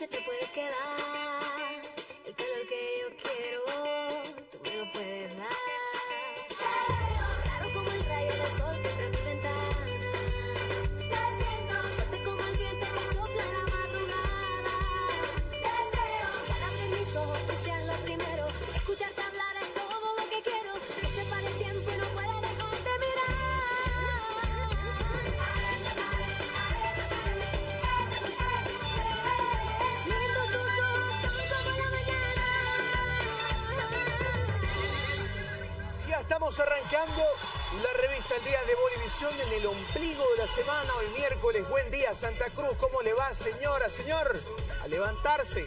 noche te puedes quedar. Estamos arrancando la revista El Día de Bolivisión en el ombligo de la semana, hoy miércoles. Buen día, Santa Cruz. ¿Cómo le va, señora, señor? A levantarse.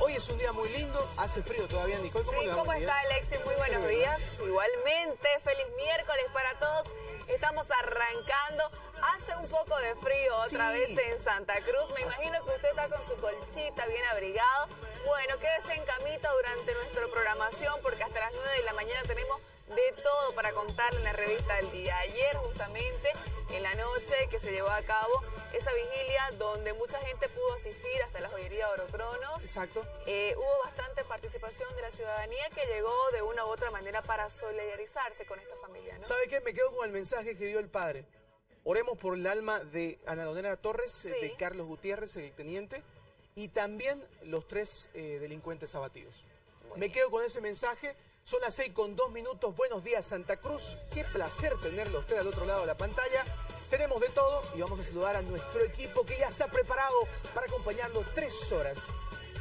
Hoy es un día muy lindo, hace frío todavía, Nicole. ¿Cómo Sí, le va? ¿cómo está. Alexis? Muy buenos días. Igualmente, feliz miércoles para todos. Estamos arrancando. Hace un poco de frío otra Sí. vez en Santa Cruz. Me imagino que usted está con su colchita bien abrigado. Bueno, quédese en camita durante nuestra programación porque hasta las 9 de la mañana tenemos de todo para contarle en la revista del día. Ayer justamente en la noche que se llevó a cabo esa vigilia donde mucha gente pudo asistir hasta la joyería Orocronos. Exacto. Eh, hubo bastante participación de la ciudadanía que llegó de una u otra manera para solidarizarse con esta familia, ¿no? ¿Sabe qué? Me quedo con el mensaje que dio el padre. Oremos por el alma de Ana Donera Torres, eh, Sí. de Carlos Gutiérrez, el teniente, y también los tres eh, delincuentes abatidos. Me quedo con ese mensaje. Son las seis con dos minutos. Buenos días, Santa Cruz. Qué placer tenerlo usted al otro lado de la pantalla. Tenemos de todo y vamos a saludar a nuestro equipo que ya está preparado para acompañarnos tres horas.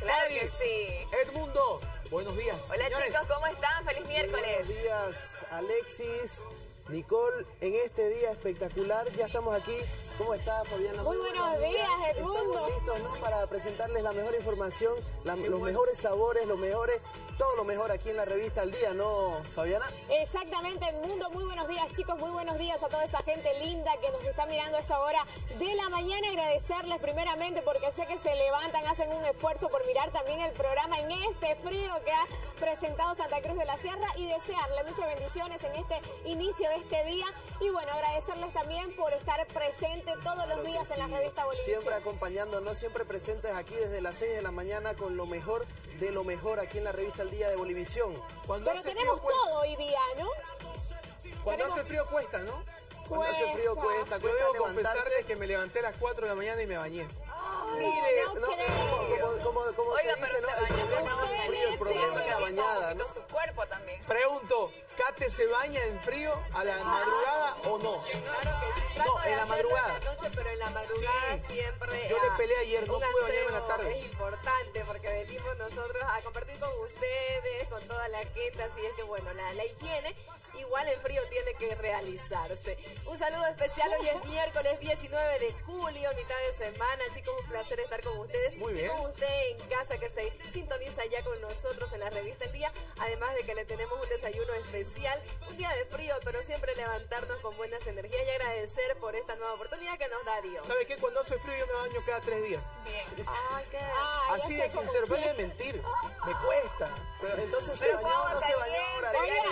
Claro que sí. Edmundo, buenos días. Hola señores. chicos, ¿cómo están? Feliz miércoles. Buenos días, Alexis, Nicole, en este día espectacular. Ya estamos aquí. ¿Cómo está, Fabiana? Muy buenos días, Edmundo. Estamos listos, ¿no? Para presentarles la mejor información, la- los mejores sabores, los mejores, todo lo mejor aquí en la revista Al Día, ¿no, Fabiana? Exactamente, mundo. Muy buenos días, chicos. Muy buenos días a toda esa gente linda que nos está mirando a esta hora de la mañana. Agradecerles primeramente porque sé que se levantan, hacen un esfuerzo por mirar también el programa en este frío que ha presentado Santa Cruz de la Sierra y desearle muchas bendiciones en este inicio de este día. Y bueno, agradecerles también por estar presentes todos los Claro días en la revista Bolivia. Siempre acompañándonos, siempre presentes aquí desde las 6 de la mañana con lo mejor de lo mejor aquí en la revista El Día de Bolivisión. Cuando Pero tenemos frío, todo hoy día, ¿no? Cuando tenemos- hace frío cuesta, ¿no? Cuando hace frío cuesta, Yo cuesta debo levantarse. confesarles que me levanté a las 4 de la mañana y me bañé. Mire, no no, como, como, como, Oiga, se dice, ¿no? se El problema no es el frío, el problema es la bañada, ¿no? Su cuerpo también. Pregunto, ¿Kate se baña en frío a la madrugada o no? Claro que No, en la madrugada. En la noche, pero en la madrugada Sí. siempre. Yo le ah, peleé ayer, no pude bañarme en la tarde. Es importante porque venimos nosotros a compartir con ustedes, con toda la gente. Así es que, bueno, la, la higiene, igual en frío, tiene que realizarse. Un saludo especial. Hoy es miércoles 19 de julio, mitad de semana. Chicos, un placer estar con ustedes. Muy Y bien. con usted en casa que se sintoniza ya con nosotros en la revista El Día. Además de que le tenemos un desayuno especial. Un día de frío, pero siempre levantarnos con buenas energías y agradecer por esta nueva oportunidad que nos da Dios. ¿Sabe qué? Cuando hace frío yo me baño cada tres días. Bien. Ay, qué... Ay, Así de sincero, es mentir. Me cuesta. Pero entonces se bañó ¿cómo o no se bañó ahora, caliente?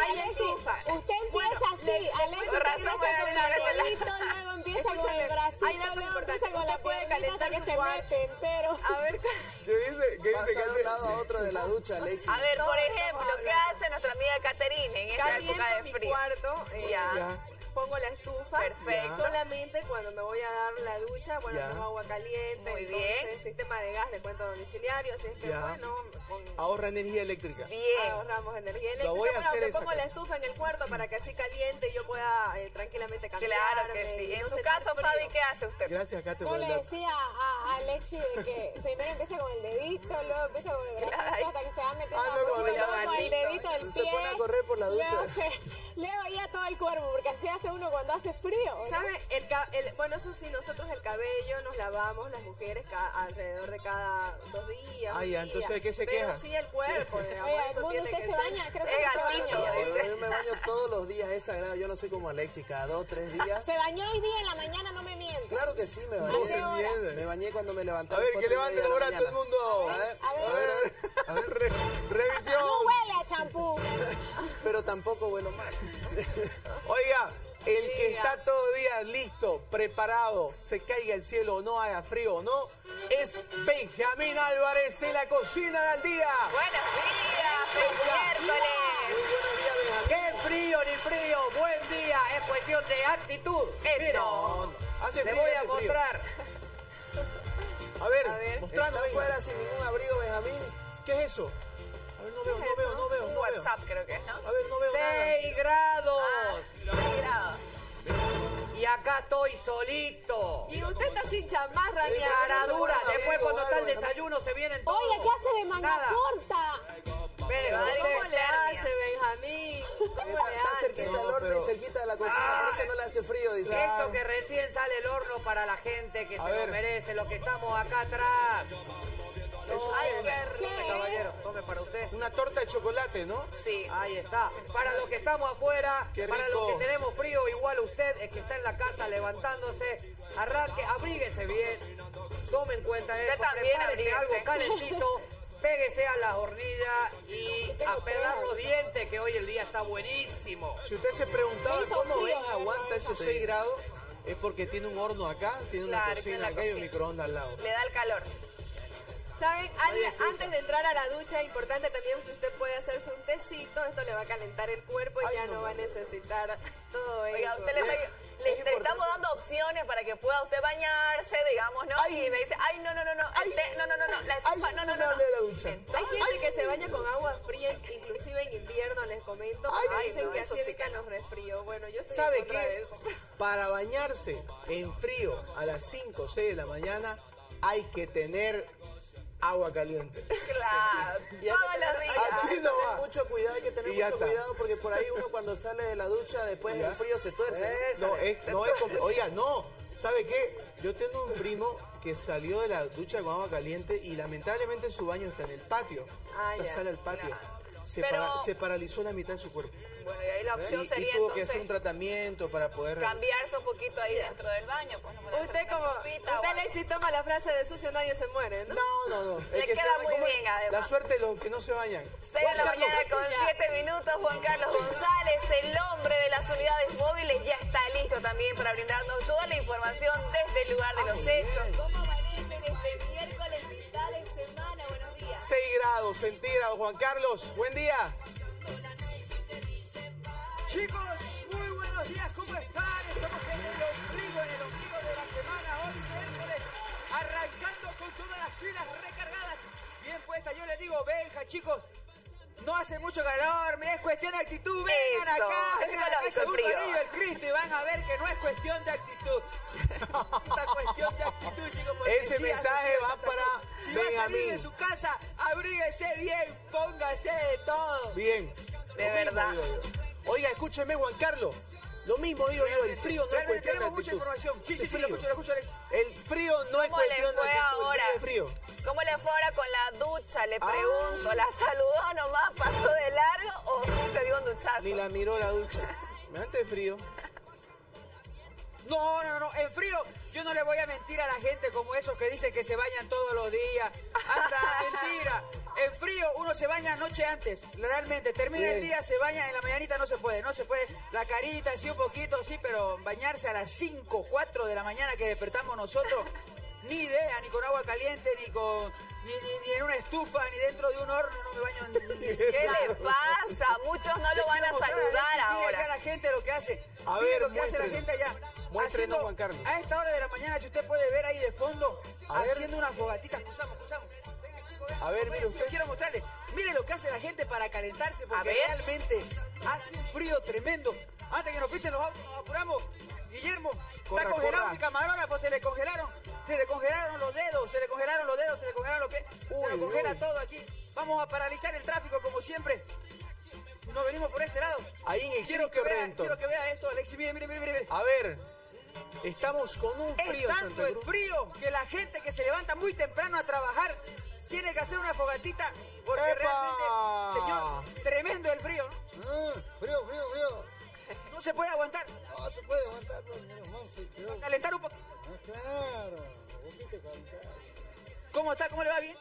Estufa. usted empieza Bueno, así, razón, empieza con el dedito, luego empieza con el bracito, hay dato luego importante. empieza con la puede calentar que se cuarto. mete entero. A ver, ¿Qué dice? ¿Qué dice? Pasa de un lado a otro de la ducha, Alexis. A ver, por ejemplo, ¿qué hace nuestra amiga Caterina en esta época de mi frío? cuarto. eh, Ya. Pongo la estufa. Perfecto. Solamente cuando me voy a dar la ducha, bueno, Ya. pongo agua caliente. Muy entonces, bien. sistema de gas de cuenta domiciliario. Así es que, Ya. bueno, con- Ahorra energía eléctrica. Bien. ahorramos energía eléctrica. Lo voy a Bueno, hacer que esa pongo la estufa en el cuarto para que así caliente y yo pueda eh, tranquilamente cambiar. Claro que sí. En su caso, Fabi, ¿qué hace usted? Gracias, Kate, Yo por el le dato. decía a Alexis de que primero empieza con el dedito, luego empieza con el Claro. hasta que se va metiendo Ah, poco, con el dedito del Se- se pie. pone a correr por la ducha. Luego, se- luego ya todo el cuerpo, porque así hace uno cuando hace frío. ¿no? ¿Sabe? El, el- bueno, eso sí, nosotros el cabello nos lavamos las mujeres ca- alrededor de cada dos días. Ah, ya, día. entonces, ¿de qué se Pero queja? sí el cuerpo, digamos, Oiga, eso Edmundo, tiene usted que se ser. baña, creo que se baña. Yo me baño todos los días, es sagrado. Yo no soy como Alexis, cada dos, tres días. Se bañó hoy día en la mañana, no me mienta. Claro que sí, me ¿A qué bañé. hora? Me bañé cuando me A levantaba. ver, a las que levante la brazos el mañana. mundo. A ver, A ver. A ver, a ver, re- revisión. No huele a champú. Pero tampoco bueno mal. Oiga, El que está todo día listo, preparado, se caiga el cielo o no, haga frío o no, es Benjamín Álvarez en la cocina del día. Buenos días, feliz miércoles. ¡Qué frío ni frío! ¡Buen día! Es cuestión de actitud. No, hace te frío, voy hace a mostrar. A ver, A ver. mostrando, Está afuera sin ningún abrigo, Benjamín. ¿Qué es eso? A ver, no veo, no veo, no veo, Un. WhatsApp creo que es, ¿no? A ver, no veo nada. 6 grados. Ah, seis grados. Y acá estoy solito. Y usted está sin chamarra ni Cara abrigo. dura. buen Después cuando está el desayuno se vienen todos. Oye, ¿qué hace de manga corta? Pero ¿Cómo le hace, Benjamín? ¿Cómo Está, cerquita del horno y cerquita de la cocina, por eso no le hace frío, dice. Esto que recién sale el horno para la gente que A se ver. lo merece, los que estamos acá atrás. Eso Ay, es qué rico. Tome, caballero, tome para usted. una torta de chocolate, ¿no? Sí. Ahí está. Para los que estamos afuera, Qué para rico. los que tenemos frío, igual usted, el que está en la casa levantándose, arranque, abríguese bien, tome en cuenta Usted eso, también prepárese abríguese. algo calentito, péguese a la hornilla y a pegar los dientes, que hoy el día está buenísimo. Si usted se preguntaba cómo frío, ¿verdad? aguanta esos 6 grados, es porque tiene un horno acá, tiene una Claro, cocina acá y un microondas al lado. Le da el calor. ¿Saben? Antes de entrar a la ducha, importante también que usted puede hacerse un tecito. Esto le va a calentar el cuerpo y Ay, ya no, no, va a necesitar todo Oiga, eso. usted le, Bien. le- Es le estamos dando opciones para que pueda usted bañarse, digamos, ¿no? Ay. y me dice, ay, no, no, no, no, el té, no, no, no, no, la estufa, Ay, no, no, no no, de la ducha. Hay gente que se baña con agua fría, inclusive en invierno, les comento. Ay, dicen no, que así sí evitan que no. los resfríos. Bueno, yo estoy ¿Sabe en contra de qué? eso. Para bañarse en frío a las 5 o 6 de la mañana hay que tener agua caliente. Claro, Y hay que todos tener- hay que mucho cuidado, hay que tener mucho está. cuidado porque por ahí uno cuando sale de la ducha después Ya. el frío se tuerce. Eso. No, es, no es Oiga, no. ¿Sabe qué? Yo tengo un primo que salió de la ducha con agua caliente y lamentablemente su baño está en el patio. Ah, o sea, ya. sale al patio. Se, Pero- para- se paralizó la mitad de su cuerpo. Bueno, y ahí la Y, opción y sería tuvo que hacer un tratamiento para poder... cambiarse un poquito ahí dentro del baño. Pues, no Usted como, usted le toma la frase de sucio nadie se muere, ¿no? No, no, no. Le que queda muy bien, además. La suerte de los que no se bañan. 6 de la mañana con 7 minutos, Juan Carlos González, el hombre de las unidades móviles, ya está listo también para brindarnos toda la información desde el lugar de los hechos. ¿Cómo amanecen este miércoles mitad de semana? Buenos días. 6 grados centígrados, Juan Carlos. Buen día. Chicos, muy buenos días, ¿cómo están? Estamos en el ombligo, en el ombligo de la semana, hoy miércoles, arrancando con todas las pilas recargadas, bien puestas. Yo les digo, Benja, chicos, no hace mucho calor, es cuestión de actitud, vengan Eso, acá, vengan acá, anillo del Cristo y van a ver que no es cuestión de actitud. Esta cuestión de actitud, chicos. Ese sí mensaje va para. Si va a salir de su casa, abríguese bien, póngase de todo. Bien. De verdad. digo. Oiga, escúcheme, Juan Carlos. Lo mismo digo yo, el frío no es cuestión de tenemos mucha actitud. información. Sí, sí, sí, lo escucho, lo escucho, Alex. El frío no es ¿Cómo le cuestión de ahora? el frío. ¿Cómo le fue ahora con la ducha? Le Ah. pregunto, ¿la saludó nomás, pasó de largo o sí se dio un duchazo? Ni la miró la ducha. Me antes frío. No, no, no, en frío yo no le voy a mentir a la gente como esos que dicen que se bañan todos los días. Anda, mentira. En frío uno se baña noche antes, realmente. Termina el día, se baña, en la mañanita no se puede, no se puede. La carita, sí, un poquito, sí, pero bañarse a las 5, 4 de la mañana que despertamos nosotros, ni idea, ni con agua caliente, ni con... Ni, ni- ni en una estufa, ni dentro de un horno, no me baño ni, ¿Qué le pasa? Muchos no lo van a saludar Mire ahora. acá la gente lo que hace. A ver, lo que hace la gente allá. Muéstrenos, Haciendo- Juan Carlos. A esta hora de la mañana, si usted puede ver ahí de fondo, A ver. haciendo una fogatita. Escuchamos, escuchamos. A ver, mire usted. Quiero mostrarle. Mire lo que hace la gente para calentarse, porque realmente hace un frío tremendo. Antes que nos pisen los autos, nos apuramos. Guillermo, Corra, está congelado corra. mi camarona, pues se le congelaron. Se le congelaron los dedos, se le congelaron los dedos, se le congelaron los pies. se Uy, le congela uy. todo aquí. Vamos a paralizar el tráfico como siempre. Nos venimos por este lado. Ahí en el Quiero que vea, quiero que vea esto, Alexis. Mire, mire, mire, mire. A ver, estamos con un Es frío en tanto el frío que la gente que se levanta muy temprano a trabajar tiene que hacer una fogatita porque ¡Epa! realmente, señor, tremendo el frío, ¿no? Ah, frío, frío, frío. No se puede aguantar. No se puede aguantar, sí, creo. Calentar un poco. Ah, claro, un poquito calentar. ¿Cómo está? ¿Cómo le va? ¿Bien?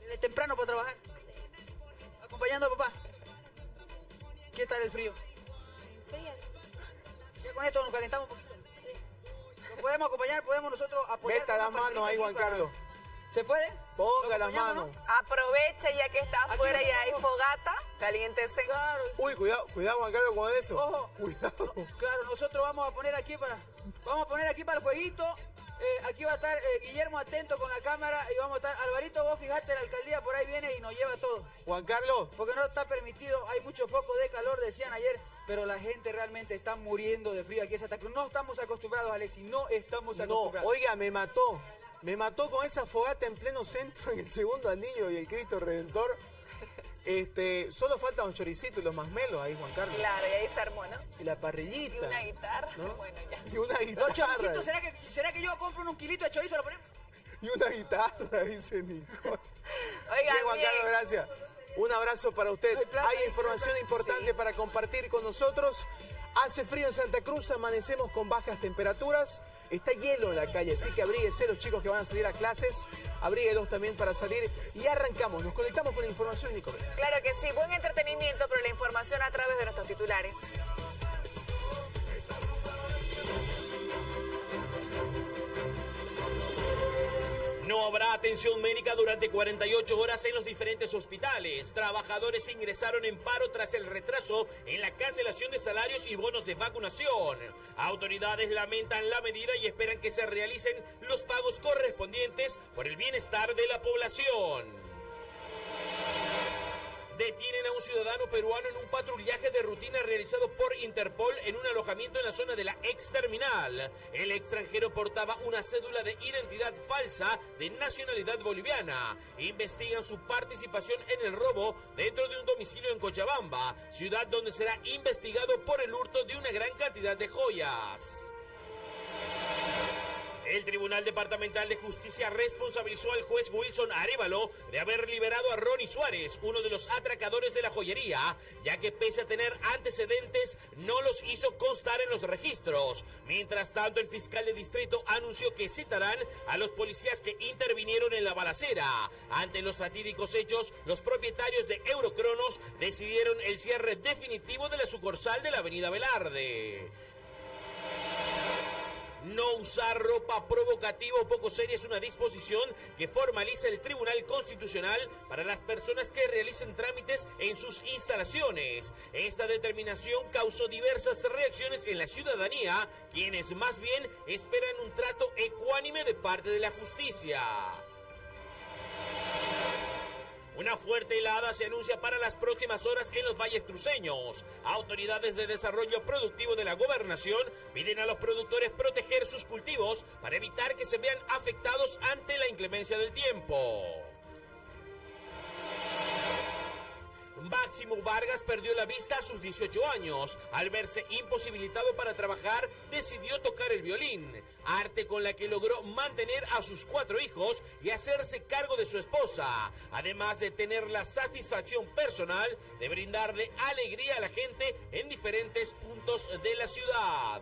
Desde temprano para trabajar. Acompañando a papá. ¿Qué tal el frío? Fría. con esto nos calentamos un poquito. ¿Nos podemos acompañar? ¿Podemos nosotros apoyar? Meta una manos ahí, Juan Carlos. ¿Se puede? Ponga ¿Nos las manos. no? Aprovecha ya que está afuera y hay fogata, caliéntese. Claro. Uy, cuidado, cuidado Juan Carlos con eso. Ojo. Cuidado. Claro, nosotros vamos a poner aquí para, vamos a poner aquí para el fueguito. Eh, aquí va a estar eh, Guillermo atento con la cámara y vamos a estar, Alvarito, vos fijate, la alcaldía por ahí viene y nos lleva todo. Juan Carlos, Porque no está permitido, hay mucho foco de calor, decían ayer, pero la gente realmente está muriendo de frío aquí en Santa Cruz. No estamos acostumbrados, Alexi, no estamos no, acostumbrados. oiga, me mató. Me mató con esa fogata en pleno centro en el segundo anillo y el Cristo Redentor. Este, solo faltan los choricitos y los masmelos ahí, Juan Carlos. Claro, y ahí se armó, ¿no? Y la Y parrillita. una guitarra. ¿No? Bueno, ya. Y una Los guitarra. choricitos, ¿será que, ¿será que yo compro un kilito de chorizo y lo ponemos? Y una guitarra, dice Nicole. Oigan, Bien, Juan bien. Carlos, gracias. Un abrazo para usted. Hay Hay información sí. importante para compartir con nosotros. Hace frío en Santa Cruz, amanecemos con bajas temperaturas. Está hielo en la calle, así que abríguese los chicos que van a salir a clases. Abríguelos también para salir. Y arrancamos, nos conectamos con la información, Nicolás. Claro que sí, buen entretenimiento, pero la información a través de nuestros titulares. No habrá atención médica durante 48 horas en los diferentes hospitales. Trabajadores ingresaron en paro tras el retraso en la cancelación de salarios y bonos de vacunación. Autoridades lamentan la medida y esperan que se realicen los pagos correspondientes por el bienestar de la población. Detienen a un ciudadano peruano en un patrullaje de rutina realizado por Interpol en un alojamiento en la zona de la ex terminal. El extranjero portaba una cédula de identidad falsa de nacionalidad boliviana. Investigan su participación en el robo dentro de un domicilio en Cochabamba, ciudad donde será investigado por el hurto de una gran cantidad de joyas. El Tribunal Departamental de Justicia responsabilizó al juez Wilson Arevalo de haber liberado a Ronnie Suárez, uno de los atracadores de la joyería, ya que pese a tener antecedentes, no los hizo constar en los registros. Mientras tanto, el fiscal de distrito anunció que citarán a los policías que intervinieron en la balacera. Ante los fatídicos hechos, los propietarios de Eurocronos decidieron el cierre definitivo de la sucursal de la Avenida Velarde. No usar ropa provocativa o poco seria es una disposición que formaliza el Tribunal Constitucional para las personas que realicen trámites en sus instalaciones. Esta determinación causó diversas reacciones en la ciudadanía, quienes más bien esperan un trato ecuánime de parte de la justicia. Una fuerte helada se anuncia para las próximas horas en los valles cruceños. Autoridades de desarrollo productivo de la gobernación piden a los productores proteger sus cultivos para evitar que se vean afectados ante la inclemencia del tiempo. Máximo Vargas perdió la vista a sus 18 años. Al verse imposibilitado para trabajar, decidió tocar el violín, arte con la que logró mantener a sus cuatro hijos y hacerse cargo de su esposa, además de tener la satisfacción personal de brindarle alegría a la gente en diferentes puntos de la ciudad.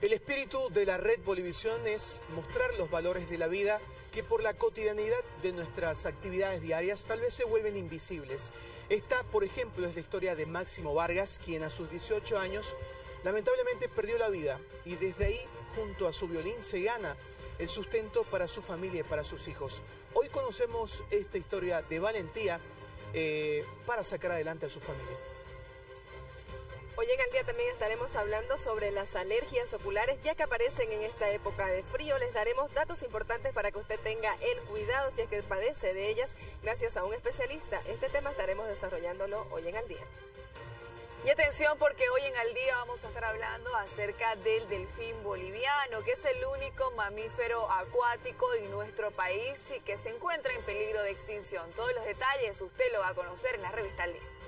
El espíritu de la red Bolivisión es mostrar los valores de la vida que por la cotidianidad de nuestras actividades diarias tal vez se vuelven invisibles. Esta, por ejemplo, es la historia de Máximo Vargas, quien a sus 18 años lamentablemente perdió la vida y desde ahí, junto a su violín, se gana el sustento para su familia y para sus hijos. Hoy conocemos esta historia de valentía eh, para sacar adelante a su familia. Hoy en el día también estaremos hablando sobre las alergias oculares, ya que aparecen en esta época de frío. Les daremos datos importantes para que usted tenga el cuidado si es que padece de ellas, gracias a un especialista. Este tema estaremos desarrollándolo hoy en el día. Y atención porque hoy en Al Día vamos a estar hablando acerca del delfín boliviano, que es el único mamífero acuático en nuestro país y que se encuentra en peligro de extinción. Todos los detalles usted lo va a conocer en la revista Al Día.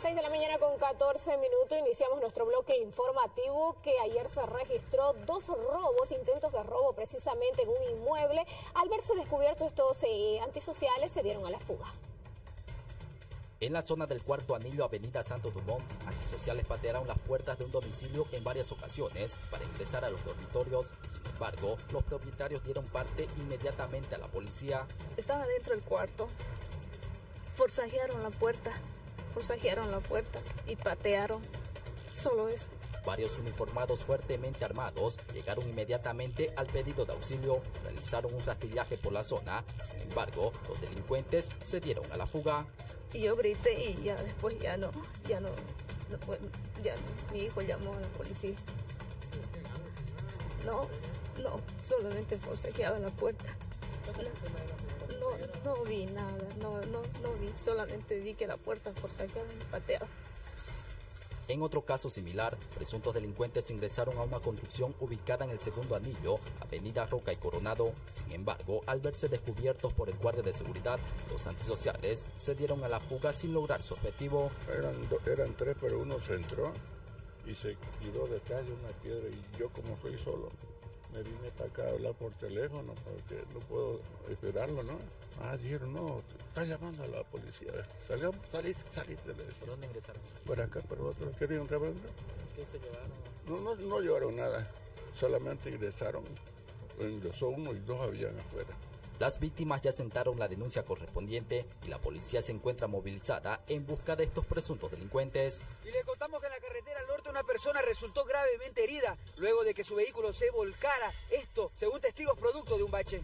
6 de la mañana con 14 minutos iniciamos nuestro bloque informativo que ayer se registró dos robos, intentos de robo precisamente en un inmueble. Al verse descubiertos estos eh, antisociales se dieron a la fuga. En la zona del cuarto anillo Avenida Santo Dumont, antisociales patearon las puertas de un domicilio en varias ocasiones para ingresar a los dormitorios. Sin embargo, los propietarios dieron parte inmediatamente a la policía. Estaba dentro del cuarto. forzajearon la puerta, forzajearon la puerta y patearon. Solo eso. Varios uniformados fuertemente armados llegaron inmediatamente al pedido de auxilio, realizaron un rastrillaje por la zona, sin embargo, los delincuentes se dieron a la fuga. Y yo grité y ya después ya no, ya no, ya no. mi hijo llamó a la policía. No, no, solamente forcejeaba la puerta. No, no, no vi nada, no, no, no vi, solamente vi que la puerta forcejeaba y pateaba. En otro caso similar, presuntos delincuentes ingresaron a una construcción ubicada en el segundo anillo, Avenida Roca y Coronado. Sin embargo, al verse descubiertos por el guardia de seguridad, los antisociales se dieron a la fuga sin lograr su objetivo. Eran, do- eran tres, pero uno se entró y se tiró detrás de una piedra y yo como soy solo, me vine para acá a hablar por teléfono porque no puedo esperarlo, ¿no? Ah, dijeron, no, está llamando a la policía. Salgamos, saliste, saliste de eso. ¿Dónde ingresaron? Por acá, por otro. ¿Querían revender? ¿Qué se llevaron? No, no, no llevaron nada, solamente ingresaron. Ingresó uno y dos habían afuera. Las víctimas ya sentaron la denuncia correspondiente y la policía se encuentra movilizada en busca de estos presuntos delincuentes. Y le contamos que en la carretera al norte una persona resultó gravemente herida luego de que su vehículo se volcara. Esto, según testigos, producto de un bache.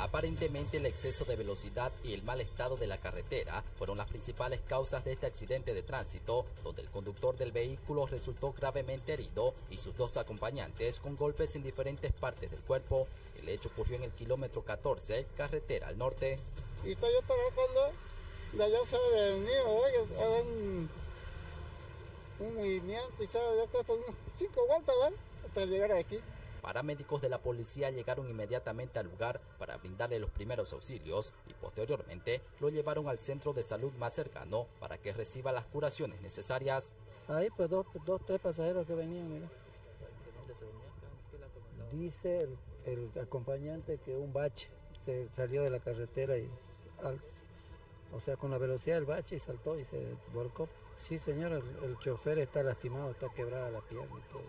Aparentemente el exceso de velocidad y el mal estado de la carretera fueron las principales causas de este accidente de tránsito, donde el conductor del vehículo resultó gravemente herido y sus dos acompañantes con golpes en diferentes partes del cuerpo. El hecho ocurrió en el kilómetro 14, carretera al norte. Y para cuando de allá se ha venido, oiga, a dar un, un movimiento y ya está unos cinco vueltas dan hasta llegar aquí. Paramédicos de la policía llegaron inmediatamente al lugar para brindarle los primeros auxilios y posteriormente lo llevaron al centro de salud más cercano para que reciba las curaciones necesarias. Ahí pues dos, dos tres pasajeros que venían, mira. Dice el, el acompañante que un bache se salió de la carretera y al- o sea con la velocidad del bache y saltó y se volcó. Sí señor, el, el chofer está lastimado, está quebrada la pierna y todo.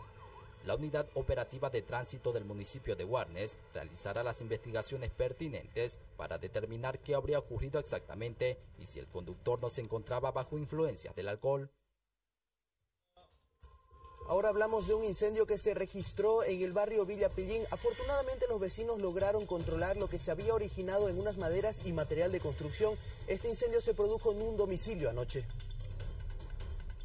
La unidad operativa de tránsito del municipio de Guarnes realizará las investigaciones pertinentes para determinar qué habría ocurrido exactamente y si el conductor no se encontraba bajo influencias del alcohol. Ahora hablamos de un incendio que se registró en el barrio Villa Pillín. Afortunadamente los vecinos lograron controlar lo que se había originado en unas maderas y material de construcción. Este incendio se produjo en un domicilio anoche.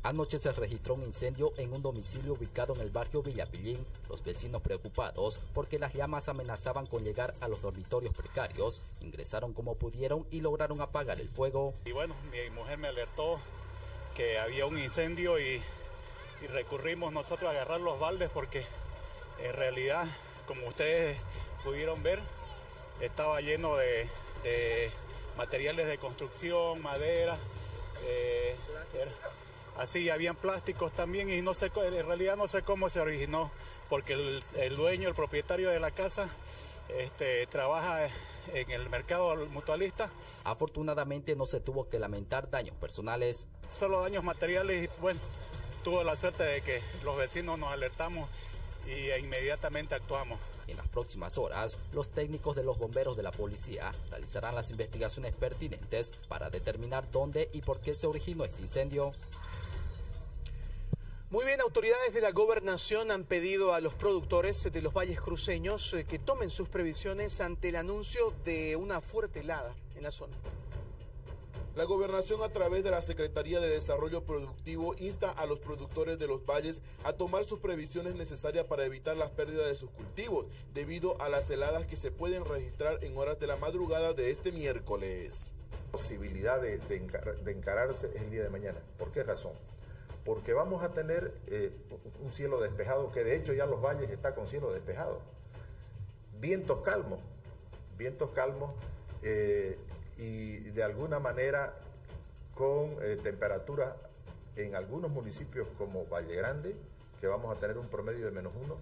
Anoche se registró un incendio en un domicilio ubicado en el barrio Villapillín. Los vecinos preocupados porque las llamas amenazaban con llegar a los dormitorios precarios, ingresaron como pudieron y lograron apagar el fuego. Y bueno, mi mujer me alertó que había un incendio y, recurrimos nosotros a agarrar los baldes porque en realidad, como ustedes pudieron ver, estaba lleno de, materiales de construcción, madera, eh, así habían plásticos también y no sé, en realidad no sé cómo se originó porque el, el dueño, el propietario de la casa, este, trabaja en el mercado mutualista Afortunadamente no se tuvo que lamentar daños personales. solo daños materiales y bueno, tuvo la suerte de que los vecinos nos alertamos y inmediatamente actuamos. En las próximas horas, los técnicos de los bomberos de la policía realizarán las investigaciones pertinentes para determinar dónde y por qué se originó este incendio. Muy bien, autoridades de la gobernación han pedido a los productores de los valles cruceños eh, que tomen sus previsiones ante el anuncio de una fuerte helada en la zona. La gobernación a través de la Secretaría de Desarrollo Productivo insta a los productores de los valles a tomar sus previsiones necesarias para evitar las pérdidas de sus cultivos debido a las heladas que se pueden registrar en horas de la madrugada de este miércoles. posibilidad de, de encar- de encararse el día de mañana. ¿Por qué razón? Porque vamos a tener eh, un cielo despejado, que de hecho ya los valles está con cielo despejado. Vientos calmos, vientos calmos eh, y de alguna manera con eh, temperaturas en algunos municipios como Valle Grande, que vamos a tener un promedio de menos uno,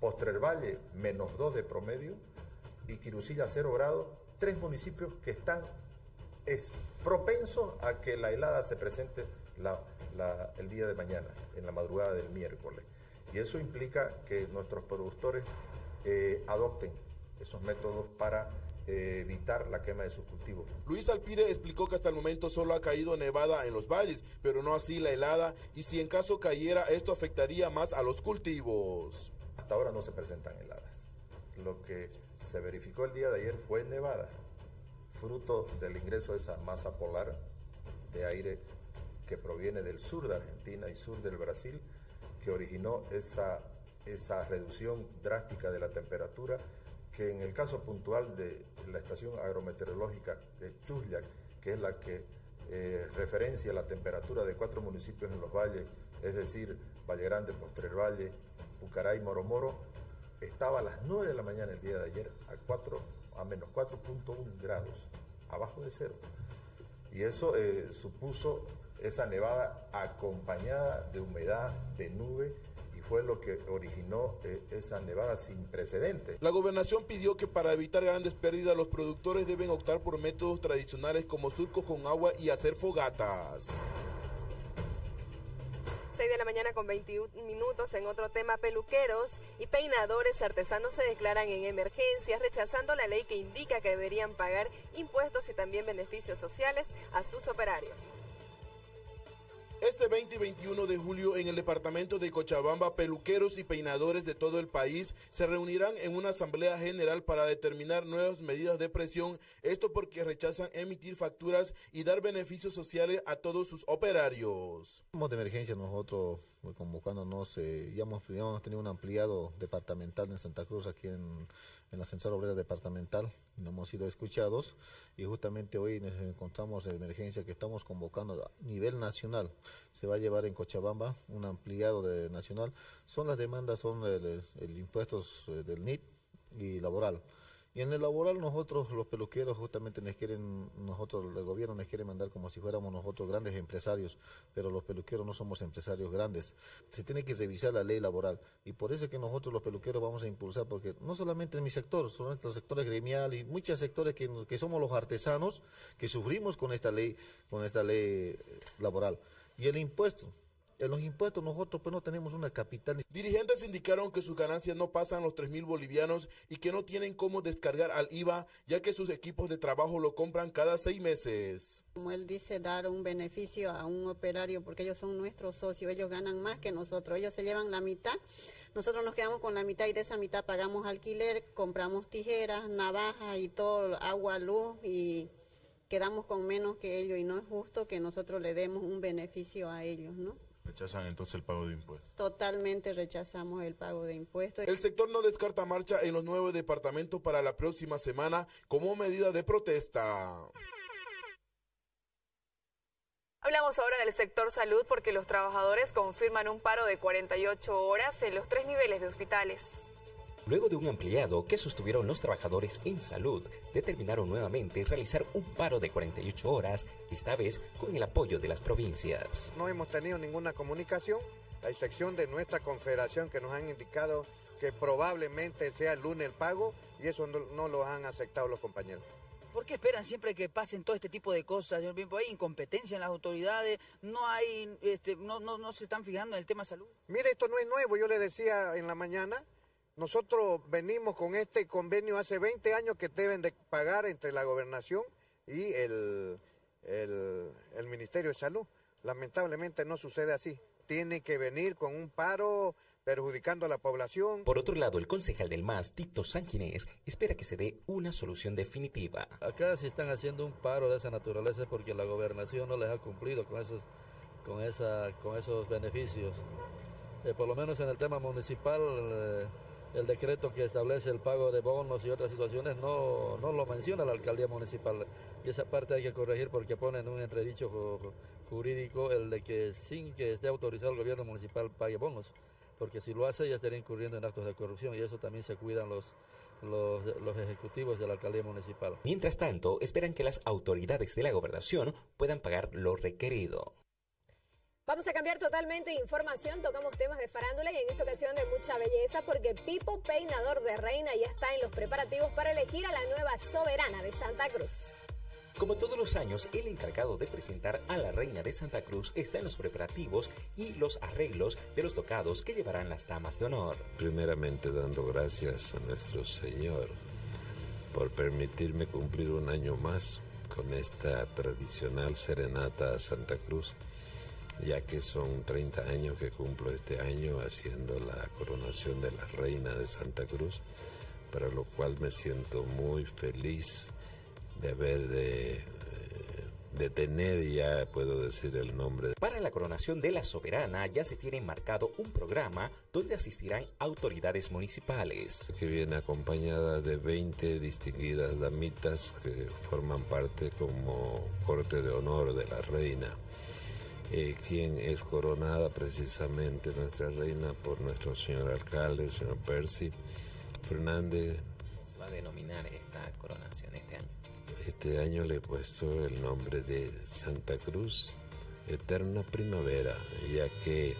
Postrer Valle menos dos de promedio y Quirusilla cero grados, tres municipios que están es propenso a que la helada se presente la- la- el día de mañana, en la madrugada del miércoles. Y eso implica que nuestros productores eh, adopten esos métodos para eh, evitar la quema de sus cultivos. Luis Alpire explicó que hasta el momento solo ha caído nevada en los valles, pero no así la helada, y si en caso cayera esto afectaría más a los cultivos. Hasta ahora no se presentan heladas. Lo que se verificó el día de ayer fue nevada, fruto del ingreso de esa masa polar de aire que proviene del sur de Argentina y sur del Brasil, que originó esa, esa reducción drástica de la temperatura que en el caso puntual de la estación agrometeorológica de Chusliac, que es la que eh, referencia la temperatura de cuatro municipios en los valles, es decir, Valle Grande, Postrer Valle, Pucaray, Moromoro, estaba a las 9 de la mañana el día de ayer a, 4, a menos 4.1 grados, abajo de cero. Y eso eh, supuso esa nevada acompañada de humedad, de nube fue lo que originó eh, esa nevada sin precedentes. La gobernación pidió que para evitar grandes pérdidas los productores deben optar por métodos tradicionales como surcos con agua y hacer fogatas. 6 de la mañana con 21 minutos en otro tema, peluqueros y peinadores artesanos se declaran en emergencia rechazando la ley que indica que deberían pagar impuestos y también beneficios sociales a sus operarios. Este 20 y 21 de julio en el departamento de Cochabamba, peluqueros y peinadores de todo el país se reunirán en una asamblea general para determinar nuevas medidas de presión, esto porque rechazan emitir facturas y dar beneficios sociales a todos sus operarios. Estamos de emergencia nosotros pues, convocándonos, eh, ya hemos tenido un ampliado departamental en Santa Cruz, aquí en, en la Censura Obrera Departamental, no hemos sido escuchados y justamente hoy nos encontramos en emergencia que estamos convocando a nivel nacional. Se va a llevar en Cochabamba un ampliado de nacional. Son las demandas, son el, el impuestos eh, del NIT y laboral. Y en el laboral nosotros, los peluqueros, justamente nos quieren, nosotros, el gobierno nos quiere mandar como si fuéramos nosotros grandes empresarios, pero los peluqueros no somos empresarios grandes. Se tiene que revisar la ley laboral y por eso es que nosotros los peluqueros vamos a impulsar, porque no solamente en mi sector, son los sectores gremiales y muchos sectores que, que somos los artesanos que sufrimos con esta ley, con esta ley laboral. Y el impuesto, en los impuestos nosotros pues no tenemos una capital. Dirigentes indicaron que sus ganancias no pasan los 3 mil bolivianos y que no tienen cómo descargar al IVA ya que sus equipos de trabajo lo compran cada seis meses. Como él dice, dar un beneficio a un operario porque ellos son nuestros socios, ellos ganan más que nosotros, ellos se llevan la mitad. Nosotros nos quedamos con la mitad y de esa mitad pagamos alquiler, compramos tijeras, navajas y todo, agua, luz y quedamos con menos que ellos y no es justo que nosotros le demos un beneficio a ellos, ¿no? ¿Rechazan entonces el pago de impuestos? Totalmente rechazamos el pago de impuestos. El sector no descarta marcha en los nueve departamentos para la próxima semana como medida de protesta. Hablamos ahora del sector salud porque los trabajadores confirman un paro de 48 horas en los tres niveles de hospitales. Luego de un ampliado que sostuvieron los trabajadores en salud, determinaron nuevamente realizar un paro de 48 horas, esta vez con el apoyo de las provincias. No hemos tenido ninguna comunicación, a excepción de nuestra confederación que nos han indicado que probablemente sea el lunes el pago y eso no, lo han aceptado los compañeros. ¿Por qué esperan siempre que pasen todo este tipo de cosas, señor Bimbo? Hay incompetencia en las autoridades, no hay, este, no, no, no se están fijando en el tema salud. Mire, esto no es nuevo, yo le decía en la mañana, nosotros venimos con este convenio hace 20 años que deben de pagar entre la gobernación y el, el, Ministerio de Salud. Lamentablemente no sucede así. Tiene que venir con un paro perjudicando a la población. Por otro lado, el concejal del MAS, Tito Sanginés, espera que se dé una solución definitiva. Acá se están haciendo un paro de esa naturaleza porque la gobernación no les ha cumplido con esos, con esa, con esos beneficios. Eh, por lo menos en el tema municipal... Eh, el decreto que establece el pago de bonos y otras situaciones no, no lo menciona la alcaldía municipal. Y esa parte hay que corregir porque pone en un entredicho jurídico el de que sin que esté autorizado el gobierno municipal pague bonos. Porque si lo hace ya estaría incurriendo en actos de corrupción y eso también se cuidan los, los, los, ejecutivos de la alcaldía municipal. Mientras tanto, esperan que las autoridades de la gobernación puedan pagar lo requerido. Vamos a cambiar totalmente de información, tocamos temas de farándula y en esta ocasión de mucha belleza porque Pipo Peinador de Reina ya está en los preparativos para elegir a la nueva soberana de Santa Cruz. Como todos los años, el encargado de presentar a la reina de Santa Cruz está en los preparativos y los arreglos de los tocados que llevarán las damas de honor. Primeramente dando gracias a nuestro Señor por permitirme cumplir un año más con esta tradicional serenata a Santa Cruz, ya que son 30 años que cumplo este año haciendo la coronación de la reina de Santa Cruz, para lo cual me siento muy feliz de haber eh, de tener ya puedo decir el nombre. Para la coronación de la soberana ya se tiene marcado un programa donde asistirán autoridades municipales. Que viene acompañada de 20 distinguidas damitas que forman parte como corte de honor de la reina. Eh, quien es coronada precisamente nuestra reina por nuestro señor alcalde, el señor Percy Fernández. Se va a denominar esta coronación este año. Este año le he puesto el nombre de Santa Cruz Eterna Primavera, ya que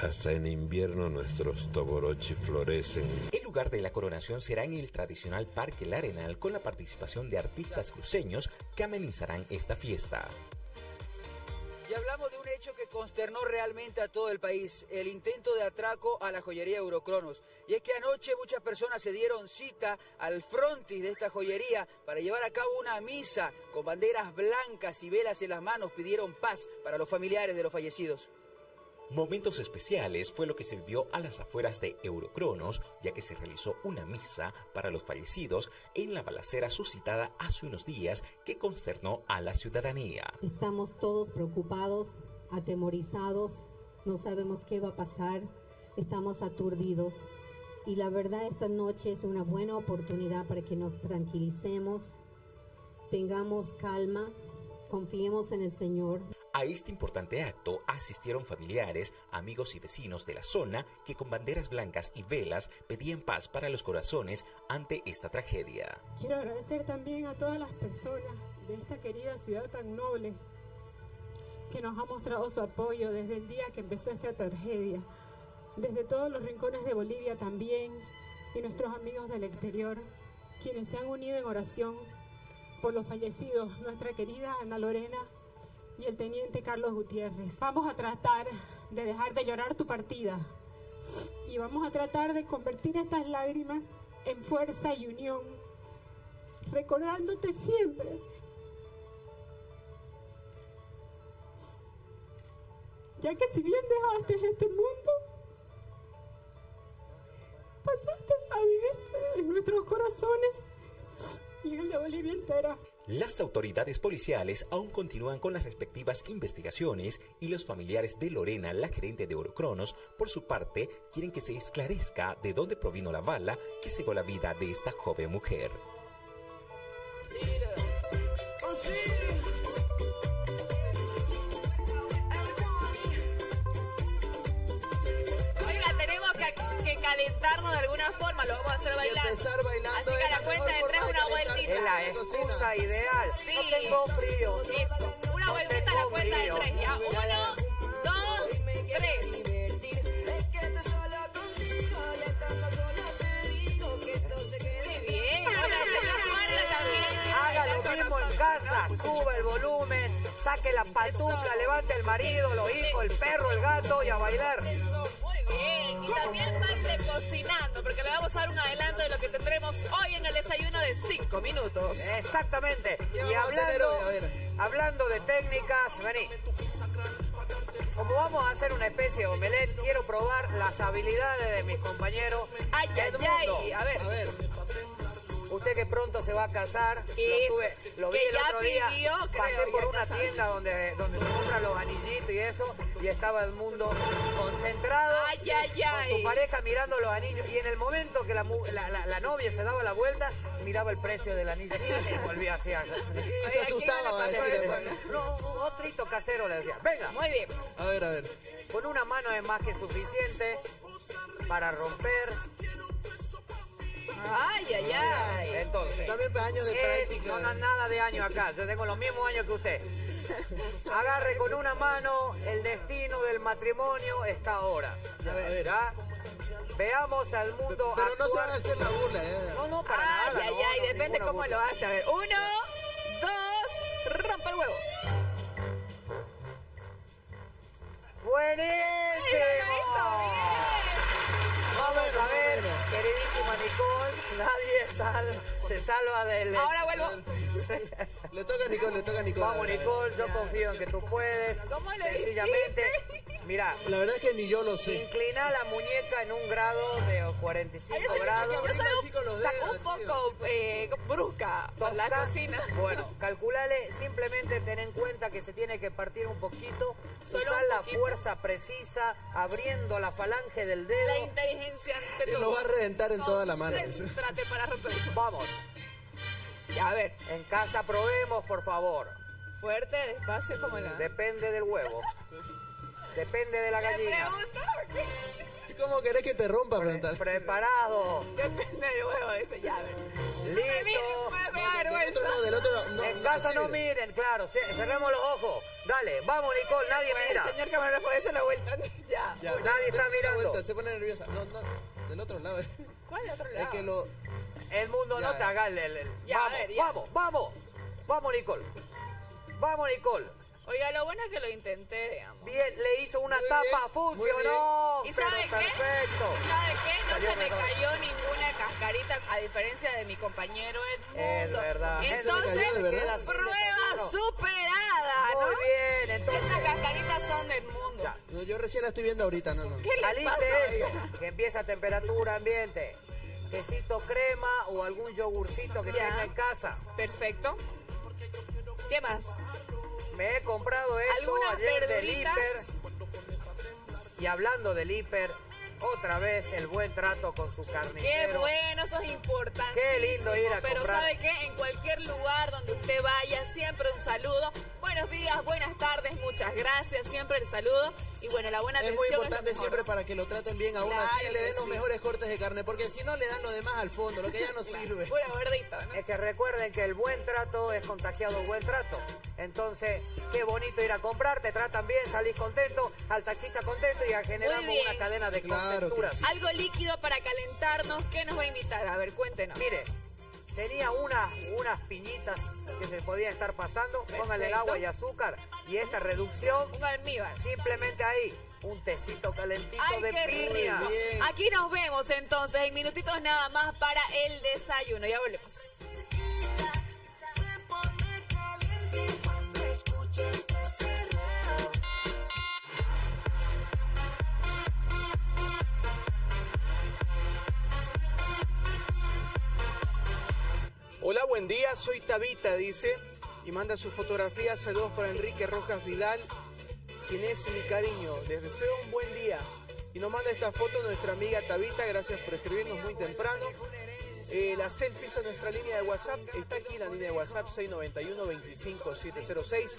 hasta en invierno nuestros toborochi florecen. El lugar de la coronación será en el tradicional Parque El Arenal con la participación de artistas cruceños que amenizarán esta fiesta. Y hablamos de un hecho que consternó realmente a todo el país, el intento de atraco a la joyería Eurocronos. Y es que anoche muchas personas se dieron cita al frontis de esta joyería para llevar a cabo una misa con banderas blancas y velas en las manos, pidieron paz para los familiares de los fallecidos. Momentos especiales fue lo que se vivió a las afueras de Eurocronos, ya que se realizó una misa para los fallecidos en la balacera suscitada hace unos días que consternó a la ciudadanía. Estamos todos preocupados, atemorizados, no sabemos qué va a pasar, estamos aturdidos. Y la verdad esta noche es una buena oportunidad para que nos tranquilicemos, tengamos calma, confiemos en el Señor. A este importante acto asistieron familiares, amigos y vecinos de la zona que con banderas blancas y velas pedían paz para los corazones ante esta tragedia. Quiero agradecer también a todas las personas de esta querida ciudad tan noble que nos ha mostrado su apoyo desde el día que empezó esta tragedia, desde todos los rincones de Bolivia también y nuestros amigos del exterior, quienes se han unido en oración por los fallecidos, nuestra querida Ana Lorena y el teniente Carlos Gutiérrez. Vamos a tratar de dejar de llorar tu partida y vamos a tratar de convertir estas lágrimas en fuerza y unión, recordándote siempre ya que si bien dejaste este mundo, pasaste a vivir en nuestros corazones y en el de Bolivia entera. Las autoridades policiales aún continúan con las respectivas investigaciones y los familiares de Lorena, la gerente de Eurocronos, por su parte, quieren que se esclarezca de dónde provino la bala que cegó la vida de esta joven mujer. Calentarnos de alguna forma, lo vamos a hacer bailando. empezar bailando Así que a la la cuenta de tres, una vueltita. Es la excusa ideal. Sí. No tengo frío. Eso, una vueltita a la cuenta de tres. Ya, uno, dos, tres. Muy bien. Haga lo mismo en casa, sube el volumen, saque la pantufla, levante el marido, los hijos, el perro, el gato y a bailar. Y también parte cocinando, porque le vamos a dar un adelanto de lo que tendremos hoy en el desayuno de cinco minutos. Exactamente. ¿Qué Y hablando, hablando de técnicas, vení. Como vamos a hacer una especie de omelette, quiero probar las habilidades de mis compañeros. Ay, ay, ay, a ver. A ver, Usted que pronto se va a casar, lo, Eso, tuve- lo vi que el ya otro día, pidió, creo, pasé por una tienda donde, donde se compran los anillitos y eso, y estaba el mundo concentrado Ay, ay, con ay. su pareja mirando los anillos, y en el momento que la, la, la- la novia se daba la vuelta, miraba el precio del anillo y se volvía así. a- y se asustaba. No, otrito casero le decía, venga, Muy bien. A ver, a ver. con una mano es más que suficiente para romper. Ay, ay, ay. Entonces, También para años de práctica. no, no, nada de años acá, yo tengo los mismos años que usted. Agarre con una mano, el destino del matrimonio está ahora. A ver, a ver. ¿Ya? Veamos al mundo Pero no se van a hacer la burla, ¿eh? No, no, para Ay, nada. ay, no, ay, no, depende cómo burla. lo hace. A ver, uno, dos, rompe el huevo. ¡Buenísimo! Vamos a ver queridísima Nicole, nadie sal- se salva del... Ahora vuelvo. Le toca a Nicole, le toca a Nicole. Vamos, Nicole, yo confío en que tú puedes. ¿Cómo lo Sencillamente, mira, La verdad es que ni yo lo sé. inclina la muñeca en un grado de 45 Yo soy- grados. yo soy un, un poco eh, brusca por la cocina. Bueno, calculale, simplemente ten en cuenta que se tiene que partir un poquito, Solo usar un la poquito. fuerza precisa, abriendo la falange del dedo. La inteligencia ante lo va a reventar en toda la mano. Trate para romper. Vamos. Ya, a ver. En casa probemos, por favor. Fuerte, despacio, como la... Depende del huevo. Depende de la ¿Me gallina. cómo querés que te rompa, plantar? Preparado. Depende del huevo, dice. Ya, a ver. Listo. Me me da Del otro lado, del otro lado. No, en no casa no miren, claro. ce- Cerremos los ojos. Dale, vamos, Nicole, nadie Bueno, mira. Señor camarógrafo, dése la vuelta. Ya. Ya, Nadie está mirando. vuelta, se pone nerviosa. No, no, del otro lado. ¿Cuál otro Es lado? que lo... El mundo Ya. no te haga el... el- el- Ya, a vamos, ver, vamos, vamos. Vamos, Nicole. Vamos, Nicole. Oiga, lo bueno es que lo intenté, digamos. Bien, le hizo una Muy tapa, bien, funcionó. ¿Y sabe qué? perfecto. ¿Sabe qué? No Salió se me mejor. cayó ninguna cascarita, a diferencia de mi compañero Edmundo. Es verdad. ¿Se le Entonces, cayó de verdad? prueba superada, ¿no? Muy bien, entonces. Esas cascaritas son del mundo. No, yo recién la estoy viendo ahorita, no, no. ¿Qué le pasa? eso, que empieza a temperatura ambiente. Quesito crema o algún yogurcito que tenga en casa. Perfecto. ¿Qué más? Me he comprado esto ¿Algunas ayer del verduritas? hiper. Y hablando del hiper, otra vez el buen trato con su Qué carnicero. bueno, eso es importante. Qué lindo ir a Pero comprar. ¿sabe qué? En cualquier lugar donde usted vaya, siempre un saludo. Buenos días, buenas tardes, muchas gracias. Siempre el saludo. Y bueno, la buena Es atención muy lo importante siempre para que lo traten bien a uno Claro así, le den los sí. mejores cortes de carne, porque si no le dan lo demás al fondo, lo que ya no sirve. Pura verdito, ¿no? Es que recuerden que el buen trato es contagiado el buen trato. Entonces, qué bonito ir a comprar, te tratan bien, salís contento, al taxista contento y ya generamos una cadena de Claro que contenturas. sí. Algo líquido para calentarnos. ¿Qué nos va a invitar? A ver, cuéntenos. Mire, tenía unas, unas piñitas que se podían estar pasando, pónganle el agua y azúcar y esta reducción, Un almíbar. simplemente ahí, un tecito calentito Ay, de qué piña. rico. Aquí nos vemos entonces en minutitos nada más para el desayuno. Ya volvemos. Hola, buen día, soy Tabita, dice, y manda su fotografía. Saludos para Enrique Rojas Vidal, quien es mi cariño. Les deseo un buen día. Y nos manda esta foto nuestra amiga Tabita, gracias por escribirnos muy temprano. Eh, las selfies en nuestra línea de WhatsApp, está aquí la línea de WhatsApp 691-25706.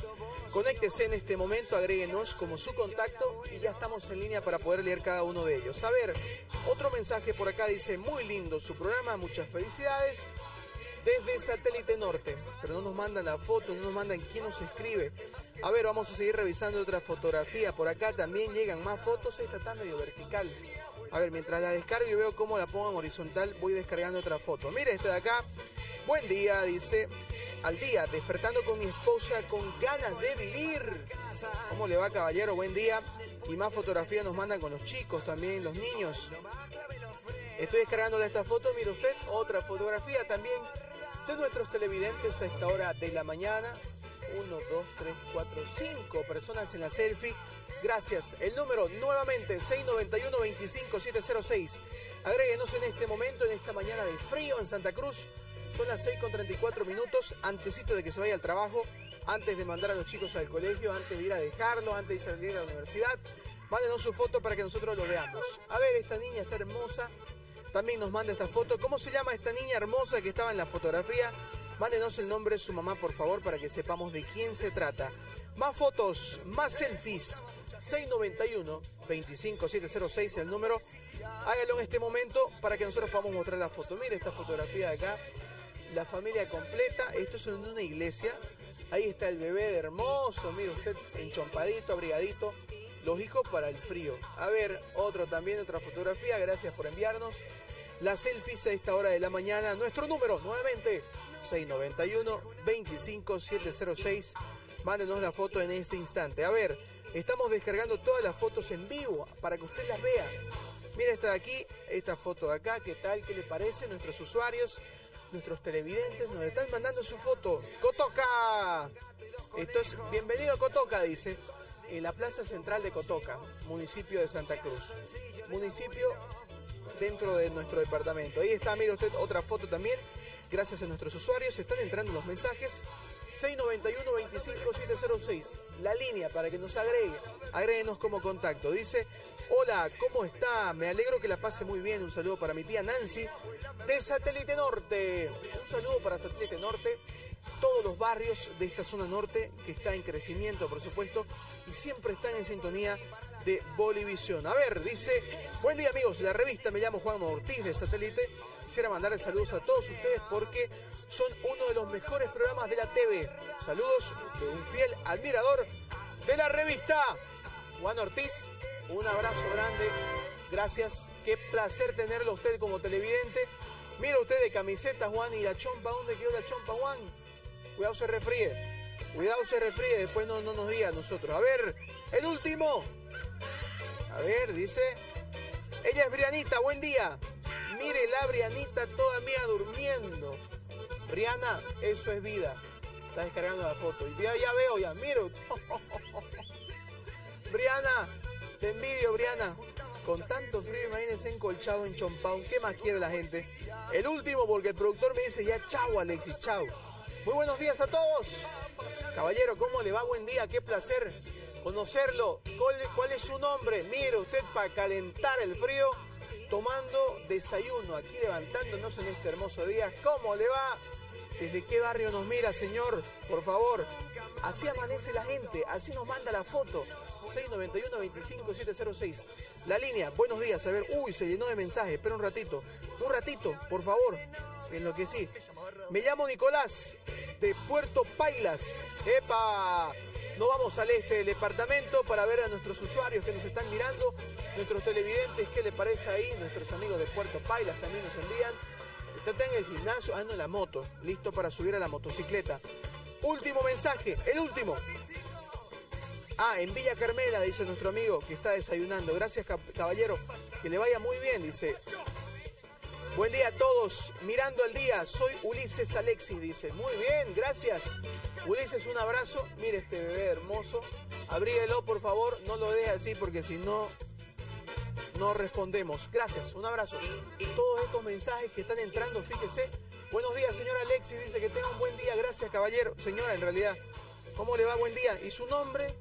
Conéctese en este momento, agréguenos como su contacto y ya estamos en línea para poder leer cada uno de ellos. A ver, otro mensaje por acá dice, muy lindo su programa, muchas felicidades desde Satélite Norte, pero no nos mandan la foto, no nos mandan quién nos escribe. A ver, vamos a seguir revisando otra fotografía. Por acá también llegan más fotos. Esta está medio vertical. A ver, mientras la descargo y veo cómo la pongo en horizontal, voy descargando otra foto. Mire esta de acá. Buen día, dice. Al día, despertando con mi esposa con ganas de vivir. ¿Cómo le va, caballero? Buen día. Y más fotografías nos mandan con los chicos también, los niños. Estoy descargando de esta foto, mire usted, otra fotografía también de nuestros televidentes a esta hora de la mañana. Uno, dos, tres, cuatro, cinco personas en la selfie. Gracias. El número nuevamente 691-25706. Agréguenos en este momento, en esta mañana de frío en Santa Cruz. Son las 6 con 34 minutos, antesito de que se vaya al trabajo, antes de mandar a los chicos al colegio, antes de ir a dejarlo, antes de salir a la universidad. Mándenos su foto para que nosotros lo veamos. A ver, esta niña está hermosa. También nos manda esta foto. ¿Cómo se llama esta niña hermosa que estaba en la fotografía? Mándenos el nombre de su mamá, por favor, para que sepamos de quién se trata. Más fotos, más selfies. 691-25706 el número. Hágalo en este momento para que nosotros podamos mostrar la foto. Mire esta fotografía de acá. La familia completa. Esto es en una iglesia. Ahí está el bebé hermoso. Mire usted, enchompadito, abrigadito. Los hijos para el frío. A ver, otro también, otra fotografía. Gracias por enviarnos. Las selfies a esta hora de la mañana. Nuestro número, nuevamente, 691-25706. Mándenos la foto en este instante. A ver, estamos descargando todas las fotos en vivo para que usted las vea. Mira esta de aquí, esta foto de acá, ¿qué tal? ¿Qué les parece? Nuestros usuarios, nuestros televidentes nos están mandando su foto. ¡Cotoca! Esto es bienvenido a Cotoca, dice. En la plaza central de Cotoca, municipio de Santa Cruz. Municipio dentro de nuestro departamento. Ahí está, mire usted, otra foto también. Gracias a nuestros usuarios, están entrando los mensajes. 691-25706, la línea para que nos agregue. Agréguenos como contacto. Dice, hola, ¿cómo está? Me alegro que la pase muy bien. Un saludo para mi tía Nancy de Satélite Norte. Un saludo para Satélite Norte. Todos los barrios de esta zona norte que está en crecimiento, por supuesto, y siempre están en sintonía de Bolivisión. A ver, dice, buen día amigos, la revista me llamo Juan Ortiz de Satélite. Quisiera mandarles saludos a todos ustedes porque son uno de los mejores programas de la TV. Saludos de un fiel admirador de la revista. Juan Ortiz, un abrazo grande. Gracias. Qué placer tenerlo a usted como televidente. Mira usted de camiseta, Juan, y la chompa. ¿Dónde quedó la chompa, Juan? Cuidado se refríe. Cuidado se refríe, después no, no nos diga a nosotros. A ver, el último. A ver, dice. Ella es Brianita, buen día. Mire la Brianita toda mía durmiendo. Briana, eso es vida. Está descargando la foto. Y ya, ya veo, ya, miro. Briana, te envidio, Briana. Con tanto frío, imagínense encolchado en Chompao. ¿Qué más quiere la gente? El último, porque el productor me dice ya chau, Alexis, chau. Muy buenos días a todos. Caballero, ¿cómo le va? Buen día, qué placer conocerlo. ¿Cuál, es su nombre? Mire usted para calentar el frío, tomando desayuno, aquí levantándonos en este hermoso día. ¿Cómo le va? ¿Desde qué barrio nos mira, señor? Por favor. Así amanece la gente, así nos manda la foto. 691-25706. La línea, buenos días. A ver, uy, se llenó de mensajes. Espera un ratito. Un ratito, por favor. En lo que sí. Me llamo Nicolás, de Puerto Pailas. ¡Epa! No vamos al este del departamento para ver a nuestros usuarios que nos están mirando, nuestros televidentes, qué le parece ahí, nuestros amigos de Puerto Pailas también nos envían. Está en el gimnasio, ando en la moto, listo para subir a la motocicleta. Último mensaje, el último. Ah, en Villa Carmela, dice nuestro amigo que está desayunando. Gracias, caballero. Que le vaya muy bien, dice. Buen día a todos. Mirando el día, soy Ulises Alexis, dice. Muy bien, gracias. Ulises, un abrazo. Mire este bebé hermoso. Abríguelo, por favor. No lo deje así porque si no, no respondemos. Gracias, un abrazo. Todos estos mensajes que están entrando, fíjese. Buenos días, señora Alexis. Dice que tenga un buen día. Gracias, caballero. Señora, en realidad. ¿Cómo le va? Buen día. ¿Y su nombre?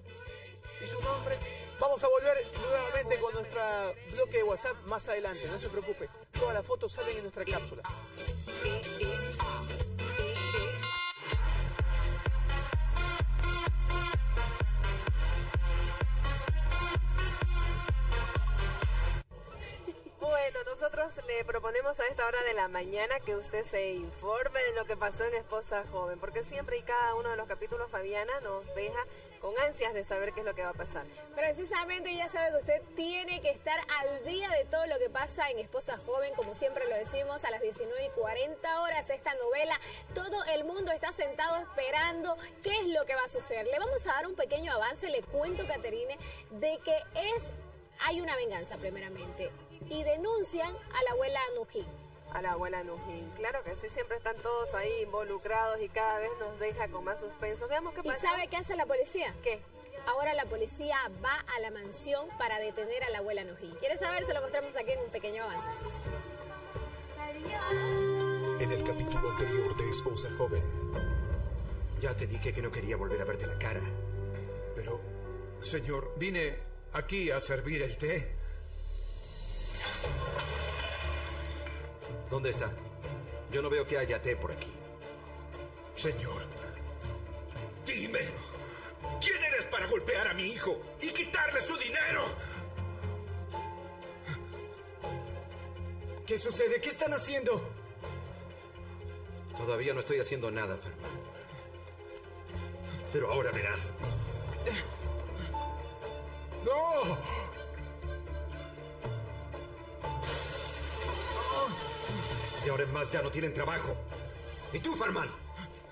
¿Y su nombre? Vamos a volver nuevamente con nuestra bloque de WhatsApp más adelante, no se preocupe. Todas las fotos salen en nuestra cápsula. Proponemos a esta hora de la mañana que usted se informe de lo que pasó en Esposa Joven, porque siempre y cada uno de los capítulos Fabiana nos deja con ansias de saber qué es lo que va a pasar. Precisamente ya sabe que usted tiene que estar al día de todo lo que pasa en Esposa Joven, como siempre lo decimos, a las 19 y 40 horas esta novela. Todo el mundo está sentado esperando qué es lo que va a suceder. Le vamos a dar un pequeño avance, le cuento, Caterine, de que es hay una venganza primeramente y denuncian a la abuela Nují. A la abuela Nujín, claro que sí, siempre están todos ahí involucrados y cada vez nos deja con más suspenso. Veamos qué pasa. ¿Y sabe qué hace la policía? ¿Qué? Ahora la policía va a la mansión para detener a la abuela Nujín. ¿Quieres saber? Se lo mostramos aquí en un pequeño avance. En el capítulo anterior de Esposa Joven. Ya te dije que no quería volver a verte la cara. Pero, señor, vine aquí a servir el té. ¿Dónde está? Yo no veo que haya té por aquí. Señor, dime, ¿quién eres para golpear a mi hijo y quitarle su dinero? ¿Qué sucede? ¿Qué están haciendo? Todavía no estoy haciendo nada, Ferman. Pero ahora verás. ¡No! Y ahora en más ya no tienen trabajo. ¿Y tú, Farman?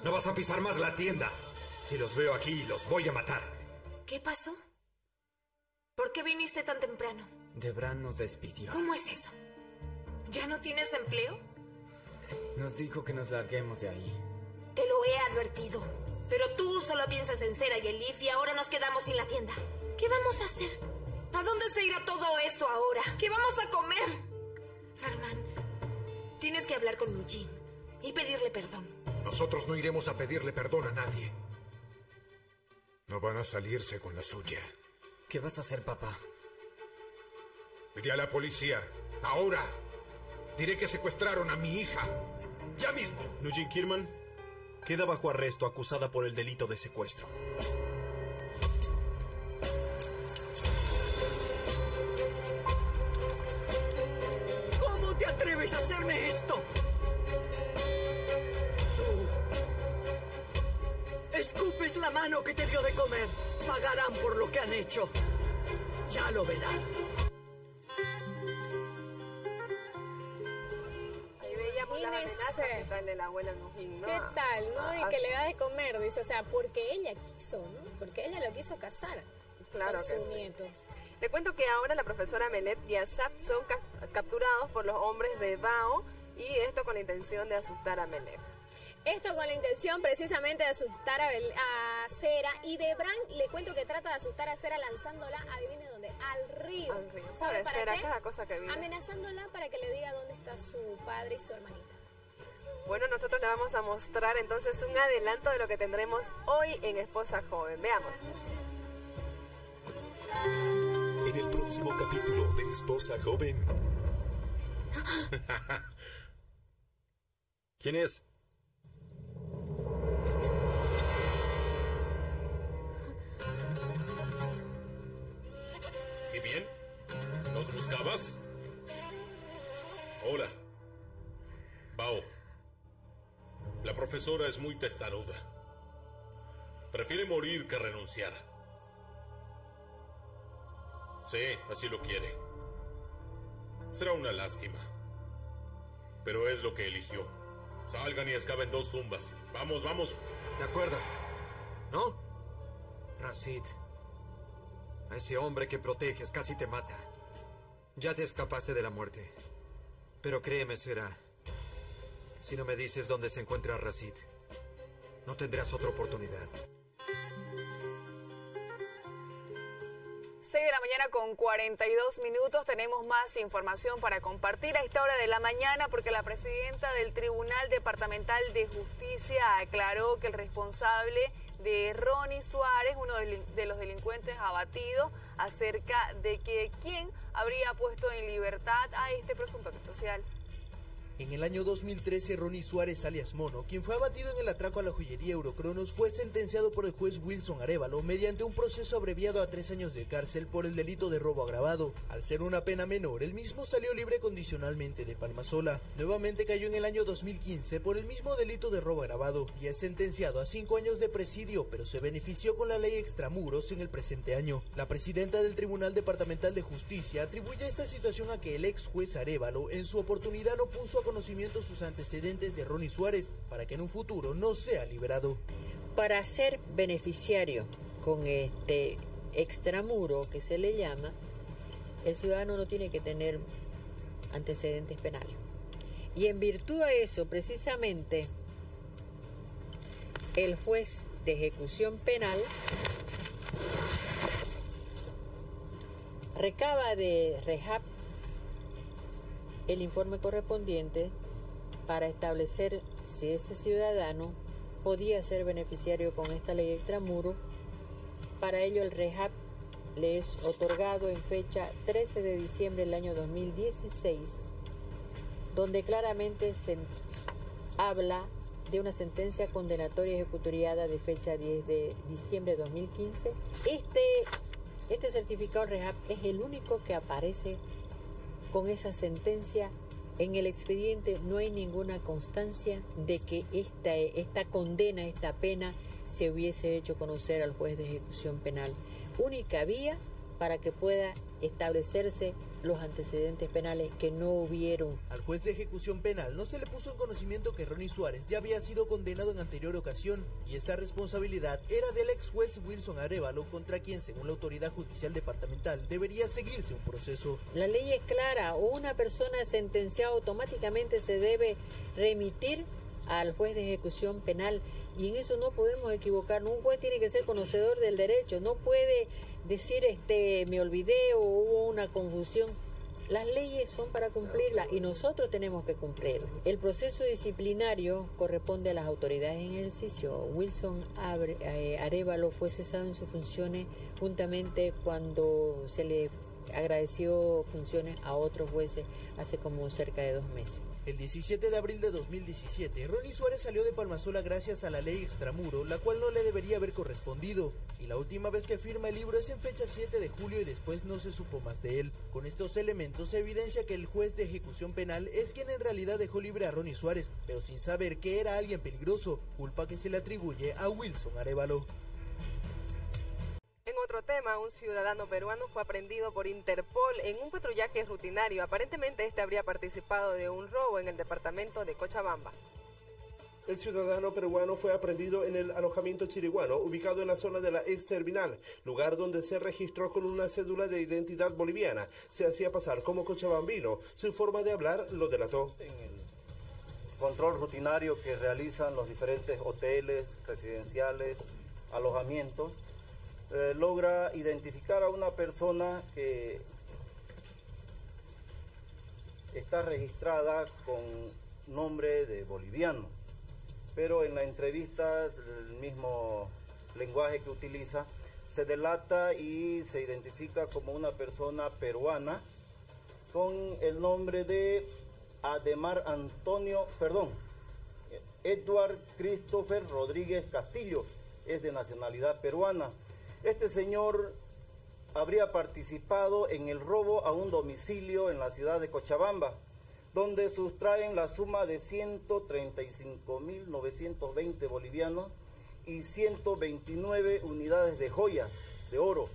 No vas a pisar más la tienda. Si los veo aquí, los voy a matar. ¿Qué pasó? ¿Por qué viniste tan temprano? Debran nos despidió. ¿Cómo es eso? ¿Ya no tienes empleo? Nos dijo que nos larguemos de ahí. Te lo he advertido. Pero tú solo piensas en Cera y el Leaf y ahora nos quedamos sin la tienda. ¿Qué vamos a hacer? ¿A dónde se irá todo esto ahora? ¿Qué vamos a comer? Farman, tienes que hablar con Eugene y pedirle perdón. Nosotros no iremos a pedirle perdón a nadie. No van a salirse con la suya. ¿Qué vas a hacer, papá? Iré a la policía. Ahora. Diré que secuestraron a mi hija. Ya mismo. Nugent Kirman queda bajo arresto acusada por el delito de secuestro. Te atreves a hacerme esto? Tú escupes la mano que te dio de comer. Pagarán por lo que han hecho. Ya lo verán. Ahí veíamos las amenazas que tal de la abuela. ¿Qué tal, no? Y que le da de comer, dice, o sea, porque ella quiso, ¿no? Porque ella lo quiso casar Claro con que su sí. nieto. Le cuento que ahora la profesora Melet y Asap son ca- capturados por los hombres de Bao y esto con la intención de asustar a Melet. Esto con la intención precisamente de asustar a, Bel- a Cera y de Bran le cuento que trata de asustar a Cera lanzándola, adivine dónde, al río. Al río. ¿Sabe Pobre para Cera, qué? cada cosa que vive. Amenazándola para que le diga dónde está su padre y su hermanita. Bueno, nosotros le vamos a mostrar entonces un adelanto de lo que tendremos hoy en Esposa Joven. Veamos. En el próximo capítulo de Esposa Joven. ¿Quién es? ¿Y bien? ¿Nos buscabas? Hola. Bao. La profesora es muy testaruda. Prefiere morir que renunciar. Sí, así lo quiere. Será una lástima. Pero es lo que eligió. Salgan y escaben dos tumbas. Vamos, vamos. ¿Te acuerdas? ¿No? Racid. A ese hombre que proteges casi te mata. Ya te escapaste de la muerte. Pero créeme, será. Si no me dices dónde se encuentra Racid, no tendrás otra oportunidad. 6 de la mañana con 42 minutos tenemos más información para compartir a esta hora de la mañana porque la presidenta del Tribunal Departamental de Justicia aclaró que el responsable de Ronnie Suárez, uno de los delincuentes abatidos, acerca de que quién habría puesto en libertad a este presunto social. En el año 2013, Ronnie Suárez, alias Mono, quien fue abatido en el atraco a la joyería Eurocronos, fue sentenciado por el juez Wilson Arevalo mediante un proceso abreviado a tres años de cárcel por el delito de robo agravado. Al ser una pena menor, el mismo salió libre condicionalmente de Palmasola. Nuevamente cayó en el año 2015 por el mismo delito de robo agravado y es sentenciado a cinco años de presidio, pero se benefició con la ley extramuros en el presente año. La presidenta del Tribunal Departamental de Justicia atribuye esta situación a que el ex juez Arevalo en su oportunidad no puso a conocimiento sus antecedentes de Ronnie Suárez para que en un futuro no sea liberado. Para ser beneficiario con este extramuro que se le llama, el ciudadano no tiene que tener antecedentes penales. Y en virtud a eso, precisamente, el juez de ejecución penal recaba de Rehab el informe correspondiente para establecer si ese ciudadano podía ser beneficiario con esta ley extramuro. Para ello el REHAP le es otorgado en fecha 13 de diciembre del año 2016, donde claramente se habla de una sentencia condenatoria ejecutoriada de fecha 10 de diciembre de 2015. Este, este certificado REHAP es el único que aparece con esa sentencia. En el expediente no hay ninguna constancia de que esta, esta condena, esta pena, se hubiese hecho conocer al juez de ejecución penal. Única vía para que pueda establecerse los antecedentes penales que no hubieron. Al juez de ejecución penal no se le puso en conocimiento que Ronnie Suárez ya había sido condenado en anterior ocasión y esta responsabilidad era del ex juez Wilson Arevalo contra quien, según la autoridad judicial departamental, debería seguirse un proceso. La ley es clara, una persona sentenciada automáticamente se debe remitir al juez de ejecución penal y en eso no podemos equivocar. Un juez tiene que ser conocedor del derecho, no puede decir este me olvidé o hubo una confusión. Las leyes son para cumplirlas y nosotros tenemos que cumplirlas. El proceso disciplinario corresponde a las autoridades en ejercicio. Wilson eh, Arevalo fue cesado en sus funciones juntamente cuando se le agradeció funciones a otros jueces hace como cerca de dos meses. El 17 de abril de 2017, Ronnie Suárez salió de Palmasola gracias a la ley extramuro, la cual no le debería haber correspondido. Y la última vez que firma el libro es en fecha 7 de julio y después no se supo más de él. Con estos elementos se evidencia que el juez de ejecución penal es quien en realidad dejó libre a Ronnie Suárez, pero sin saber que era alguien peligroso, culpa que se le atribuye a Wilson Arevalo. En otro tema, un ciudadano peruano fue aprendido por Interpol en un patrullaje rutinario. Aparentemente este habría participado de un robo en el departamento de Cochabamba. El ciudadano peruano fue aprendido en el alojamiento chiriguano, ubicado en la zona de la ex terminal, lugar donde se registró con una cédula de identidad boliviana. Se hacía pasar como cochabambino. Su forma de hablar lo delató. control rutinario que realizan los diferentes hoteles, residenciales, alojamientos, eh, logra identificar a una persona que está registrada con nombre de boliviano, pero en la entrevista, el mismo lenguaje que utiliza, se delata y se identifica como una persona peruana con el nombre de Ademar Antonio, perdón, Edward Christopher Rodríguez Castillo, es de nacionalidad peruana. Este señor habría participado en el robo a un domicilio en la ciudad de Cochabamba, donde sustraen la suma de 135.920 bolivianos y 129 unidades de joyas de oro.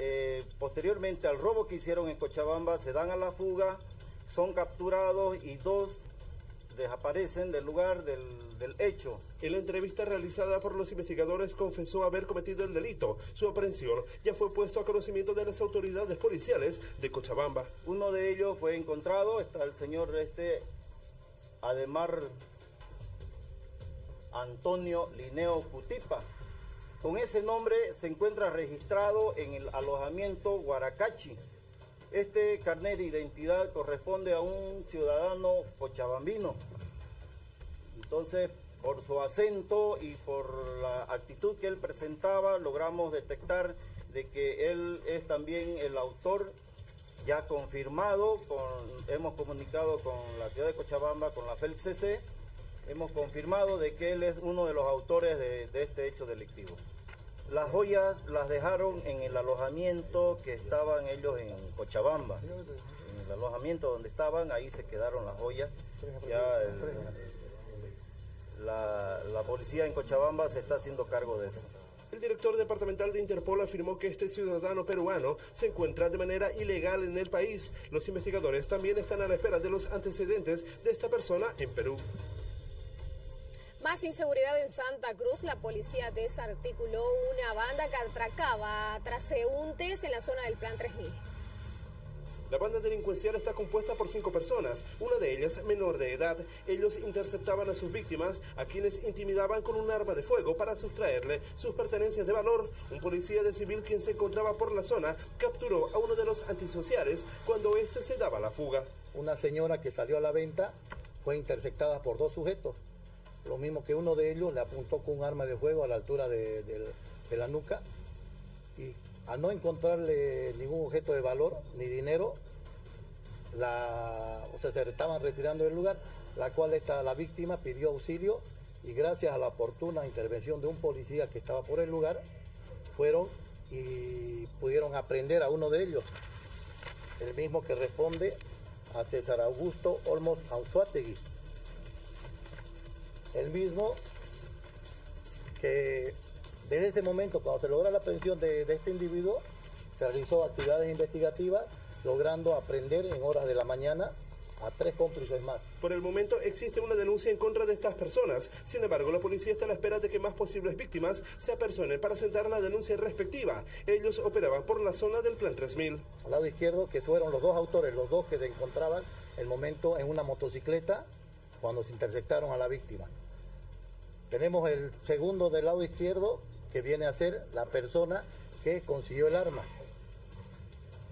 Eh, posteriormente al robo que hicieron en Cochabamba, se dan a la fuga, son capturados y dos desaparecen del lugar del, del hecho. En la entrevista realizada por los investigadores confesó haber cometido el delito. Su aprehensión ya fue puesto a conocimiento de las autoridades policiales de Cochabamba. Uno de ellos fue encontrado, está el señor este Ademar Antonio Lineo Cutipa. Con ese nombre se encuentra registrado en el alojamiento Guaracachi. Este carnet de identidad corresponde a un ciudadano cochabambino. Entonces, por su acento y por la actitud que él presentaba, logramos detectar de que él es también el autor ya confirmado, con- hemos comunicado con la ciudad de Cochabamba, con la FELCC, hemos confirmado de que él es uno de los autores de, este hecho delictivo. Las joyas las dejaron en el alojamiento que estaban ellos en Cochabamba. En el alojamiento donde estaban, ahí se quedaron las joyas. La, la policía en Cochabamba se está haciendo cargo de eso. El director departamental de Interpol afirmó que este ciudadano peruano se encuentra de manera ilegal en el país. Los investigadores también están a la espera de los antecedentes de esta persona en Perú. Más inseguridad en Santa Cruz. La policía desarticuló una banda que atracaba a transeúntes en la zona del Plan 3000. La banda delincuencial está compuesta por cinco personas, una de ellas menor de edad. Ellos interceptaban a sus víctimas, a quienes intimidaban con un arma de fuego para sustraerle sus pertenencias de valor. Un policía de civil quien se encontraba por la zona capturó a uno de los antisociales cuando éste se daba la fuga. Una señora que salió a la venta fue interceptada por dos sujetos. Lo mismo que uno de ellos le apuntó con un arma de fuego a la altura de, de la nuca y al no encontrarle ningún objeto de valor ni dinero, la, o sea, se estaban retirando del lugar, la cual esta, la víctima pidió auxilio y gracias a la oportuna intervención de un policía que estaba por el lugar, fueron y pudieron aprender a uno de ellos, el mismo que responde a César Augusto Olmos Auzuategui, el mismo que Desde ese momento, cuando se logra la aprehensión de, de este individuo, se realizó actividades investigativas, logrando aprender en horas de la mañana a tres cómplices más. Por el momento existe una denuncia en contra de estas personas. Sin embargo, la policía está a la espera de que más posibles víctimas se apersonen para sentar la denuncia respectiva. Ellos operaban por la zona del Plan 3000. Al lado izquierdo, que fueron los dos autores, los dos que se encontraban el momento en una motocicleta cuando se interceptaron a la víctima. Tenemos el segundo del lado izquierdo, que viene a ser la persona que consiguió el arma.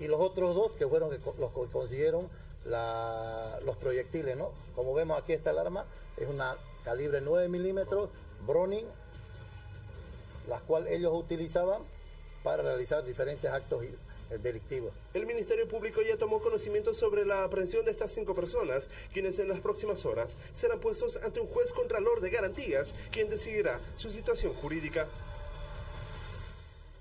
Y los otros dos que fueron los que consiguieron los proyectiles, ¿no? Como vemos aquí está el arma, es una calibre 9 milímetros, Browning, las cuales ellos utilizaban para realizar diferentes actos delictivos. El Ministerio Público ya tomó conocimiento sobre la aprehensión de estas cinco personas, quienes en las próximas horas serán puestos ante un juez contralor de garantías, quien decidirá su situación jurídica.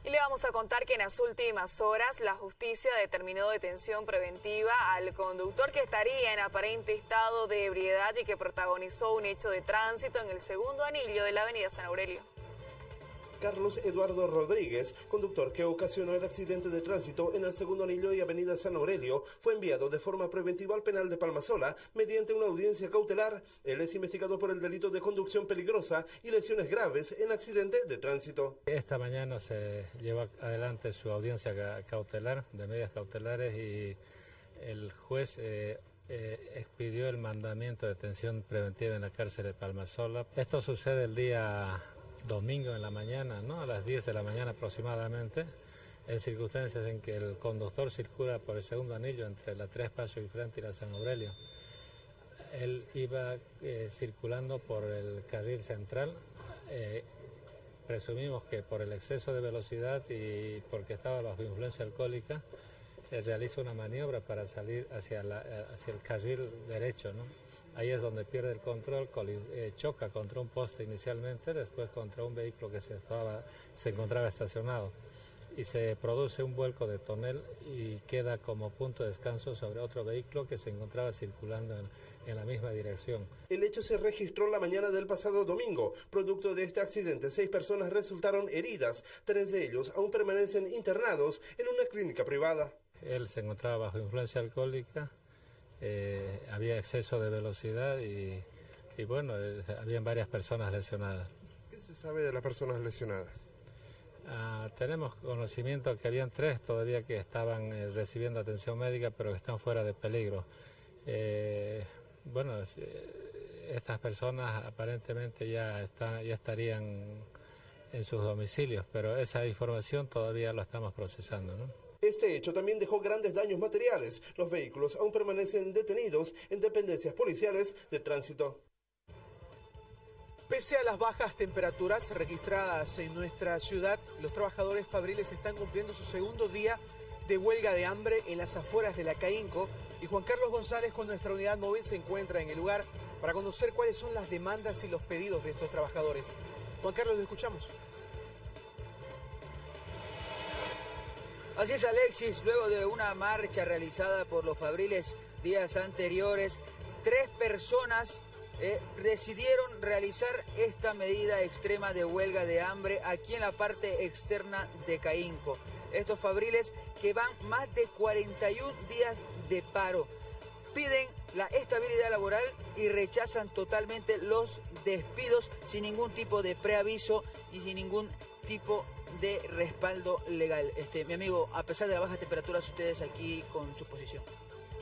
Y le vamos a contar que en las últimas horas la justicia determinó detención preventiva al conductor que estaría en aparente estado de ebriedad y que protagonizó un hecho de tránsito en el segundo anillo de la avenida San Aurelio. Carlos Eduardo Rodríguez, conductor que ocasionó el accidente de tránsito en el segundo anillo y avenida San Aurelio, fue enviado de forma preventiva al penal de Palmasola mediante una audiencia cautelar. Él es investigado por el delito de conducción peligrosa y lesiones graves en accidente de tránsito. Esta mañana se lleva adelante su audiencia cautelar, de medidas cautelares, y el juez eh, eh, expidió el mandamiento de detención preventiva en la cárcel de Palmasola. Esto sucede el día domingo en la mañana, ¿no? a las 10 de la mañana aproximadamente, en circunstancias en que el conductor circula por el segundo anillo entre la Tres Pasos y Frente y la San Aurelio. Él iba eh, circulando por el carril central, eh, presumimos que por el exceso de velocidad y porque estaba bajo influencia alcohólica, eh, realiza una maniobra para salir hacia, la, hacia el carril derecho, ¿no? Ahí es donde pierde el control, eh, choca contra un poste inicialmente, después contra un vehículo que se, estaba, se encontraba estacionado y se produce un vuelco de tonel y queda como punto de descanso sobre otro vehículo que se encontraba circulando en, en, la misma dirección. El hecho se registró la mañana del pasado domingo. Producto de este accidente, seis personas resultaron heridas. Tres de ellos aún permanecen internados en una clínica privada. Él se encontraba bajo influencia alcohólica, eh, había exceso de velocidad y, y bueno, eh, habían varias personas lesionadas. ¿Qué se sabe de las personas lesionadas? Ah, tenemos conocimiento que habían tres todavía que estaban eh, recibiendo atención médica, pero que están fuera de peligro. Bueno, estas personas aparentemente ya, están, ya estarían en sus domicilios, pero esa información todavía la estamos procesando. ¿no? Este hecho también dejó grandes daños materiales. Los vehículos aún permanecen detenidos en dependencias policiales de tránsito. Pese a las bajas temperaturas registradas en nuestra ciudad, los trabajadores fabriles están cumpliendo su segundo día de huelga de hambre en las afueras de la Caínco y Juan Carlos González con nuestra unidad móvil se encuentra en el lugar para conocer cuáles son las demandas y los pedidos de estos trabajadores. Juan Carlos, lo escuchamos. Así es Alexis, luego de una marcha realizada por los fabriles días anteriores, tres personas eh, decidieron realizar esta medida extrema de huelga de hambre aquí en la parte externa de Caínco. Estos fabriles que van más de 41 días de paro piden la estabilidad laboral y rechazan totalmente los despidos sin ningún tipo de preaviso y sin ningún tipo de respaldo legal. Este, mi amigo, a pesar de las bajas temperaturas, ustedes aquí con su posición.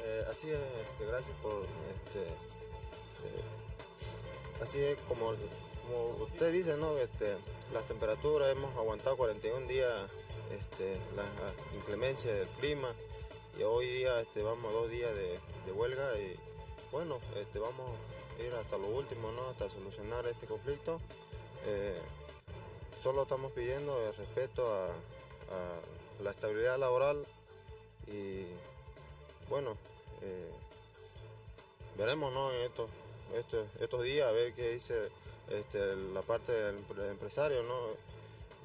Eh, así es, este, gracias por este, eh, así es como, usted dice, ¿no? Este, las temperaturas hemos aguantado 41 días este, la inclemencia del clima y hoy día este, vamos dos días de, de huelga y bueno, este, vamos a ir hasta lo último, ¿no? Hasta solucionar este conflicto. Eh, solo estamos pidiendo el respeto a, a, la estabilidad laboral y bueno, eh, veremos ¿no? en estos, estos, estos, días a ver qué dice este, la parte del empresario, ¿no?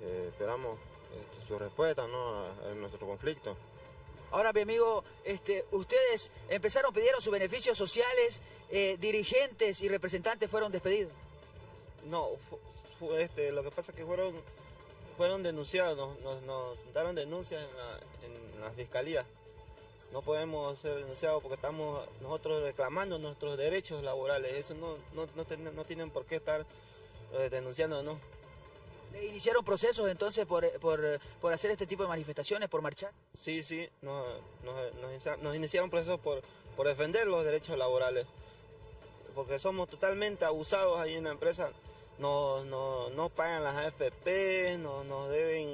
Eh, esperamos este, su respuesta ¿no? a, a, nuestro conflicto. Ahora, mi amigo, este, ustedes empezaron, pidieron sus beneficios sociales, eh, dirigentes y representantes fueron despedidos. No, este, lo que pasa es que fueron fueron denunciados, nos, nos, nos daron denuncias en la, en la fiscalía. No podemos ser denunciados porque estamos nosotros reclamando nuestros derechos laborales. Eso no, no, no, ten- no tienen por qué estar eh, denunciándonos. ¿Le iniciaron procesos entonces por, por, por hacer este tipo de manifestaciones, por marchar? Sí, sí, nos, nos- nos iniciaron procesos por, por defender los derechos laborales, porque somos totalmente abusados ahí en la empresa, nos, nos- no pagan las AFP, nos, nos deben,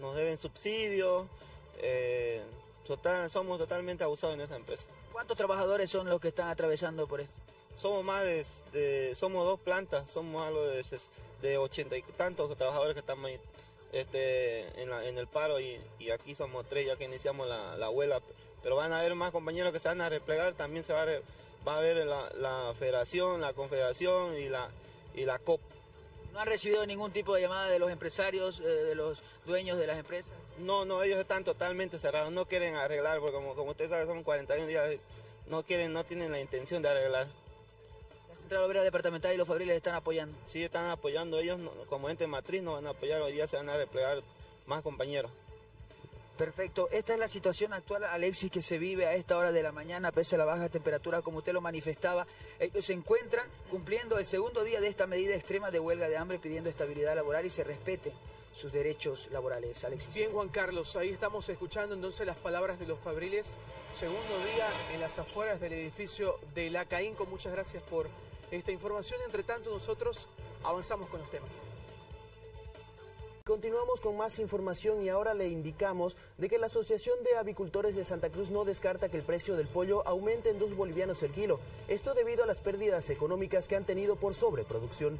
nos deben subsidios, eh, total, somos totalmente abusados en esa empresa. ¿Cuántos trabajadores son los que están atravesando por esto? Somos más de, de- somos dos plantas, somos algo de, de ochenta y tantos trabajadores que estamos ahí, este, en, la- en el paro y, y aquí somos tres ya que iniciamos la, la huelga. Pero van a haber más compañeros que se van a replegar, también se va a, re- va a haber la, la federación, la confederación y la, y la COP. ¿No han recibido ningún tipo de llamada de los empresarios, eh, de los dueños de las empresas? No, no, ellos están totalmente cerrados, no quieren arreglar, porque como, como ustedes saben son 41 días, no quieren, no tienen la intención de arreglar. La Central Obrera Departamental y los fabriles están apoyando. Sí, están apoyando ellos, no- como ente matriz nos van a apoyar, hoy día se van a replegar más compañeros. Perfecto. Esta es la situación actual, Alexis, que se vive a esta hora de la mañana, pese a la baja temperatura, como usted lo manifestaba. Ellos se encuentran cumpliendo el segundo día de esta medida extrema de huelga de hambre, pidiendo estabilidad laboral y se respete sus derechos laborales. Alexis. Bien, Juan Carlos, ahí estamos escuchando entonces las palabras de los fabriles. Segundo día en las afueras del edificio de La Caínco. Muchas gracias por esta información. Entre tanto, nosotros avanzamos con los temas. Continuamos con más información y ahora le indicamos de que la Asociación de Avicultores de Santa Cruz no descarta que el precio del pollo aumente en dos bolivianos el kilo. Esto debido a las pérdidas económicas que han tenido por sobreproducción.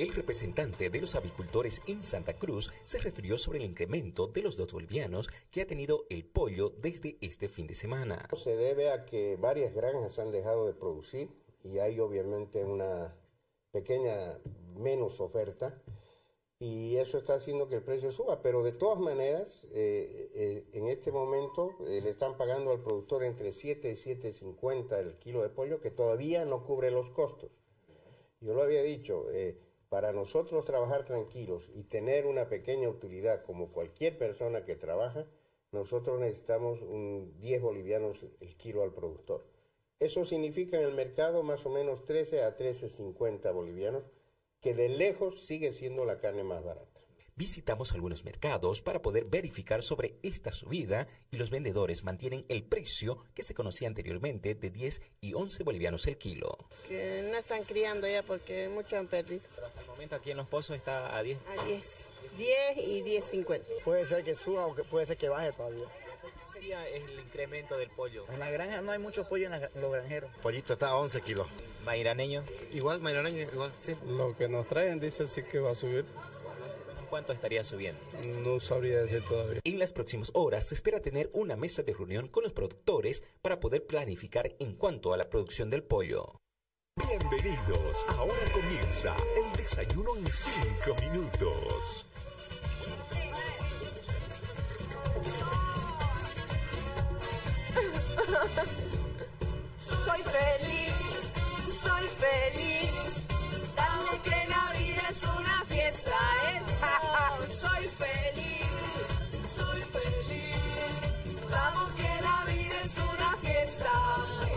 El representante de los avicultores en Santa Cruz se refirió sobre el incremento de los dos bolivianos que ha tenido el pollo desde este fin de semana. Se debe a que varias granjas han dejado de producir y hay obviamente una pequeña menos oferta y eso está haciendo que el precio suba, pero de todas maneras eh, eh, en este momento eh, le están pagando al productor entre 7 y 7.50 el kilo de pollo que todavía no cubre los costos. Yo lo había dicho, para nosotros trabajar tranquilos y tener una pequeña utilidad como cualquier persona que trabaja, nosotros necesitamos un 10 bolivianos el kilo al productor. Eso significa en el mercado más o menos 13 a 13.50 bolivianos, que de lejos sigue siendo la carne más barata. Visitamos algunos mercados para poder verificar sobre esta subida y los vendedores mantienen el precio que se conocía anteriormente de 10 y 11 bolivianos el kilo. que no están criando ya porque muchos han perdido. Hasta el momento aquí en Los Pozos está a 10. A 10. 10 y 10.50. Puede ser que suba o que puede ser que baje todavía. ¿Qué sería el incremento del pollo? En la granja no hay mucho pollo en, la- en los granjeros. Pollito está a 11 kilos. ¿Mairaneño? Igual, mairaneño, igual, sí. Lo que nos traen dice sí que va a subir. ¿Cuánto estaría subiendo? No sabría decir todavía. En las próximas horas se espera tener una mesa de reunión con los productores para poder planificar en cuanto a la producción del pollo. Bienvenidos. Ahora comienza el desayuno en 5 minutos. Feliz. Damos que la vida es una fiesta. Eso, soy feliz, soy feliz. Damos que la vida es una fiesta.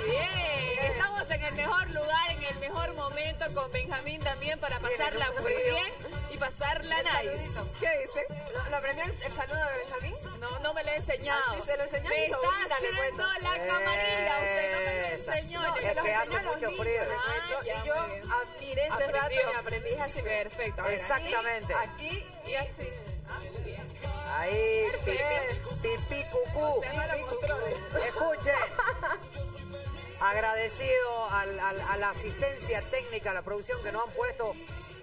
Bien, estamos en el mejor lugar, en el mejor momento con Benjamín también para pasarla muy bien y pasarla nice. ¿Qué dice? ¿Lo, lo aprendió el, el saludo de Benjamín? No, no me lo he enseñado. Ah, sí, se lo enseñó Me está sobrina, haciendo la camarilla, usted no me lo enseñó. No, le se lo que hace enseñó a los mucho niños, Ah, y yo muy admiré ese rato y aprendí así. Perfecto, ver, Exactamente. Aquí, aquí y así. Pipi, pipi, cucú. Escuchen. Agradecido al- al- a la asistencia técnica, a la producción que nos han puesto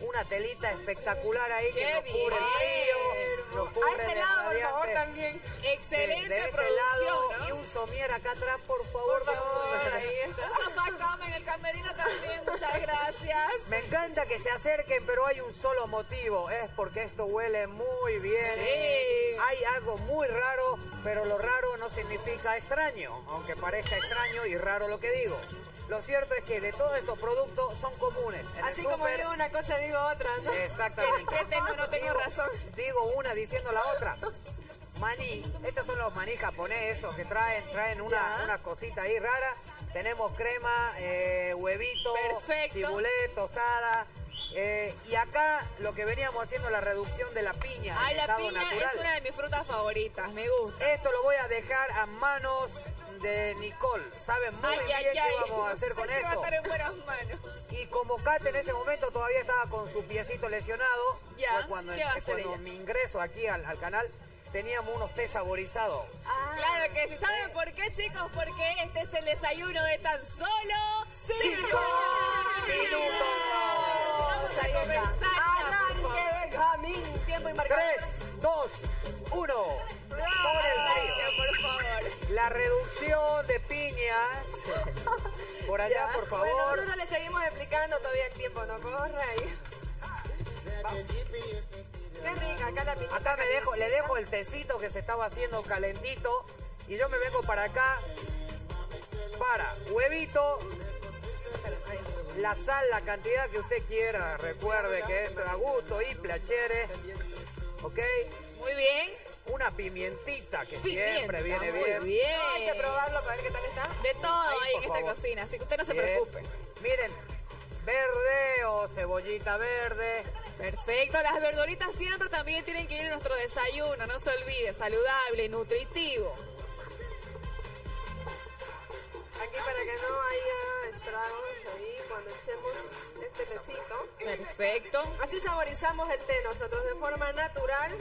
una telita espectacular ahí que nos cubre el frío, nos cubre A este del lado, por favor, también. Excelente de este producción, lado y un somier acá atrás, por favor. Por favor, ahí está. Un sofá en el camerino también, muchas gracias. Me encanta que se acerquen, pero hay un solo motivo, es porque esto huele muy bien. Sí. Hay algo muy raro, pero lo raro no significa extraño, aunque parezca extraño y raro lo que digo. Lo cierto es que de todos estos productos son comunes. En Así como súper- digo una cosa, digo otra, ¿no? Exactamente. ¿Qué tengo? No tengo Digo- razón. Digo una diciendo la otra. Maní, estos son los maní japoneses esos que traen, traen una, una cosita ahí rara. Tenemos crema, eh, huevito, cibulé, tostada. eh, y acá lo que veníamos haciendo la reducción de la piña. Ay, la piña natural. es una de mis frutas favoritas, me gusta. Esto lo voy a dejar a manos de Nicole. Saben muy Ay, bien ay, qué ay. vamos a hacer No con va a esto. estar en buenas manos. Y como Kate en ese momento todavía estaba con su piecito lesionado, Ya, fue cuando, ¿qué va a hacer cuando ella? mi ingreso aquí al, al canal teníamos unos té saborizados. Claro que sí. ¿Saben por qué, chicos? Porque este es el desayuno de tan solo cinco minutos. Vamos a comenzar. Arranque, Benjamín. Tiempo y marcador. 3, 2, 1. Por el frío. por favor. La reducción de piñas. Por allá, por Bueno, favor. nosotros le seguimos explicando, todavía el tiempo no corre. ahí. Qué rica, acá la piñita. Acá me dejo, le dejo el tecito que se estaba haciendo calentito y yo me vengo para acá para huevito, la sal, la cantidad que usted quiera, recuerde que es a gusto y placere, ¿ok? Muy bien. Una pimientita que Pimienta, siempre viene muy bien. bien. Hay que probarlo para ver qué tal está. De todo Ahí, en esta favor. cocina, así que usted no se Bien. preocupe. Miren, verde o cebollita verde. Perfecto, las verduritas siempre también tienen que ir en nuestro desayuno, no se olvide, saludable, nutritivo. Aquí para que no haya estragos ahí cuando echemos este tecito. Perfecto. Así saborizamos el té nosotros de forma natural.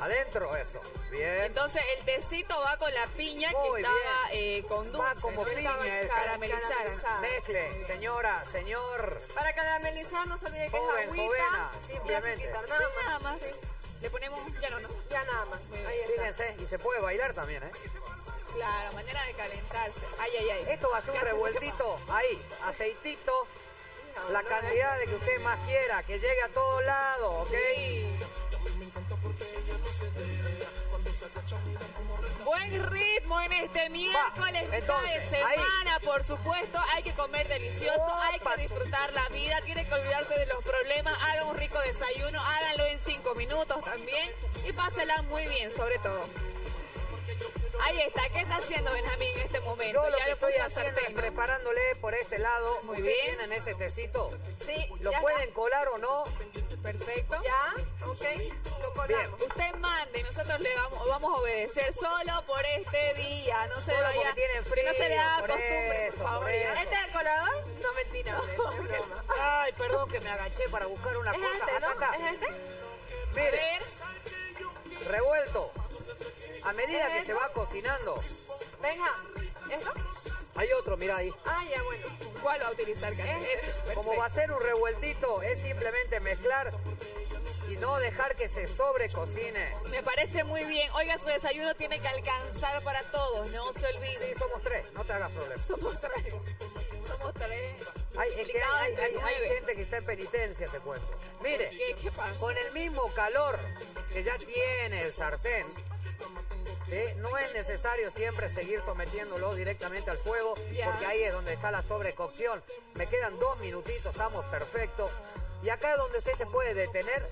Adentro eso. Bien. Entonces el tecito va con la piña Muy que estaba eh, con dulce, Va como ¿no? piña, caramelizada. caramelizada. Mezcle, señora, señor. Para caramelizar no se olvide que Joven, es agüita jovena, y simplemente. azuquitar, Sí, nada más. nada más. Le ponemos, ya no, no. Ya nada más. Ahí está. Fíjense, y se puede bailar también, ¿eh? Claro, manera de calentarse. Ay, ay, ay. Esto va a ser un revueltito, ahí, aceitito, la cantidad de que usted más quiera, que llegue a todos lados, ¿ok? Sí. Buen ritmo en este miércoles, entonces, de semana, por supuesto. Hay que comer delicioso, hay que disfrutar la vida, tiene que olvidarse de los problemas. Haga un rico desayuno, háganlo en cinco minutos también y pásela muy bien, sobre todo. Ahí está, ¿qué está haciendo Benjamín en este momento? Yo lo ya que lo estoy a haciendo es ¿no? preparándole por este lado. Muy ¿Ustedes bien. tienen ese tecito? Sí, ¿Lo pueden colar o no? Perfecto. Ya, ok, lo colamos. Usted mande, nosotros le vamos, vamos a obedecer solo por este día. No se Solo vaya, que no se le haga frío, costumbre, eso, por favor. por. ¿Este es el colador? No, mentira. broma. Ay, perdón que me agaché para buscar una ¿Es cosa. este, no? está. ¿Es este? A Mire, ver, revuelto. A medida ¿Es que se eso? va cocinando, Venga, ¿esto? hay otro, mira ahí. Ah, ya, bueno. ¿cuál va a utilizar, Karen? Este. Ese. Como va a ser un revueltito, es simplemente mezclar y no dejar que se sobrecocine. Me parece muy bien. Oiga, su desayuno tiene que alcanzar para todos, no se olvide. Sí, somos tres, no te hagas problema. Somos tres. Somos tres. Hay, es que hay, gente que está en penitencia, te cuento. Mire, ¿Qué, qué pasa? con el mismo calor que ya tiene el sartén, ¿sí? no es necesario siempre seguir sometiéndolo directamente al fuego, porque ahí es donde está la sobrecocción. Me quedan dos minutitos, estamos perfectos. Y acá es donde usted se puede detener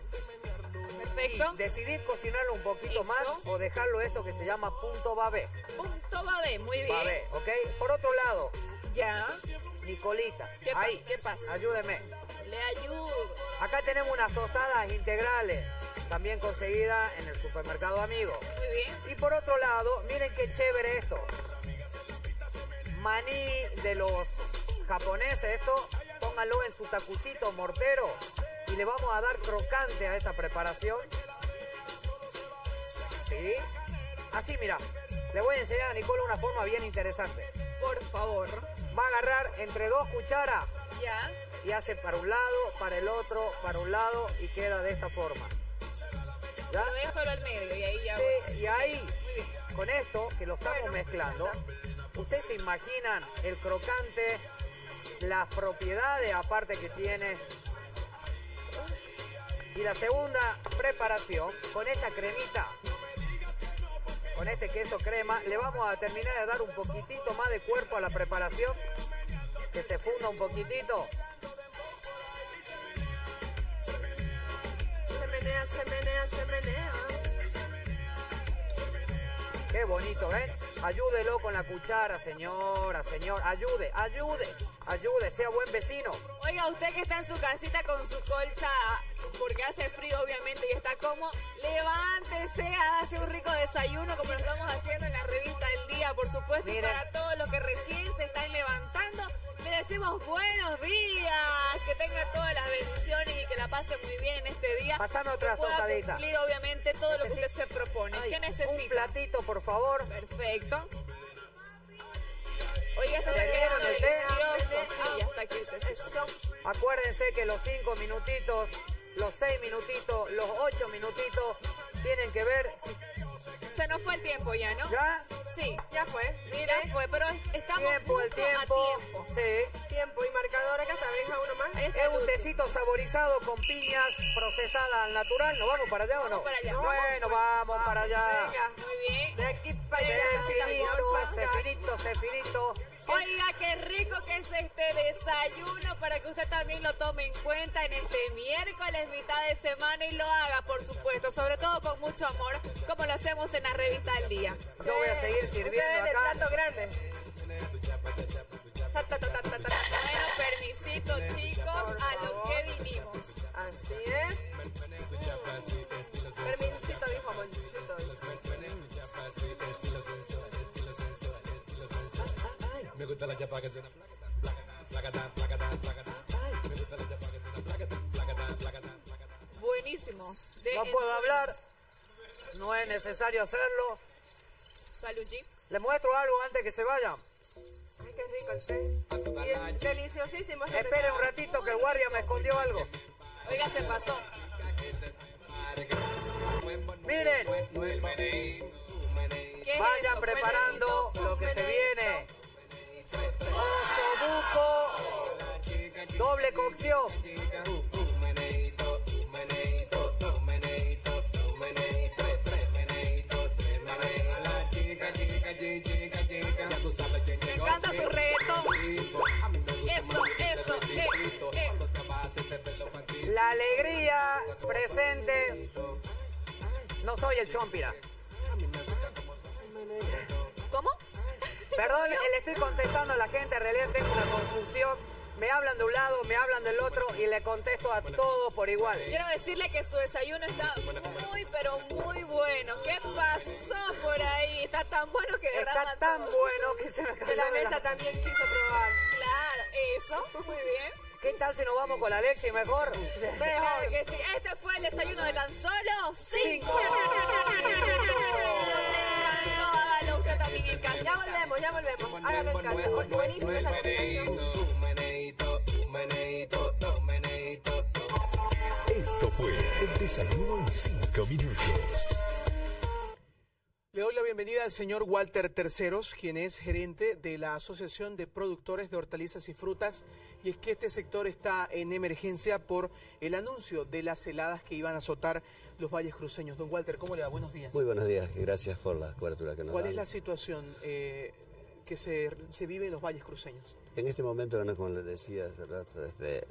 Perfecto. y decidir cocinarlo un poquito Eso. más o dejarlo esto que se llama punto babé. Punto babé, muy bien. Babé, ¿ok? Por otro lado, Ya. Nicolita, ¿Qué ahí, qué pasa? ayúdeme. Le ayudo. Acá tenemos unas tostadas integrales, también conseguidas en el supermercado Amigo. Muy bien. Y por otro lado, miren qué chévere esto. Maní de los japoneses, esto, póngalo en su tacucito mortero y le vamos a dar crocante a esta preparación. ¿Sí? Así, mira, le voy a enseñar a Nicola una forma bien interesante. Por favor. Va a agarrar entre dos cucharas Ya. y hace para un lado, para el otro, para un lado y queda de esta forma. ¿Ya? Lo dejo solo al medio y ahí ya. Sí, y ahí, con esto que lo estamos mezclando, ustedes se imaginan el crocante, las propiedades aparte que tiene. Y la segunda preparación, con esta cremita, con este queso crema. Le vamos a terminar de dar un poquitito más de cuerpo a la preparación. Que se funda un poquitito. Menea, se menea, se menea. Qué bonito, ¿ven? Ayúdelo con la cuchara, señora, señor. Ayude, ayude, ayude, sea buen vecino. Oiga, usted que está en su casita con su colcha, porque hace frío obviamente y está como, levántese, hace un rico desayuno como lo estamos haciendo en la revista del día, por supuesto. Y para todos los que recién se están levantando, le decimos buenos días, que tenga todas las bendiciones y que la pase muy bien en este día. Pasame que otra pueda tostadita. cumplir obviamente todo lo que usted se propone. Ay, ¿Qué necesita? Un platito, por favor. Perfecto. Oiga. Sí, ya está aquí el. Acuérdense que los cinco minutitos, los seis minutitos, los ocho minutitos tienen que ver Se nos fue el tiempo ya, ¿no? ¿Ya? Sí. Ya fue, mire. Ya fue, pero estamos tiempo, el justo a tiempo. tiempo. Sí. Tiempo y marcador acá está, venga uno más. Es un tecito saborizado con piñas procesadas al natural. ¿Nos vamos para allá o no? Para allá. Bueno, vamos para allá. Venga, Muy bien. de aquí para allá. Ese finito, porfa. Oiga, qué rico que es este desayuno para que usted también lo tome en cuenta en este miércoles, mitad de semana y lo haga, por supuesto, sobre todo con mucho amor, como lo hacemos en la revista del día. Yo voy a seguir sirviendo acá. plato grande. Bueno, permisito, chicos, a lo que vinimos. Así es. Gusta la chapa que la. Buenísimo. No puedo hablar. No es necesario hacerlo. Salud, G. Les muestro algo antes que se vayan. Ay, qué rico el té. Bien, deliciosísimo. este Esperen té. un ratito que el guardia me escondió algo. Oiga, se pasó. Miren, ¿Qué es vayan preparando lo que se viene. Doble cocción. Me encanta tu. Eso, eso, eh, eh. La alegría presente. No soy el chompira. Perdón, le estoy contestando a la gente, en realidad tengo una confusión. Me hablan de un lado, me hablan del otro y le contesto a todos por igual. Quiero decirle que su desayuno está muy, pero muy bueno. ¿Qué pasó por ahí? Está tan bueno que derrama Está tan todo. bueno que se me Que cayó la de mesa la... también quiso probar. Claro, eso, muy bien. ¿Qué tal si nos vamos con Alexi mejor? Claro que sí. Este fue el desayuno de tan solo cinco. Cinco. Volvemos, ya volvemos. Háganlo en casa. Buenísima esa combinación. Esto fue el desayuno en cinco minutos. Le doy la bienvenida al señor Walter Terceros, quien es gerente de la Asociación de Productores de Hortalizas y Frutas. Y es que este sector está en emergencia por el anuncio de las heladas que iban a azotar los valles cruceños. Don Walter, ¿cómo le va? Buenos días. Muy buenos días gracias por la cobertura que nos ¿Cuál es la situación eh, que se, se vive en los valles cruceños? En este momento, bueno, como les decía hace rato, este,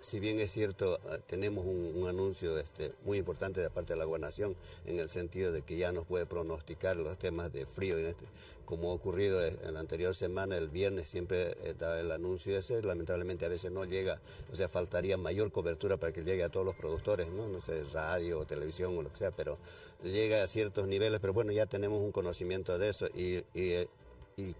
si bien es cierto, eh, tenemos un, un anuncio este, muy importante de parte de la gobernación en el sentido de que ya nos puede pronosticar los temas de frío, este- como ha ocurrido en la anterior semana, el viernes siempre eh, da el anuncio ese, lamentablemente a veces no llega, o sea, faltaría mayor cobertura para que llegue a todos los productores, ¿no? No sé, radio o televisión o lo que sea, pero llega a ciertos niveles, pero bueno, ya tenemos un conocimiento de eso y- y, eh, y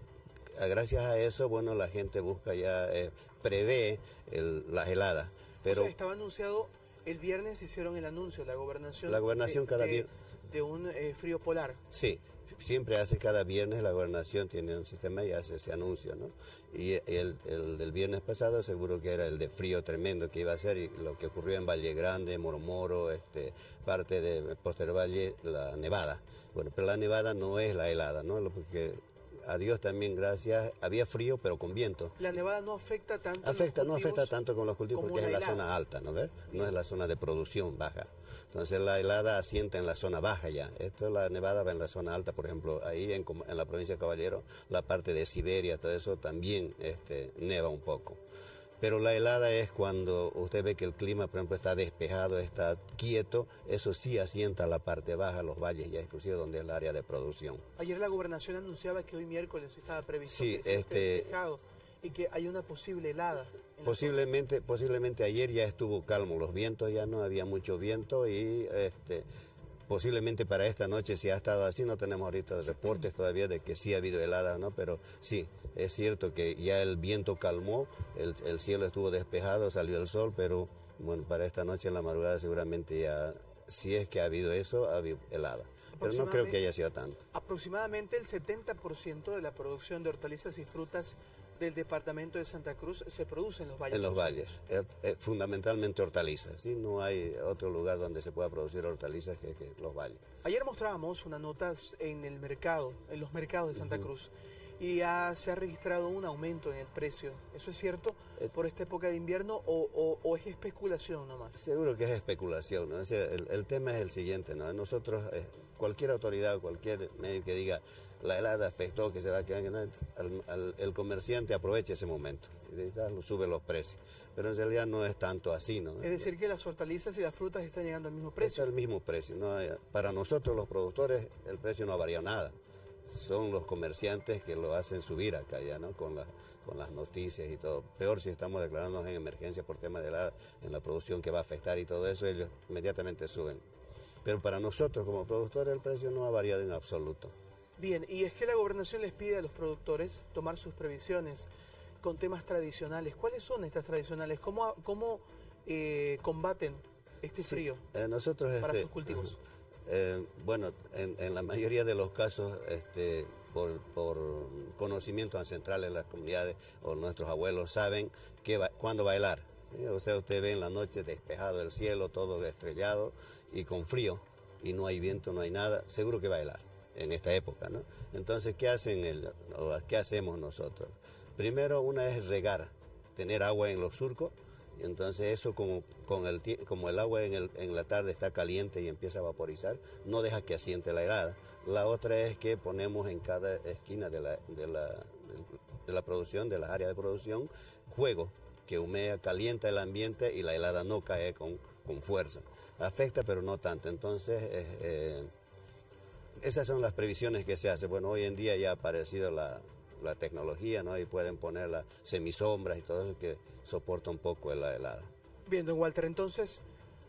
gracias a eso, bueno, la gente busca ya, eh, prevé el- las heladas. Pero O sea, estaba anunciado el viernes, hicieron el anuncio, la gobernación. La gobernación de- cada de- vier- De un eh, frío polar. sí, siempre hace cada viernes, la gobernación tiene un sistema y hace ese anuncio, ¿no? Y el, el del viernes pasado seguro que era el de frío tremendo que iba a ser y lo que ocurrió en Valle Grande, Moromoro, este, parte de Poster Valle, la nevada. Bueno, pero la nevada no es la helada, ¿no? Lo- Porque a Dios también gracias, había frío pero con viento. La nevada no afecta tanto. los Afecta, no afecta tanto con los cultivos porque es en la zona alta, ¿no ves? No es la zona de producción baja. Entonces la helada asienta en la zona baja ya. Esto la nevada va en la zona alta, por ejemplo, ahí en la provincia de Caballero, la parte de Siberia, todo eso también este, neva un poco. Pero la helada es cuando usted ve que el clima, por ejemplo, está despejado, está quieto, eso sí asienta la parte baja, los valles ya exclusivos donde es el área de producción. Ayer la gobernación anunciaba que hoy miércoles estaba previsto Sí, que se este- despejado y que hay una posible helada. Posiblemente, posiblemente ayer ya estuvo calmo, los vientos ya no había mucho viento y este, posiblemente para esta noche si ha estado así, no tenemos ahorita reportes todavía de que sí ha habido helada, ¿no? Pero sí, es cierto que ya el viento calmó, el, el cielo estuvo despejado, salió el sol, pero bueno, para esta noche en la madrugada seguramente ya, si es que ha habido eso, ha habido helada. Pero no creo que haya sido tanto. Aproximadamente el 70% de la producción de hortalizas y frutas del departamento de Santa Cruz se produce en los valles. En los valles, eh, eh, fundamentalmente hortalizas, ¿sí? No hay otro lugar donde se pueda producir hortalizas que, que los valles. Ayer mostrábamos una nota en el mercado, en los mercados de Santa Cruz, y ya se ha registrado un aumento en el precio. ¿Eso es cierto Eh, por esta época de invierno o, o- o es especulación nomás? Seguro que es especulación, el, el tema es el siguiente, ¿no? Nosotros, eh, cualquier autoridad, cualquier medio que diga la helada afectó, que se va a quedar, que no", al- al- el comerciante aprovecha ese momento y dice, "Ah, sube los precios. Pero en realidad no es tanto así, ¿no? Es decir, que las hortalizas y las frutas están llegando al mismo precio. Es el mismo precio. ¿no? Eh, Para nosotros los productores el precio no ha variado nada. Son los comerciantes que lo hacen subir acá ya, ¿no? Con, la- con las noticias y todo. Peor si estamos declarándonos en emergencia por tema de la, en la producción que va a afectar y todo eso, ellos inmediatamente suben. Pero para nosotros como productores el precio no ha variado en absoluto. Bien, y es que la gobernación les pide a los productores tomar sus previsiones con temas tradicionales. ¿Cuáles son estas tradicionales? ¿Cómo, cómo eh, combaten este frío Eh, nosotros, para este, sus cultivos? Eh, bueno, en, en la mayoría de los casos, este, por, por conocimiento ancestral en las comunidades o nuestros abuelos saben que va- cuándo bailar. ¿sí? O sea, usted ve en la noche despejado el cielo, todo estrellado y con frío y no hay viento, no hay nada, seguro que bailar en esta época, ¿no? Entonces, ¿qué hacen el, o qué hacemos nosotros? Primero, una es regar, tener agua en los surcos y entonces eso como, con el, como el agua en, el- en la tarde está caliente y empieza a vaporizar, no deja que asiente la helada. La otra es que ponemos en cada esquina de la, de la, de la producción, de las áreas de producción, juego que humea, calienta el ambiente y la helada no cae con, con fuerza. Afecta pero no tanto. Entonces, eh, esas son las previsiones que se hacen. Bueno, hoy en día ya ha aparecido la, la tecnología, ¿no? Y pueden poner las semisombras y todo eso que soporta un poco la helada. Bien, don Walter, entonces,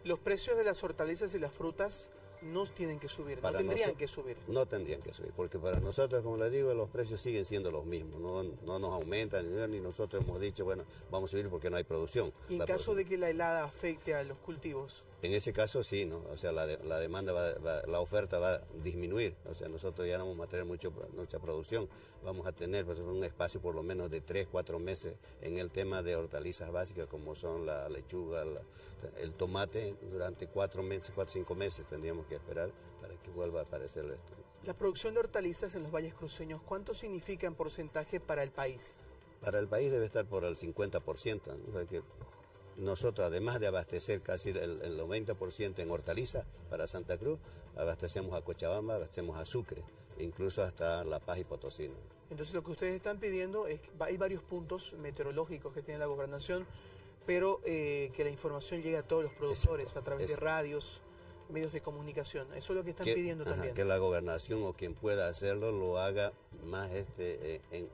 los precios de las hortalizas y las frutas no tienen que subir, no tendrían que subir. No tendrían que subir, porque para nosotros, como les digo, los precios siguen siendo los mismos, no, no nos aumentan, ni, ni nosotros hemos dicho, bueno, vamos a subir porque no hay producción. Y en La caso de que la helada afecte a los cultivos, En ese caso sí, ¿no? O sea, la, de- la demanda, va, va- la oferta va a disminuir. O sea, nosotros ya no vamos a tener mucho, mucha producción. Vamos a tener pues, un espacio por lo menos de tres, cuatro meses en el tema de hortalizas básicas como son la lechuga, la- el tomate. Durante cuatro meses, cuatro, cinco meses tendríamos que esperar para que vuelva a aparecer esto. la producción de hortalizas en los valles cruceños, ¿cuánto significa en porcentaje para el país? Para el país debe estar por el 50%. ¿no? O sea que nosotros, además de abastecer casi el, el 90% en hortalizas para Santa Cruz, abastecemos a Cochabamba, abastecemos a Sucre, incluso hasta La Paz y Potosí. Entonces lo que ustedes están pidiendo es hay varios puntos meteorológicos que tiene la gobernación, pero eh, que la información llegue a todos los productores a través de radios, medios de comunicación. Eso es lo que están que, pidiendo ajá, también. que la gobernación o quien pueda hacerlo lo haga más, este, eh, en-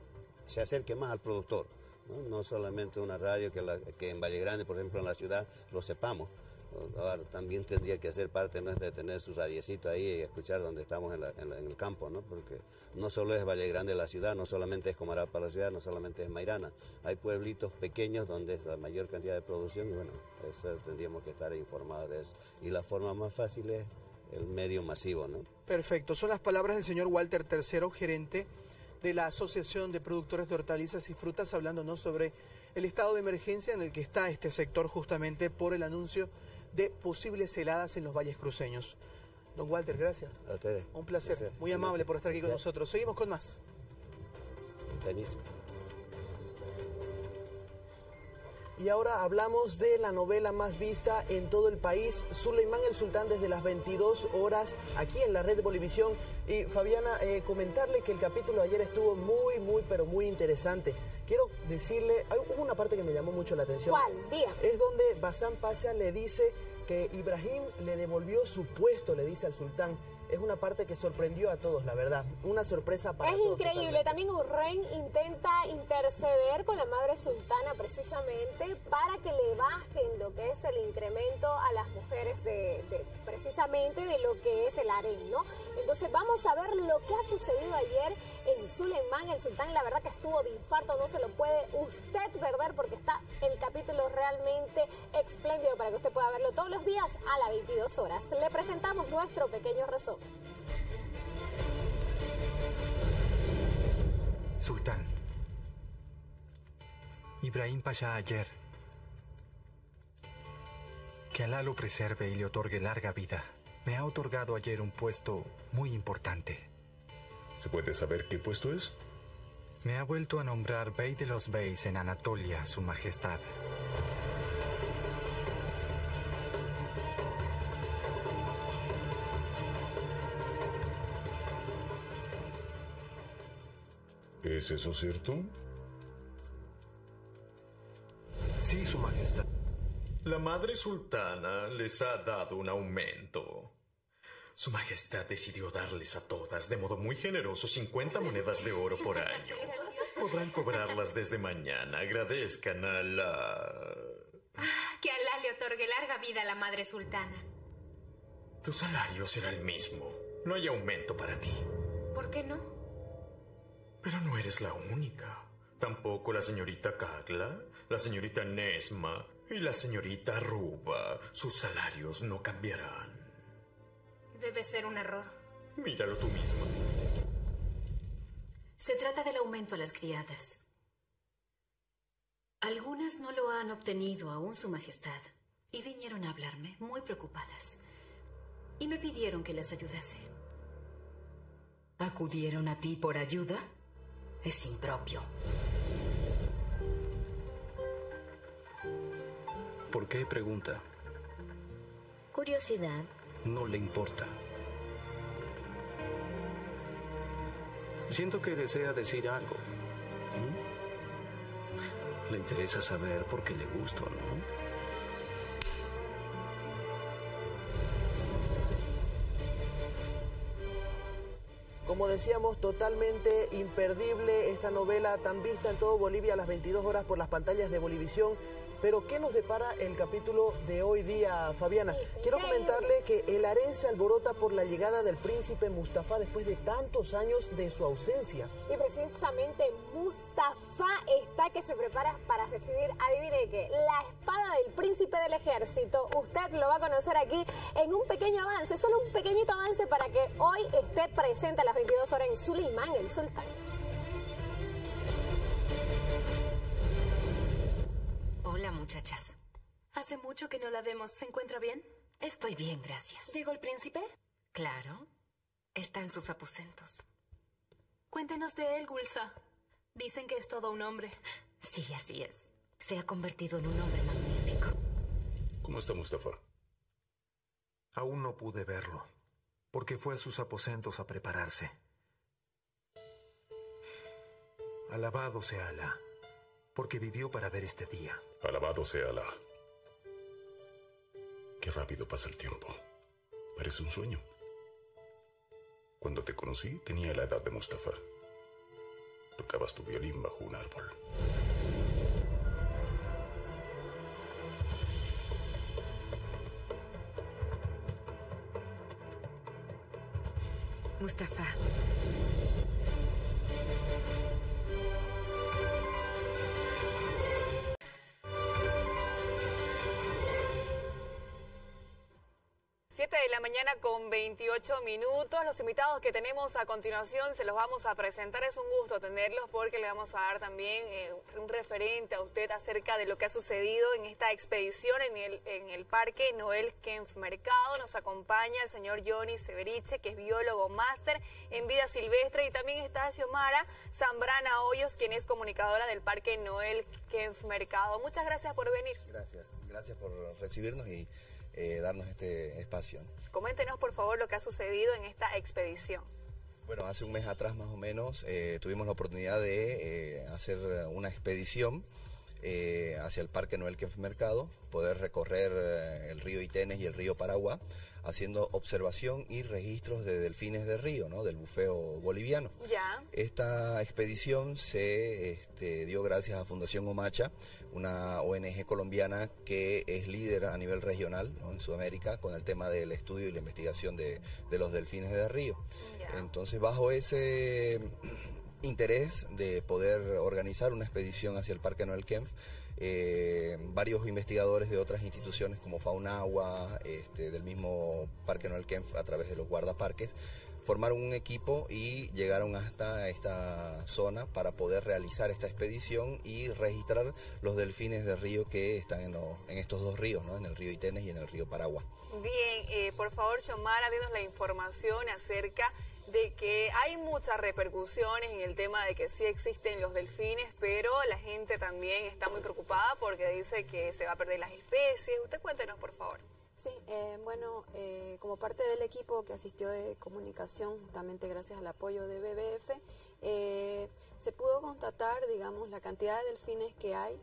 se acerque más al productor. ¿No? Solamente una radio que, en Valle Grande, por ejemplo, en la ciudad, lo sepamos. Ahora, también tendría que ser parte nuestra de tener su radiecito ahí y escuchar donde estamos en, la- en la- el campo, ¿no? Porque no solo es Valle Grande la ciudad, no solamente es Comarapa la ciudad, no solamente es Mairana. Hay pueblitos pequeños donde es la mayor cantidad de producción y bueno, eso tendríamos que estar informados de eso. Y la forma más fácil es el medio masivo, ¿no? Perfecto, son las palabras del señor Walter Tercero, gerente de la Asociación de Productores de Hortalizas y Frutas, hablándonos sobre el estado de emergencia en el que está este sector justamente por el anuncio de posibles heladas en los valles cruceños. Don Walter, gracias. A ustedes. Un placer, Gracias. muy amable por estar aquí con nosotros. Seguimos con más. sultanismo. Y ahora hablamos de la novela más vista en todo el país, Suleimán el Sultán desde las 22 horas aquí en la red de Bolivisión. Y Fabiana, eh, comentarle que el capítulo de ayer estuvo muy, muy, pero muy interesante. Quiero decirle, hay- hubo una parte que me llamó mucho la atención. ¿Cuál? Dígame. Es donde Basán Pasha le dice que Ibrahim le devolvió su puesto, le dice al sultán. Es una parte que sorprendió a todos, la verdad. Una sorpresa para Es todos. increíble. También Urren intenta interceder con la madre sultana precisamente para que le bajen lo que es el incremento a las mujeres de, de- precisamente de lo que es el harén, ¿no? Entonces vamos a ver lo que ha sucedido ayer en Suleimán. El sultán, la verdad que estuvo de infarto, no se lo puede usted perder porque está el capítulo realmente espléndido para que usted pueda verlo todos los días a las 22 horas. Le presentamos nuestro pequeño resumen. Sultán. Ibrahim Pasha ayer. Que Alá lo preserve y le otorgue larga vida. Me ha otorgado ayer un puesto muy importante. ¿Se puede saber qué puesto es? Me ha vuelto a nombrar Bey de los Beys en Anatolia, Su Majestad. ¿Es eso cierto? Sí, Su Majestad. La Madre Sultana les ha dado un aumento. Su Majestad decidió darles a todas, de modo muy generoso, 50 monedas de oro por año. Podrán cobrarlas desde mañana. Agradezcan a la... Que Alá le otorgue larga vida a la madre sultana. Tu salario será el mismo. No hay aumento para ti. ¿Por qué no? Pero no eres la única. Tampoco la señorita Kagla, la señorita Nesma y la señorita Ruba. Sus salarios no cambiarán. Debe ser un error. Míralo tú misma. Se trata del aumento a las criadas. Algunas no lo han obtenido aún, Su Majestad, y vinieron a hablarme muy preocupadas. Y me pidieron que les ayudase. ¿Acudieron a ti por ayuda? Es impropio. ¿Por qué pregunta? Curiosidad. No le importa. Siento que desea decir algo. ¿Mm? Le interesa saber por qué le gusto, ¿no? Como decíamos, totalmente imperdible esta novela tan vista en todo Bolivia a las 22 horas por las pantallas de Bolivisión. Pero ¿qué nos depara el capítulo de hoy día, Fabiana? Quiero comentarle que el harén se alborota por la llegada del príncipe Mustafa después de tantos años de su ausencia. Y precisamente Mustafa está que se prepara para recibir, adivine qué, la espada del príncipe del ejército. Usted lo va a conocer aquí en un pequeño avance, solo un pequeñito avance para que hoy esté presente a las 22 horas en Suleimán, el sultán. Hola, muchachas. Hace mucho que no la vemos. ¿Se encuentra bien? Estoy bien, gracias. ¿Llegó el príncipe? Claro. Está en sus aposentos. Cuéntenos de él, Gulsa. Dicen que es todo un hombre. Sí, así es. Se ha convertido en un hombre magnífico. ¿Cómo está Mustafa? Aún no pude verlo, porque fue a sus aposentos a prepararse. Alabado sea Alá, porque vivió para ver este día. Alabado sea Alá. Qué rápido pasa el tiempo. Parece un sueño. Cuando te conocí tenía la edad de Mustafa. Tocabas tu violín bajo un árbol. Mustafa. 7 de la mañana con 28 minutos. Los invitados que tenemos a continuación se los vamos a presentar. Es un gusto tenerlos porque le vamos a dar también eh, un referente a usted acerca de lo que ha sucedido en esta expedición en el, en el Parque Noel Kempf Mercado. Nos acompaña el señor Johnny Severiche, que es biólogo máster en vida silvestre, y también está Xiomara Zambrana Hoyos, quien es comunicadora del Parque Noel Kempf Mercado. Muchas gracias por venir. Gracias, gracias por recibirnos y eh, darnos este espacio. Coméntenos, por favor, lo que ha sucedido en esta expedición. Bueno, hace un mes atrás más o menos eh, tuvimos la oportunidad de eh, hacer una expedición eh, hacia el Parque Noel Mercado, poder recorrer el río Itenes y el río Paragua, haciendo observación y registros de delfines de río, ¿no? del bufeo boliviano. Ya. Esta expedición se este, dio gracias a Fundación Omacha, una ONG colombiana que es líder a nivel regional ¿no? en Sudamérica con el tema del estudio y la investigación de, de los delfines de río. Entonces, bajo ese interés de poder organizar una expedición hacia el Parque Noel Kempf, eh, varios investigadores de otras instituciones como Faunagua, este, del mismo Parque Noel Kempf a través de los guardaparques, formaron un equipo y llegaron hasta esta zona para poder realizar esta expedición y registrar los delfines de río que están en, los- en estos dos ríos, ¿no? en el río Itenes y en el río Paragua. Bien, eh, por favor, Xiomara, denos la información acerca de que hay muchas repercusiones en el tema de que sí existen los delfines, pero la gente también está muy preocupada porque dice que se va a perder las especies. Usted cuéntenos, por favor. Sí, eh, bueno, eh, como parte del equipo que asistió de comunicación, justamente gracias al apoyo de BBF, eh, se pudo constatar, digamos, la cantidad de delfines que hay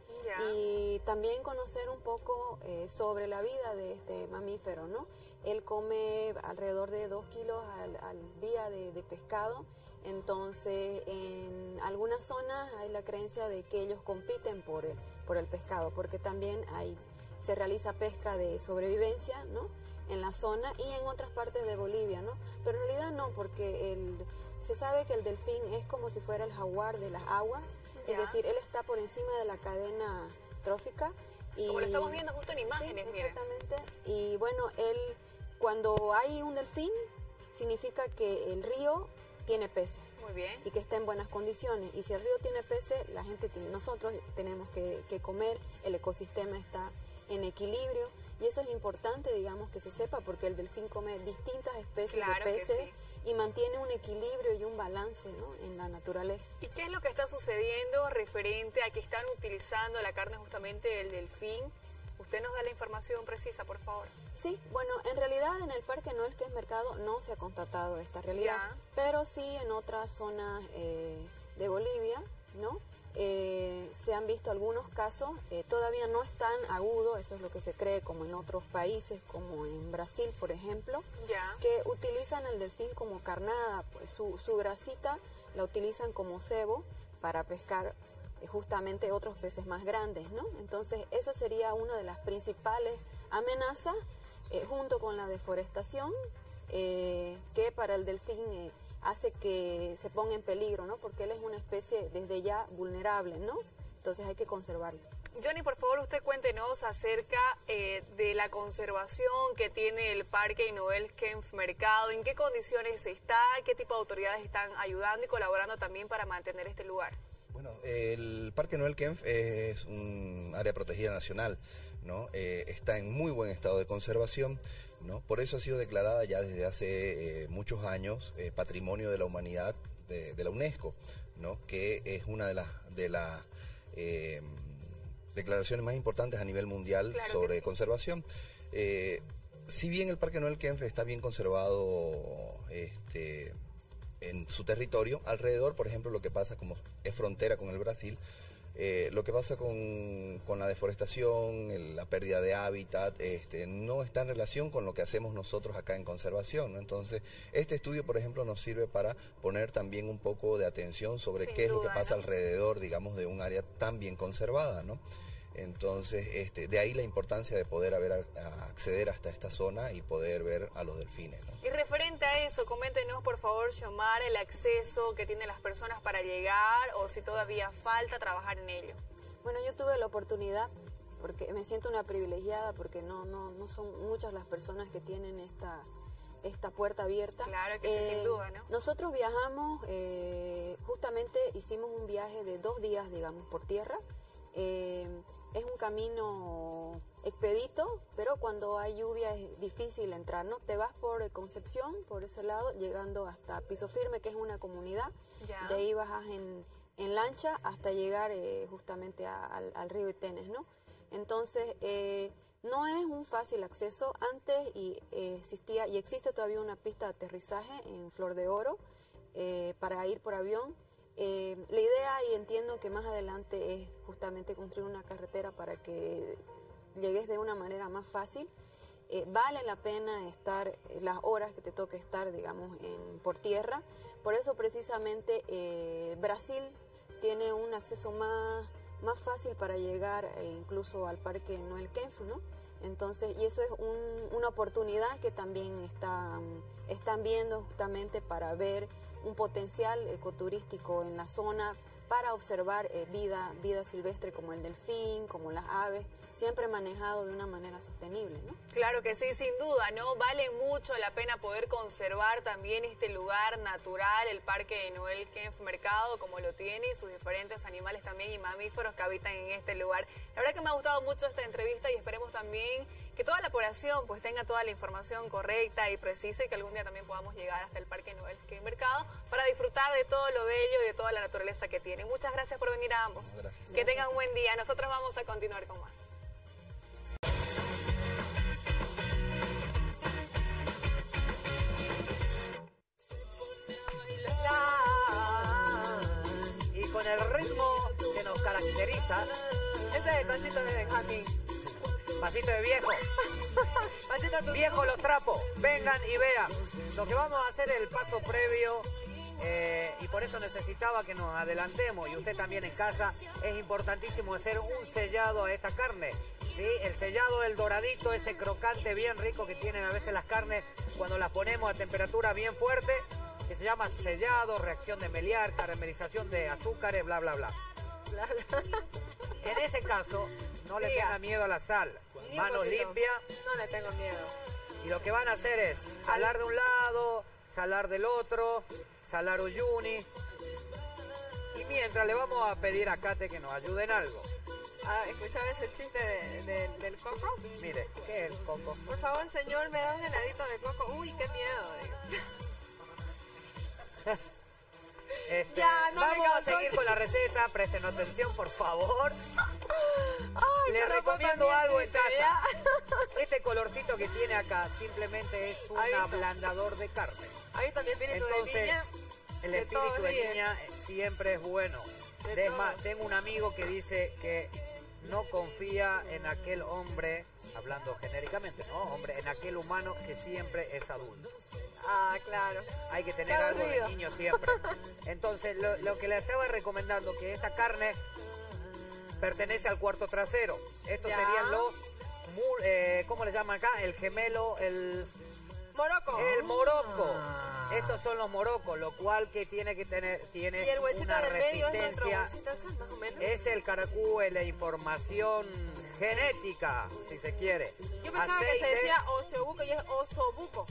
y también conocer un poco eh, sobre la vida de este mamífero, ¿no? Él come alrededor de 2 kilos al, al día de, de pescado, entonces en algunas zonas hay la creencia de que ellos compiten por el, por el pescado, porque también hay se realiza pesca de sobrevivencia, ¿no? En la zona y en otras partes de Bolivia, ¿no? Pero en realidad no, porque el, se sabe que el delfín es como si fuera el jaguar de las aguas, es decir, él está por encima de la cadena trófica. Y, Como lo estamos viendo justo en imágenes, Sí, miren. Exactamente. Y bueno, él, cuando hay un delfín, significa que el río tiene peces Muy bien. y que está en buenas condiciones. Y si el río tiene peces, la gente tiene, nosotros tenemos que, que comer, el ecosistema está en equilibrio. Y eso es importante, digamos, que se sepa, porque el delfín come distintas especies Claro de que peces sí. Y mantiene un equilibrio y un balance ¿no? en la naturaleza. ¿Y qué es lo que está sucediendo referente a que están utilizando la carne justamente del delfín? Usted nos da la información precisa, por favor. Sí, bueno, en realidad en el Parque Noel que es Mercado no se ha constatado esta realidad, Ya. pero sí en otras zonas eh, de Bolivia, ¿no? Eh, se han visto algunos casos, eh, todavía no es tan agudo, eso es lo que se cree como en otros países, como en Brasil, por ejemplo, que utilizan el delfín como carnada, pues su, su grasita la utilizan como cebo para pescar eh, justamente otros peces más grandes, ¿no? Entonces esa sería una de las principales amenazas, junto con la deforestación, que para el delfín hace que se ponga en peligro, ¿no? Porque él es una especie desde ya vulnerable, ¿no? Entonces hay que conservarlo. Johnny, por favor, usted cuéntenos acerca eh, de la conservación que tiene el Parque Noel Kempf Mercado, en qué condiciones está, qué tipo de autoridades están ayudando y colaborando también para mantener este lugar. Bueno, el Parque Noel Kempf es un área protegida nacional, ¿no? Eh, está en muy buen estado de conservación, ¿no? Por eso ha sido declarada ya desde hace eh, muchos años eh, Patrimonio de la Humanidad de, de la UNESCO, ¿no? Que es una de las de las eh, declaraciones más importantes a nivel mundial Claro sobre sí. conservación. Eh, si bien el Parque Noel Kempf está bien conservado, este en su territorio. Alrededor, por ejemplo, lo que pasa como es frontera con el Brasil, eh, lo que pasa con, con la deforestación, el- la pérdida de hábitat, este, no está en relación con lo que hacemos nosotros acá en conservación. ¿no? Entonces, este estudio, por ejemplo, nos sirve para poner también un poco de atención sobre Sin qué es lo que pasa ¿no? alrededor, digamos, de un área tan bien conservada, ¿no? Entonces, este, de ahí la importancia de poder haber a- a acceder hasta esta zona y poder ver a los delfines. ¿no? Y referente a eso, coméntenos por favor, Xiomara, el acceso que tienen las personas para llegar o si todavía falta trabajar en ello. Bueno, yo tuve la oportunidad porque me siento una privilegiada porque no, no, no son muchas las personas que tienen esta, esta puerta abierta. Claro que sí, sin Eh, duda, ¿no? Nosotros viajamos, eh, justamente hicimos un viaje de dos días, digamos, por tierra. Eh, es un camino expedito, pero cuando hay lluvia es difícil entrar, ¿no? Te vas por Concepción, por ese lado, llegando hasta Piso Firme, que es una comunidad. De ahí bajas en, en lancha hasta llegar eh, justamente a- al, al río Itenes, ¿no? Entonces, eh, no es un fácil acceso. Antes y, eh, existía y existe todavía una pista de aterrizaje en Flor de Oro eh, para ir por avión. Eh, la idea, y entiendo que más adelante, es justamente construir una carretera para que llegues de una manera más fácil. Eh, vale la pena estar eh, las horas que te toque estar, digamos, en, por tierra. Por eso precisamente Brasil tiene un acceso más, más fácil para llegar eh, incluso al parque Noel Kempf, ¿no? Entonces, y eso es un- una oportunidad que también están, están viendo justamente para ver un potencial ecoturístico en la zona para observar eh, vida, vida silvestre como el delfín, como las aves, siempre manejado de una manera sostenible, ¿no? Claro que sí, sin duda, ¿no? Vale mucho la pena poder conservar también este lugar natural, el Parque de Noel Kempf Mercado, como lo tiene, y sus diferentes animales también y mamíferos que habitan en este lugar. La verdad que me ha gustado mucho esta entrevista y esperemos también que toda la población pues tenga toda la información correcta y precisa y que algún día también podamos llegar hasta el Parque Noel Kempf Mercado para disfrutar de todo lo bello y de toda la naturaleza que tiene. Muchas gracias por venir a ambos. Que tengan un buen día. Nosotros vamos a continuar con más. Y con el ritmo que nos caracteriza. Ese es el pasito de Benjamín. Pasito de viejo. Pasito tu- Viejo los trapos. Vengan y vean. Lo que vamos a hacer es el paso previo. eh, y por eso necesitaba que nos adelantemos y usted también en casa es importantísimo hacer un sellado a esta carne ¿sí? el sellado del doradito ese crocante bien rico que tienen a veces las carnes cuando las ponemos a temperatura bien fuerte que se llama sellado, reacción de Meliar, caramelización de azúcares, bla bla bla en ese caso no le tenga miedo a la sal Ni poquito. limpias No le tengo miedo. y lo que van a hacer es salar de un lado, salar del otro, salar Uyuni. Y mientras le vamos a pedir a Kate que nos ayude en algo. Ah, ¿Escuchaba ese chiste de- de- del coco? Mire, ¿qué es el coco? Por favor, señor, me da un heladito de coco. Uy, qué miedo. Este, Ya, no vamos a seguir con la receta, presten atención por favor. Ay, Le pero recomiendo algo en casa. Este colorcito que tiene acá simplemente es un ablandador de carne. Ahí también espíritu de Entonces, niña. El de espíritu de niña siempre es bueno. De Es más, tengo un amigo que dice que no confía en aquel hombre, hablando genéricamente, ¿no? Hombre, en aquel humano que siempre es adulto. Ah, claro. Hay que tener algo de niño siempre. Entonces, lo, lo que le estaba recomendando, que esta carne pertenece al cuarto trasero. Estos Ya. serían los, eh, ¿cómo le llaman acá? El gemelo, el... Moroco. El moroco. Estos son los morocos, lo cual que tiene que tener tiene Y el huesito una del medio es resistencia. huesito, ese, más o menos. Es el caracú, es la información genética, si se quiere. Yo pensaba que se decía osobuco y es osobuco.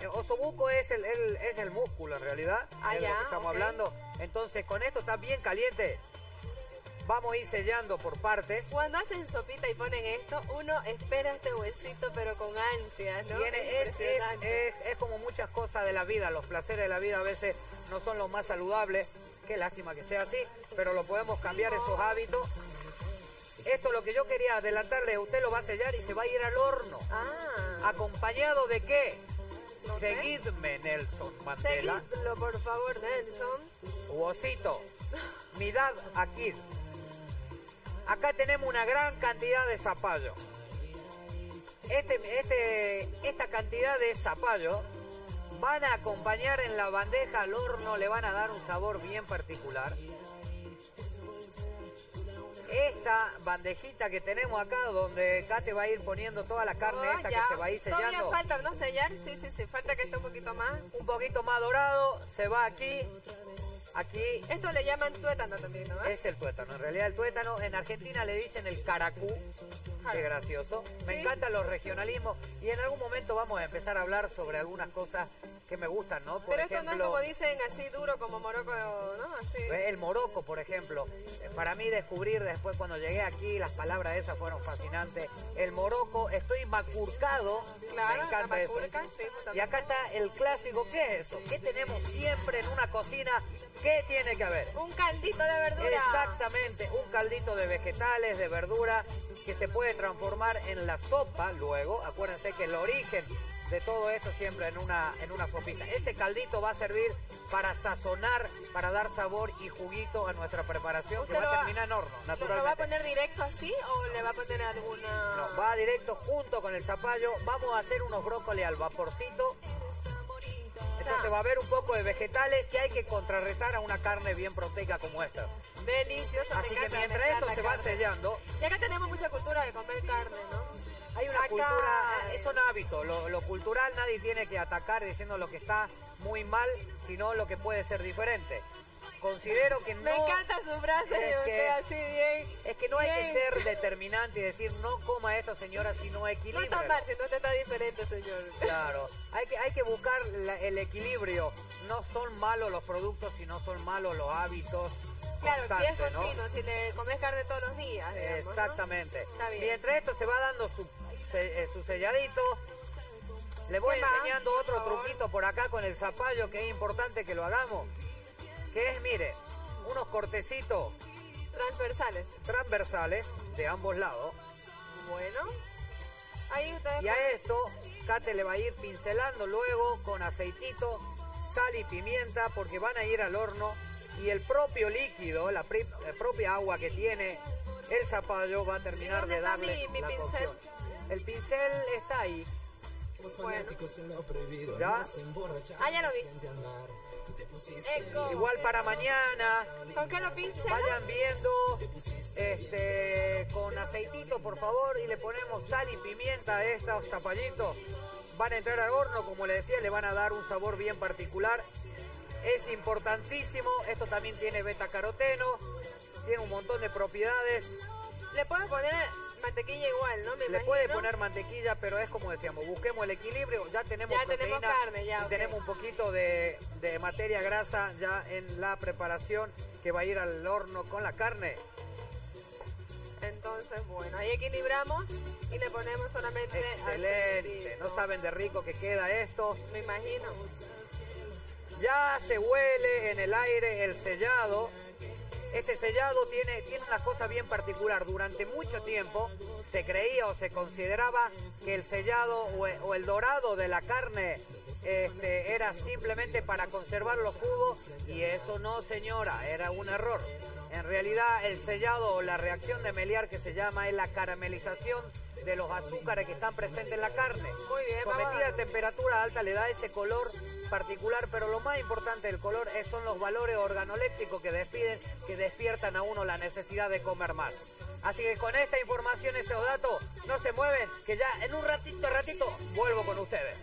El osobuco es el, el- es el músculo en realidad, Ah, es lo que estamos hablando. Entonces, con esto está bien caliente. Vamos a ir sellando por partes. Cuando hacen sopita y ponen esto, uno espera este huesito pero con ansias, ¿no? Tiene- Es es, es- impresionante. es- es como muchas cosas de la vida, los placeres de la vida a veces no son los más saludables. Qué lástima que sea así, pero lo podemos cambiar esos hábitos. Esto es lo que yo quería adelantarle, usted lo va a sellar y se va a ir al horno. Ah. ¿Acompañado de qué? Seguidme, Nelson Mandela. Seguidlo, por favor, Nelson. Huesito. Midad aquí. Acá tenemos una gran cantidad de zapallo. Este, este, esta cantidad de zapallo van a acompañar en la bandeja al horno, le van a dar un sabor bien particular. Esta bandejita que tenemos acá, donde Kate va a ir poniendo toda la carne Ah, esta ya. que se va a ir Todavía sellando. falta, ¿no? Sellar. Sí, sí, sí. Falta que esté un poquito más. Un poquito más dorado, se va aquí. Aquí Esto le llaman tuétano también, ¿no? es el tuétano. En realidad el tuétano en Argentina le dicen el caracú. Qué gracioso. Me Sí. encantan los regionalismos y en algún momento vamos a empezar a hablar sobre algunas cosas que me gustan, ¿no? Por Pero esto no es ejemplo, como dicen así duro como Morocco, ¿no? Así. el Morocco, por ejemplo. Eh, Para mí descubrir después cuando llegué aquí, las palabras esas fueron fascinantes. El Morocco, estoy macurcado. Claro, me encanta la eso. sí, Y acá está el clásico, ¿qué es eso? ¿Qué tenemos siempre en una cocina? ¿Qué tiene que haber? Un caldito de verdura. Exactamente, un caldito de vegetales, de verdura, que se puede transformar en la sopa luego. Acuérdense que el origen de todo eso siempre en una, en una sopita. Ese caldito va a servir para sazonar, para dar sabor y juguito a nuestra preparación que ¿Usted va a terminar en horno, ¿Lo, lo va a naturalmente. poner directo así o le va a poner alguna...? No, va directo junto con el zapallo. Vamos a hacer unos brócoli al vaporcito. Entonces va a haber un poco de vegetales que hay que contrarrestar a una carne bien proteica como esta. Delicioso, Así que mientras esto se va sellando, Y acá tenemos mucha cultura de comer carne, ¿no? Hay una Acá- cultura, son hábitos, lo, lo cultural nadie tiene que atacar diciendo lo que está muy mal, sino lo que puede ser diferente. Considero que no... Me encanta su frase es de usted que- así bien. Es que no hay que ser determinante y decir no coma esto señora si no No equilibra. está mal, si no está diferente, señor. Claro, hay que, hay que buscar la- el equilibrio. No son malos los productos, sino son malos los hábitos. Claro, si es constantes, ¿no? continuo, si le comes carne todos los días, digamos, ¿no? Exactamente. Está bien. Mientras esto se va dando su, se- eh, su selladito, le voy enseñando otro truquito por acá con el zapallo que es importante que lo hagamos. Que es, mire, unos cortecitos Transversales. transversales de ambos lados. Bueno. Ahí ustedes... Y a esto, Kate le va a ir pincelando luego con aceitito, sal y pimienta porque van a ir al horno y el propio líquido, la, pri- la propia agua que tiene el zapallo va a terminar dónde de está darle mi- mi la pincel? cocción. El pincel está ahí. ¿Ya? Ah, ya lo vi. Eco. Igual para mañana. ¿Con qué lo pincelo? Vayan viendo este, con aceitito, por favor, y le ponemos sal y pimienta a estos zapallitos. Van a entrar al horno, como les decía, le van a dar un sabor bien particular. Es importantísimo, esto también tiene beta caroteno, tiene un montón de propiedades. Le puedo poner mantequilla igual, ¿no? Me Le puede poner mantequilla, pero es como decíamos, busquemos el equilibrio. Ya tenemos Ya tenemos proteína carne, ya, tenemos un poquito de, de materia grasa ya en la preparación que va a ir al horno con la carne. Entonces, bueno, ahí equilibramos y le ponemos solamente Excelente, no saben de rico que queda esto. Me imagino. Ya se huele en el aire el sellado. Este sellado tiene, tiene una cosa bien particular. Durante mucho tiempo se creía o se consideraba que el sellado o el dorado de la carne este, era simplemente para conservar los jugos y eso no, señora, era un error. En realidad el sellado o la reacción de Meliar que se llama es la caramelización de los azúcares que están presentes en la carne. Muy bien, Sometida a- a temperatura alta le da ese color particular, pero lo más importante del color es- son los valores organolépticos que despiden, que despiertan a uno la necesidad de comer más. Así que con esta información, esos datos, no se mueven, que ya en un ratito, ratito, vuelvo con ustedes.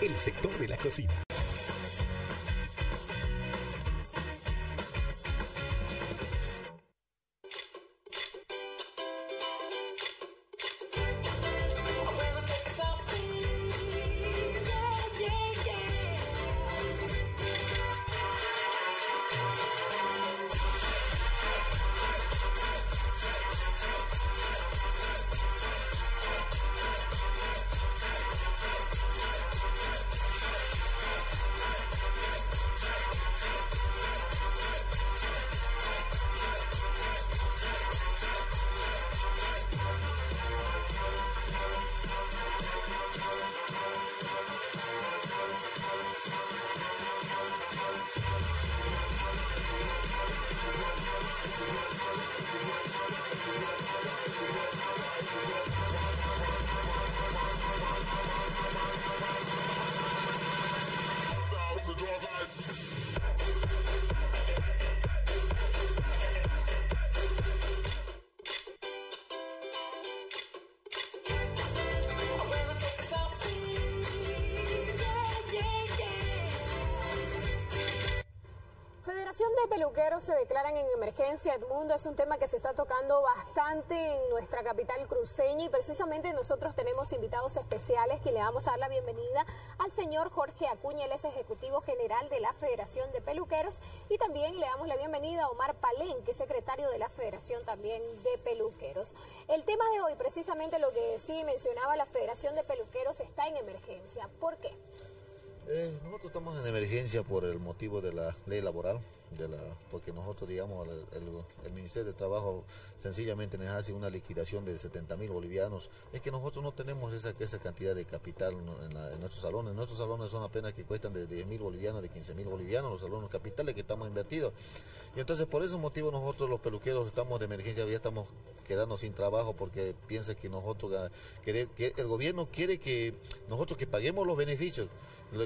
El sector de la cocina. De peluqueros se declaran en emergencia, Edmundo, es un tema que se está tocando bastante en nuestra capital cruceña y precisamente nosotros tenemos invitados especiales que le vamos a dar la bienvenida al señor Jorge Acuña, él es ejecutivo general de la Federación de Peluqueros y también le damos la bienvenida a Omar Palén, que es secretario de la Federación también de Peluqueros. El tema de hoy, precisamente lo que sí mencionaba la Federación de Peluqueros, está en emergencia. ¿Por qué? Eh, nosotros estamos en emergencia por el motivo de la ley laboral, de la, porque nosotros, digamos, el, el- Ministerio de Trabajo sencillamente nos hace una liquidación de 70 mil bolivianos. Es que nosotros no tenemos esa, esa cantidad de capital en, nuestros salones. Nuestros salones son apenas que cuestan de 10 mil bolivianos, de 15 mil bolivianos, los salones capitales que estamos invertidos. Y entonces por ese motivo nosotros los peluqueros estamos de emergencia, ya estamos quedando sin trabajo porque piensa que nosotros, que el gobierno quiere que nosotros que paguemos los beneficios,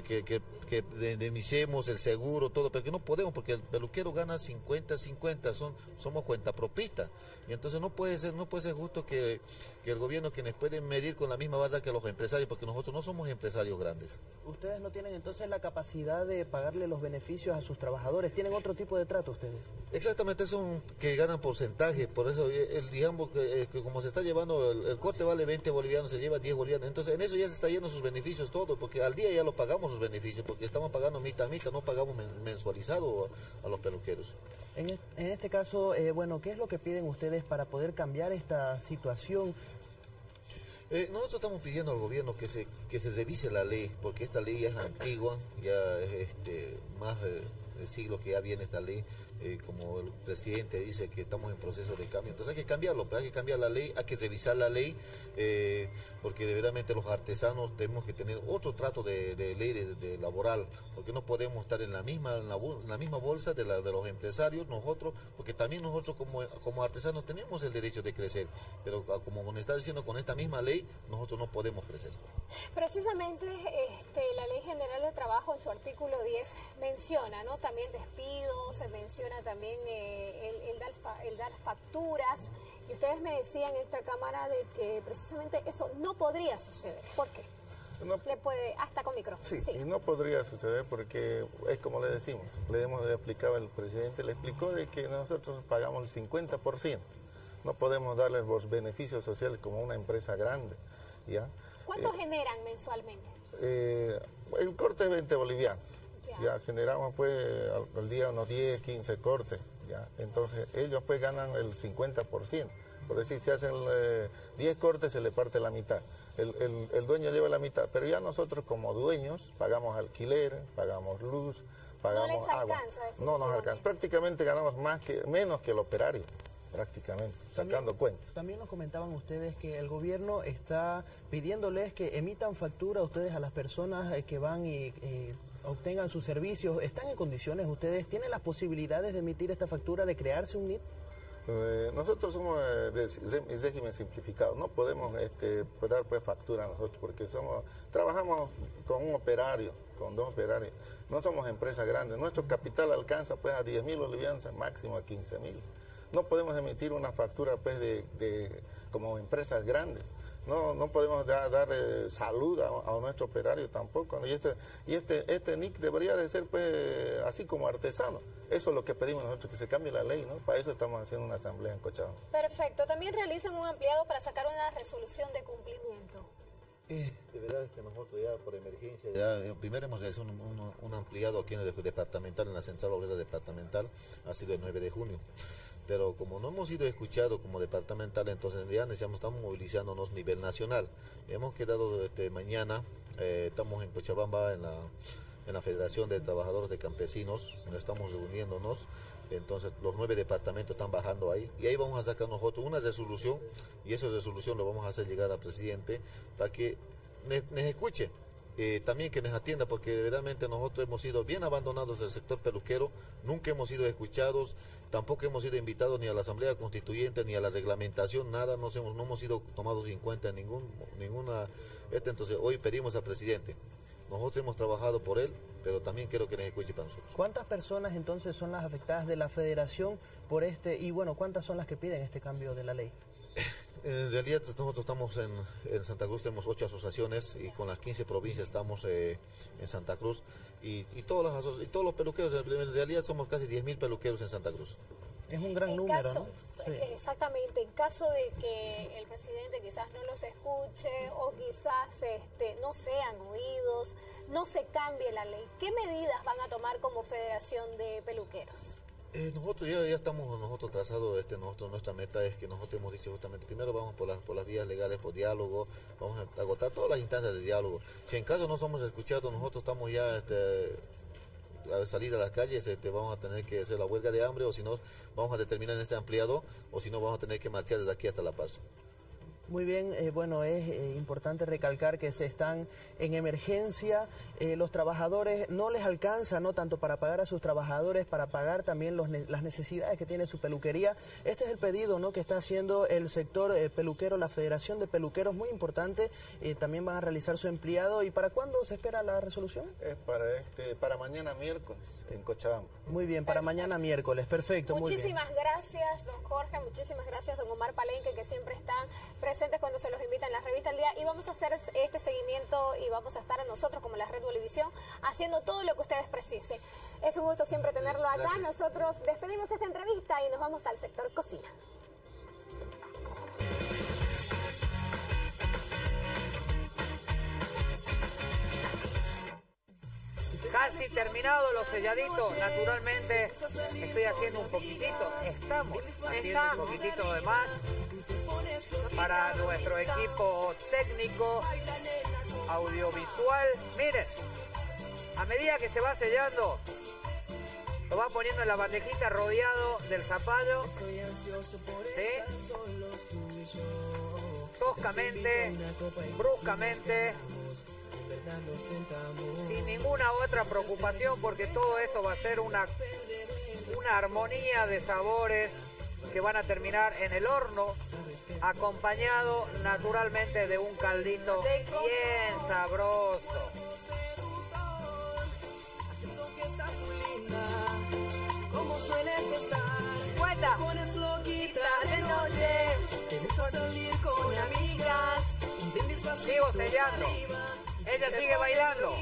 que, que, que indemnicemos el seguro, todo, pero que no podemos porque el peluquero gana 50, 50, son, somos cuentapropistas. Y entonces no puede ser, no puede ser justo que, que el gobierno quienes pueden medir con la misma vara que los empresarios, porque nosotros no somos empresarios grandes. Ustedes no tienen entonces la capacidad de pagarle los beneficios a sus trabajadores. ¿Tienen otro tipo de trato ustedes? Exactamente, son que ganan porcentaje, por eso eh, el, digamos que, eh, que como se está llevando, el, el corte vale 20 bolivianos, se lleva 10 bolivianos, entonces en eso ya se está yendo sus beneficios todo, porque al día ya lo pagamos sus beneficios, porque estamos pagando mitad a mitad, no pagamos men- mensualizado a, a los peluqueros. En, este caso, eh, bueno, ¿qué es lo que piden ustedes para poder cambiar esta situación? Eh, nosotros estamos pidiendo al gobierno que se que se revise la ley, porque esta ley ya es antigua, ya es este, más de siglos que ya viene esta ley, eh, como el presidente dice que estamos en proceso de cambio, entonces hay que cambiarlo, pero hay que cambiar la ley, hay que revisar la ley, eh, porque de verdaderamente los artesanos tenemos que tener otro trato de, de ley de, laboral, porque no podemos estar en la misma en la, misma bolsa de, la, de los empresarios, nosotros, porque también nosotros como, como artesanos tenemos el derecho de crecer, pero ah, como nos está diciendo con esta misma ley, nosotros no podemos crecer. Precisamente este, la Ley General de Trabajo en su artículo 10 menciona, ¿no? También despidos, se menciona también eh, el, el dar fa- el dar facturas. Y ustedes me decían en esta Cámara de que precisamente eso no podría suceder. ¿Por qué? Le puede, hasta con micrófono. Sí, Sí. y no podría suceder porque es como le decimos, le hemos explicado al presidente, le explicó de que nosotros pagamos el 50%, no podemos darles los beneficios sociales como una empresa grande, ¿ya? ¿Cuánto generan mensualmente? Eh, el corte es 20 bolivianos, Ya. generamos pues al, al día unos 10, 15 cortes, ya, entonces ellos pues ganan el 50%, por decir, si hacen eh, 10 cortes se le parte la mitad, el, el- el dueño lleva la mitad, pero ya nosotros como dueños pagamos alquiler, pagamos luz, pagamos les agua. alcanza, No nos alcanza, prácticamente ganamos más que, menos que el operario, prácticamente, sacando cuentas. También nos comentaban ustedes que el gobierno está pidiéndoles que emitan factura a ustedes a las personas eh, que van y eh, obtengan sus servicios. ¿Están en condiciones ustedes? ¿Tienen las posibilidades de emitir esta factura, de crearse un NIT? Eh, nosotros somos eh, de de régimen simplificado, no podemos este, dar pues, factura nosotros porque somos trabajamos con un operario, con dos operarios, no somos empresas grandes, nuestro capital alcanza pues a 10 mil bolivianos, máximo a 15 mil. No podemos emitir una factura pues de- como empresas grandes. No, no podemos da- dar eh, salud a, a nuestro operario tampoco. ¿no? Y este, y este, este NIC debería de ser pues así como artesano. Eso es lo que pedimos nosotros, que se cambie la ley, ¿no? Para eso estamos haciendo una asamblea en Cochabamba. Perfecto. También realizan un ampliado para sacar una resolución de cumplimiento. De verdad, este, nosotros ya por emergencia, ya eh, primero hemos realizado un, un- un ampliado aquí en el departamental, en la central obrera departamental, ha sido el 9 de junio. Pero como no hemos sido escuchados como departamental, entonces ya necesitamos, estamos movilizándonos a nivel nacional. Hemos quedado este, mañana, eh, estamos en Cochabamba, en la, en la Federación de Trabajadores de Campesinos, nos estamos reuniéndonos. Entonces los nueve departamentos están bajando ahí y ahí vamos a sacar nosotros una resolución y esa resolución lo vamos a hacer llegar al presidente para que nos escuche, eh, también que nos atienda, porque verdaderamente nosotros hemos sido bien abandonados del sector peluquero, nunca hemos sido escuchados, tampoco hemos sido invitados ni a la Asamblea Constituyente ni a la reglamentación, nada, no hemos, no hemos sido tomados en cuenta en ningún, ninguna... Este, entonces hoy pedimos al presidente, nosotros hemos trabajado por él, pero también quiero que nos escuche para nosotros. ¿Cuántas personas entonces son las afectadas de la federación por este y bueno, cuántas son las que piden este cambio de la ley? En realidad nosotros estamos en, en Santa Cruz, tenemos ocho asociaciones y con las 15 provincias estamos eh, en Santa Cruz y, y todos, los, aso- y todos los peluqueros, en realidad somos casi 10.000 peluqueros en Santa Cruz. Es un gran En número, caso- ¿no? Sí. Exactamente, en caso de que el presidente quizás no los escuche o quizás este, no sean oídos, no se cambie la ley, ¿qué medidas van a tomar como Federación de Peluqueros? Eh, nosotros ya, estamos nosotros trazados, este, nosotros, nuestra meta es que nosotros hemos dicho justamente, primero vamos por las, por las vías legales, por diálogo, vamos a agotar todas las instancias de diálogo. Si en caso no somos escuchados, nosotros estamos ya este, a salir a las calles, este, vamos a tener que hacer la huelga de hambre o si no, vamos a determinar en este ampliado o si no, vamos a tener que marchar desde aquí hasta La Paz. Muy bien, eh, bueno, es eh, importante recalcar que se están en emergencia, eh, los trabajadores no les alcanza, no tanto para pagar a sus trabajadores, para pagar también los ne- las necesidades que tiene su peluquería. Este es el pedido ¿no? que está haciendo el sector eh, peluquero, la Federación de Peluqueros, muy importante, eh, también van a realizar su empleado. ¿Y para cuándo se espera la resolución? Es para, este, para mañana miércoles en Cochabamba. Muy bien, para mañana miércoles, perfecto, muy bien. Muchísimas gracias, don Jorge, muchísimas gracias, don Omar Palenque, que siempre están presentes cuando se los invita en la revista El Día. Y vamos a hacer este seguimiento y vamos a estar nosotros, como la Red Bolivisión, haciendo todo lo que ustedes precisen. Es un gusto siempre tenerlo acá. Gracias. Nosotros despedimos esta entrevista y nos vamos al sector cocina. Casi terminado los selladitos, naturalmente estoy haciendo un poquitito, estamos haciendo un poquitito de más para nuestro equipo técnico, audiovisual. Miren, a medida que se va sellando, lo va poniendo en la bandejita rodeado del zapallo. ¿sí? Toscamente, bruscamente, sin ninguna otra preocupación porque todo esto va a ser una, una armonía de sabores que van a terminar en el horno acompañado naturalmente de un caldito bien sabroso. Como sueles estar, Cuenta. pones loquita de noche, te gusta salir con amigas, intentes vaciar Sigo sellando. Ella sigue bailando.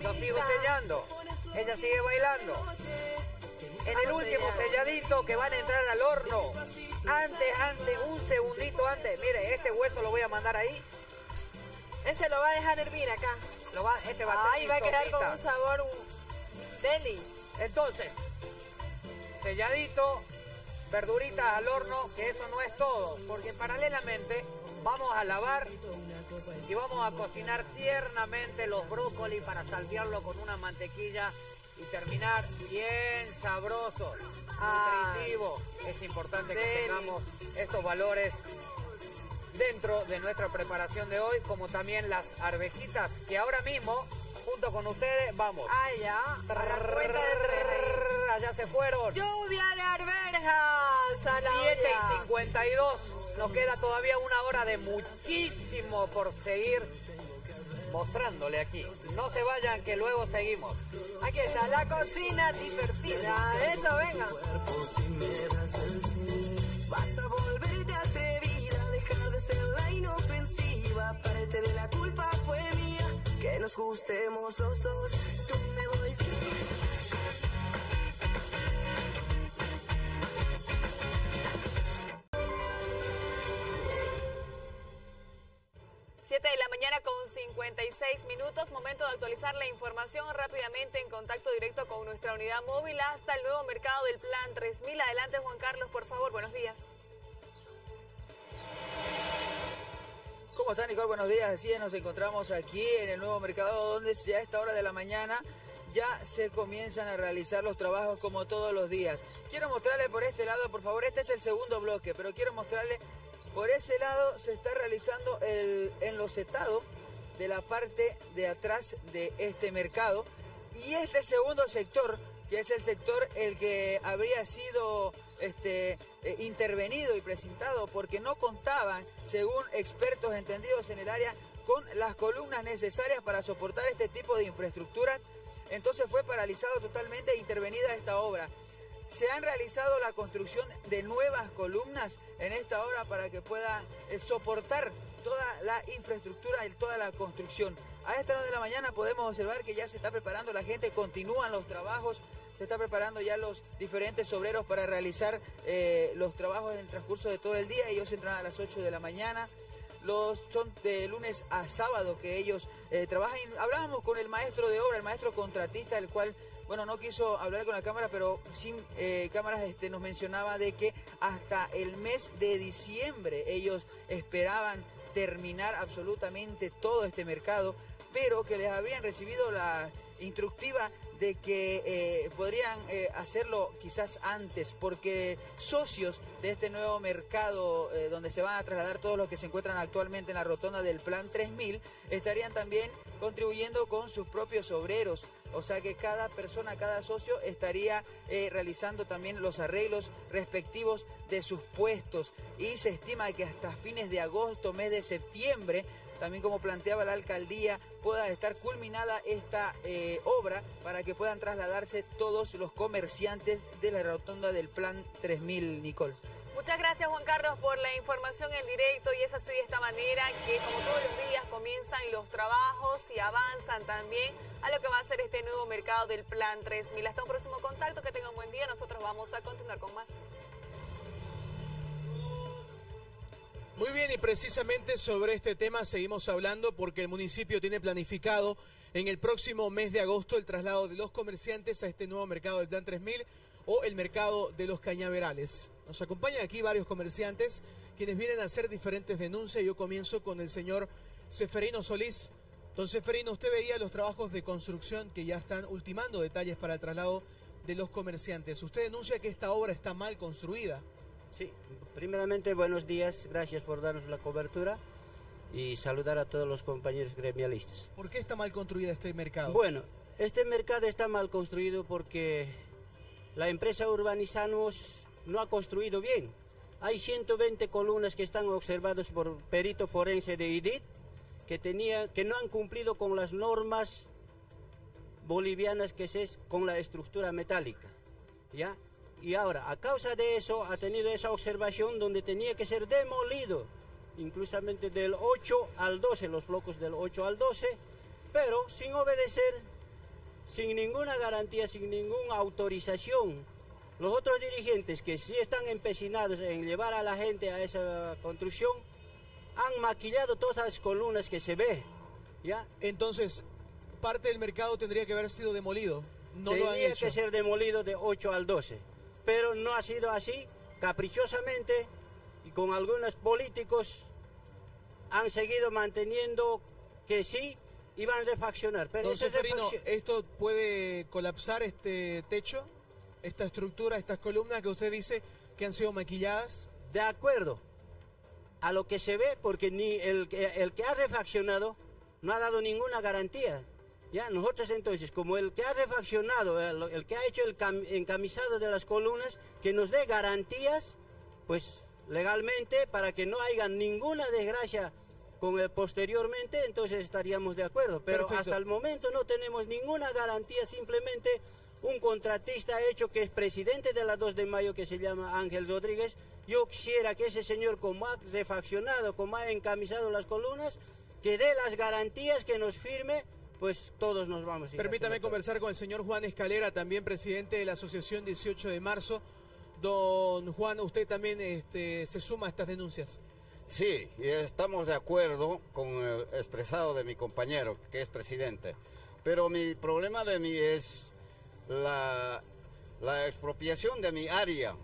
Lo sigo sellando. Ella sigue bailando. En el último selladito que van a entrar al horno. Antes, antes, un segundito antes. Mire, este hueso lo voy a mandar ahí. Ese lo va a dejar hervir acá. Lo va, este va a ser Ay, va a quedar con un sabor un deli. Entonces, selladito, verduritas al horno, que eso no es todo, porque paralelamente vamos a lavar y vamos a cocinar tiernamente los brócolis para saltearlo con una mantequilla y terminar bien sabroso, nutritivo. Es importante que Deli. tengamos estos valores dentro de nuestra preparación de hoy, como también las arvejitas, que ahora mismo, junto con ustedes, vamos. Ay, ya. A la cuenta de tres. Allá se fueron. Lluvia de arvejas a la 7 olla. y 52. Nos queda todavía una hora de muchísimo por seguir mostrándole aquí. No se vayan que luego seguimos. Aquí está la cocina divertida. Eso, venga. Vas a volverte atrevida, dejar de ser la inofensiva. Parte de la culpa fue mía, que nos gustemos los dos. Tú me volviste. 7 de la mañana con 56 minutos, momento de actualizar la información rápidamente en contacto directo con nuestra unidad móvil hasta el nuevo mercado del Plan 3000. Adelante Juan Carlos, por favor, buenos días. ¿Cómo está Nicole? Buenos días, así es, nos encontramos aquí en el nuevo mercado donde ya a esta hora de la mañana ya se comienzan a realizar los trabajos como todos los días. Quiero mostrarle por este lado, por favor, este es el segundo bloque, pero quiero mostrarle por ese lado se está realizando el enlocetado de la parte de atrás de este mercado y este segundo sector que es el sector el que habría sido este, eh, intervenido y presentado porque no contaban, según expertos entendidos en el área, con las columnas necesarias para soportar este tipo de infraestructuras. Entonces fue paralizado totalmente e intervenida esta obra. Se han realizado la construcción de nuevas columnas en esta obra para que puedan eh, soportar toda la infraestructura y toda la construcción. A esta hora de la mañana podemos observar que ya se está preparando la gente, continúan los trabajos, se está preparando ya los diferentes obreros para realizar eh, los trabajos en el transcurso de todo el día. Ellos entran a las 8 de la mañana. Los, son de lunes a sábado que ellos eh, trabajan. Hablábamos con el maestro de obra, el maestro contratista, el cual bueno, no quiso hablar con la cámara, pero sin eh, cámaras este, nos mencionaba de que hasta el mes de diciembre ellos esperaban terminar absolutamente todo este mercado, pero que les habrían recibido la instructiva de que eh, podrían eh, hacerlo quizás antes, porque socios de este nuevo mercado donde se van a trasladar todos los que se encuentran actualmente en la rotonda del Plan 3000 estarían también contribuyendo con sus propios obreros. O sea que cada persona, cada socio estaría realizando también los arreglos respectivos de sus puestos y se estima que hasta fines de agosto, mes de septiembre, también como planteaba la alcaldía, pueda estar culminada esta eh, obra para que puedan trasladarse todos los comerciantes de la rotonda del Plan 3000, Nicole. Muchas gracias Juan Carlos por la información en directo y es así de esta manera que como todos los días comienzan los trabajos y avanzan también a lo que va a ser este nuevo mercado del Plan 3000. Hasta un próximo contacto, que tengan un buen día, nosotros vamos a continuar con más. Muy bien, y precisamente sobre este tema seguimos hablando porque el municipio tiene planificado en el próximo mes de agosto el traslado de los comerciantes a este nuevo mercado del Plan 3000 o el mercado de los cañaverales. Nos acompañan aquí varios comerciantes quienes vienen a hacer diferentes denuncias. Yo comienzo con el señor Seferino Solís. Don Seferino, usted veía los trabajos de construcción que ya están ultimando detalles para el traslado de los comerciantes. Usted denuncia que esta obra está mal construida. Sí, primeramente buenos días, gracias por darnos la cobertura y saludar a todos los compañeros gremialistas. ¿Por qué está mal construido este mercado? Bueno, este mercado está mal construido porque la empresa Urbanizanos no ha construido bien. Hay 120 columnas que están observadas por perito forense de IDIT que, tenía, que no han cumplido con las normas bolivianas que es con la estructura metálica. ¿ya? Y ahora, a causa de eso, ha tenido esa observación donde tenía que ser demolido, inclusamente del 8 al 12, los blocos del 8 al 12, pero sin obedecer, sin ninguna garantía, sin ninguna autorización. Los otros dirigentes que sí están empecinados en llevar a la gente a esa construcción, han maquillado todas las columnas que se ve. ¿ya? Entonces, parte del mercado tendría que haber sido demolido. No Tenía lo han hecho. que ser demolido de 8 al 12 pero no ha sido así, caprichosamente, y con algunos políticos han seguido manteniendo que sí iban a refaccionar. Pero Don Seferino, ¿esto puede colapsar este techo, esta estructura, estas columnas que usted dice que han sido maquilladas? De acuerdo a lo que se ve, porque ni el, que- el que ha refaccionado no ha dado ninguna garantía. Ya, nosotros entonces, como el que ha refaccionado, el, el que ha hecho el cam- encamisado de las columnas, que nos dé garantías, pues legalmente, para que no haya ninguna desgracia con el posteriormente, entonces estaríamos de acuerdo. Pero Perfecto. hasta el momento no tenemos ninguna garantía, simplemente un contratista hecho que es presidente de la 2 de mayo, que se llama Ángel Rodríguez. Yo quisiera que ese señor, como ha refaccionado, como ha encamisado las columnas, que dé las garantías, que nos firme, pues todos nos vamos a ir a Permítame conversar con el señor Juan Escalera, también presidente de la Asociación 18 de marzo. Don Juan, usted también este, se suma a estas denuncias. Sí, y estamos de acuerdo con el expresado de mi compañero, que es presidente. Pero mi problema de mí es la, la expropiación de mi área.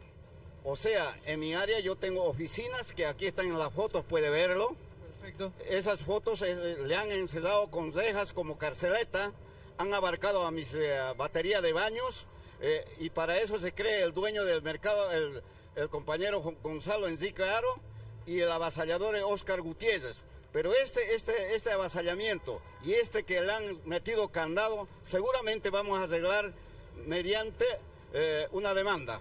O sea, en mi área yo tengo oficinas, que aquí están en las fotos, puede verlo. Perfecto. Esas fotos eh, le han encerrado con rejas como carceleta, han abarcado a mis eh, batería de baños eh, y para eso se cree el dueño del mercado, el, el compañero Gon- Gonzalo Enrique Aro y el avasallador Oscar Gutiérrez. Pero este, este, este avasallamiento y este que le han metido candado, seguramente vamos a arreglar mediante eh, una demanda.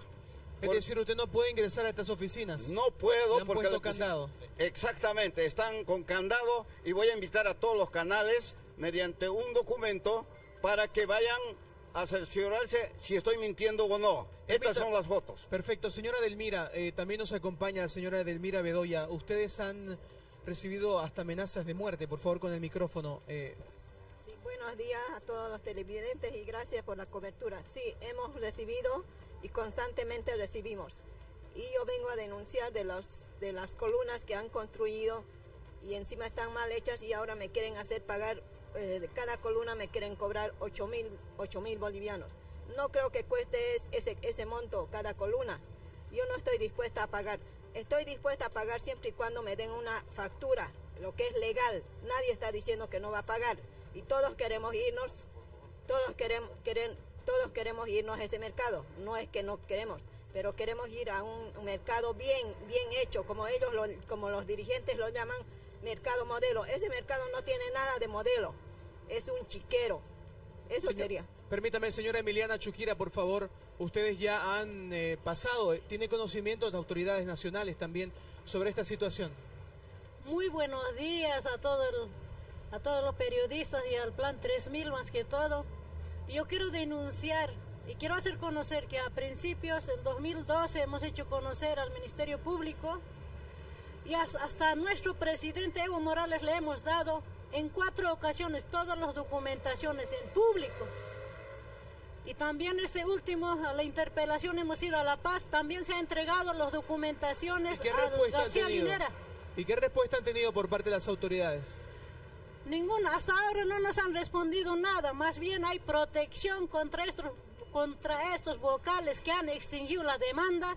Es decir, usted no puede ingresar a estas oficinas. No puedo han porque puesto candado. Exactamente, están con candado y voy a invitar a todos los canales mediante un documento para que vayan a cerciorarse si estoy mintiendo o no. Estas son las fotos. Perfecto. Señora Delmira, eh, también nos acompaña la señora Delmira Bedoya. Ustedes han recibido hasta amenazas de muerte. Por favor, con el micrófono. eh, buenos días a todos los televidentes y gracias por la cobertura. Sí, hemos recibido y constantemente recibimos. Y yo vengo a denunciar de, los, de las columnas que han construido y encima están mal hechas y ahora me quieren hacer pagar, eh, cada columna me quieren cobrar 8 mil, 8 mil bolivianos. No creo que cueste es- ese, ese monto cada columna. Yo no estoy dispuesta a pagar. Estoy dispuesta a pagar siempre y cuando me den una factura, lo que es legal. Nadie está diciendo que no va a pagar. Y todos queremos irnos, todos queremos, queren- todos queremos irnos a ese mercado. No es que no queremos, pero queremos ir a un, un mercado bien, bien hecho, como ellos, lo- como los dirigentes lo llaman, mercado modelo. Ese mercado no tiene nada de modelo, es un chiquero. Eso señor- sería. Permítame, señora Emiliana Chuquira, por favor. Ustedes ya han eh, pasado, eh, tiene conocimiento de autoridades nacionales también sobre esta situación. Muy buenos días a, todo el- a todos los periodistas y al Plan 3000 más que todo. Yo quiero denunciar y quiero hacer conocer que a principios, en 2012, hemos hecho conocer al Ministerio Público y has- hasta a nuestro presidente Evo Morales le hemos dado en cuatro ocasiones todas las documentaciones en público. Y también este último, a la interpelación hemos ido a La Paz, también se ha entregado las documentaciones ¿Qué a García? Linera. ¿Y qué respuesta han tenido por parte de las autoridades? Ninguna, hasta ahora no nos han respondido nada, más bien hay protección contra estos, contra estos vocales que han extinguido la demanda,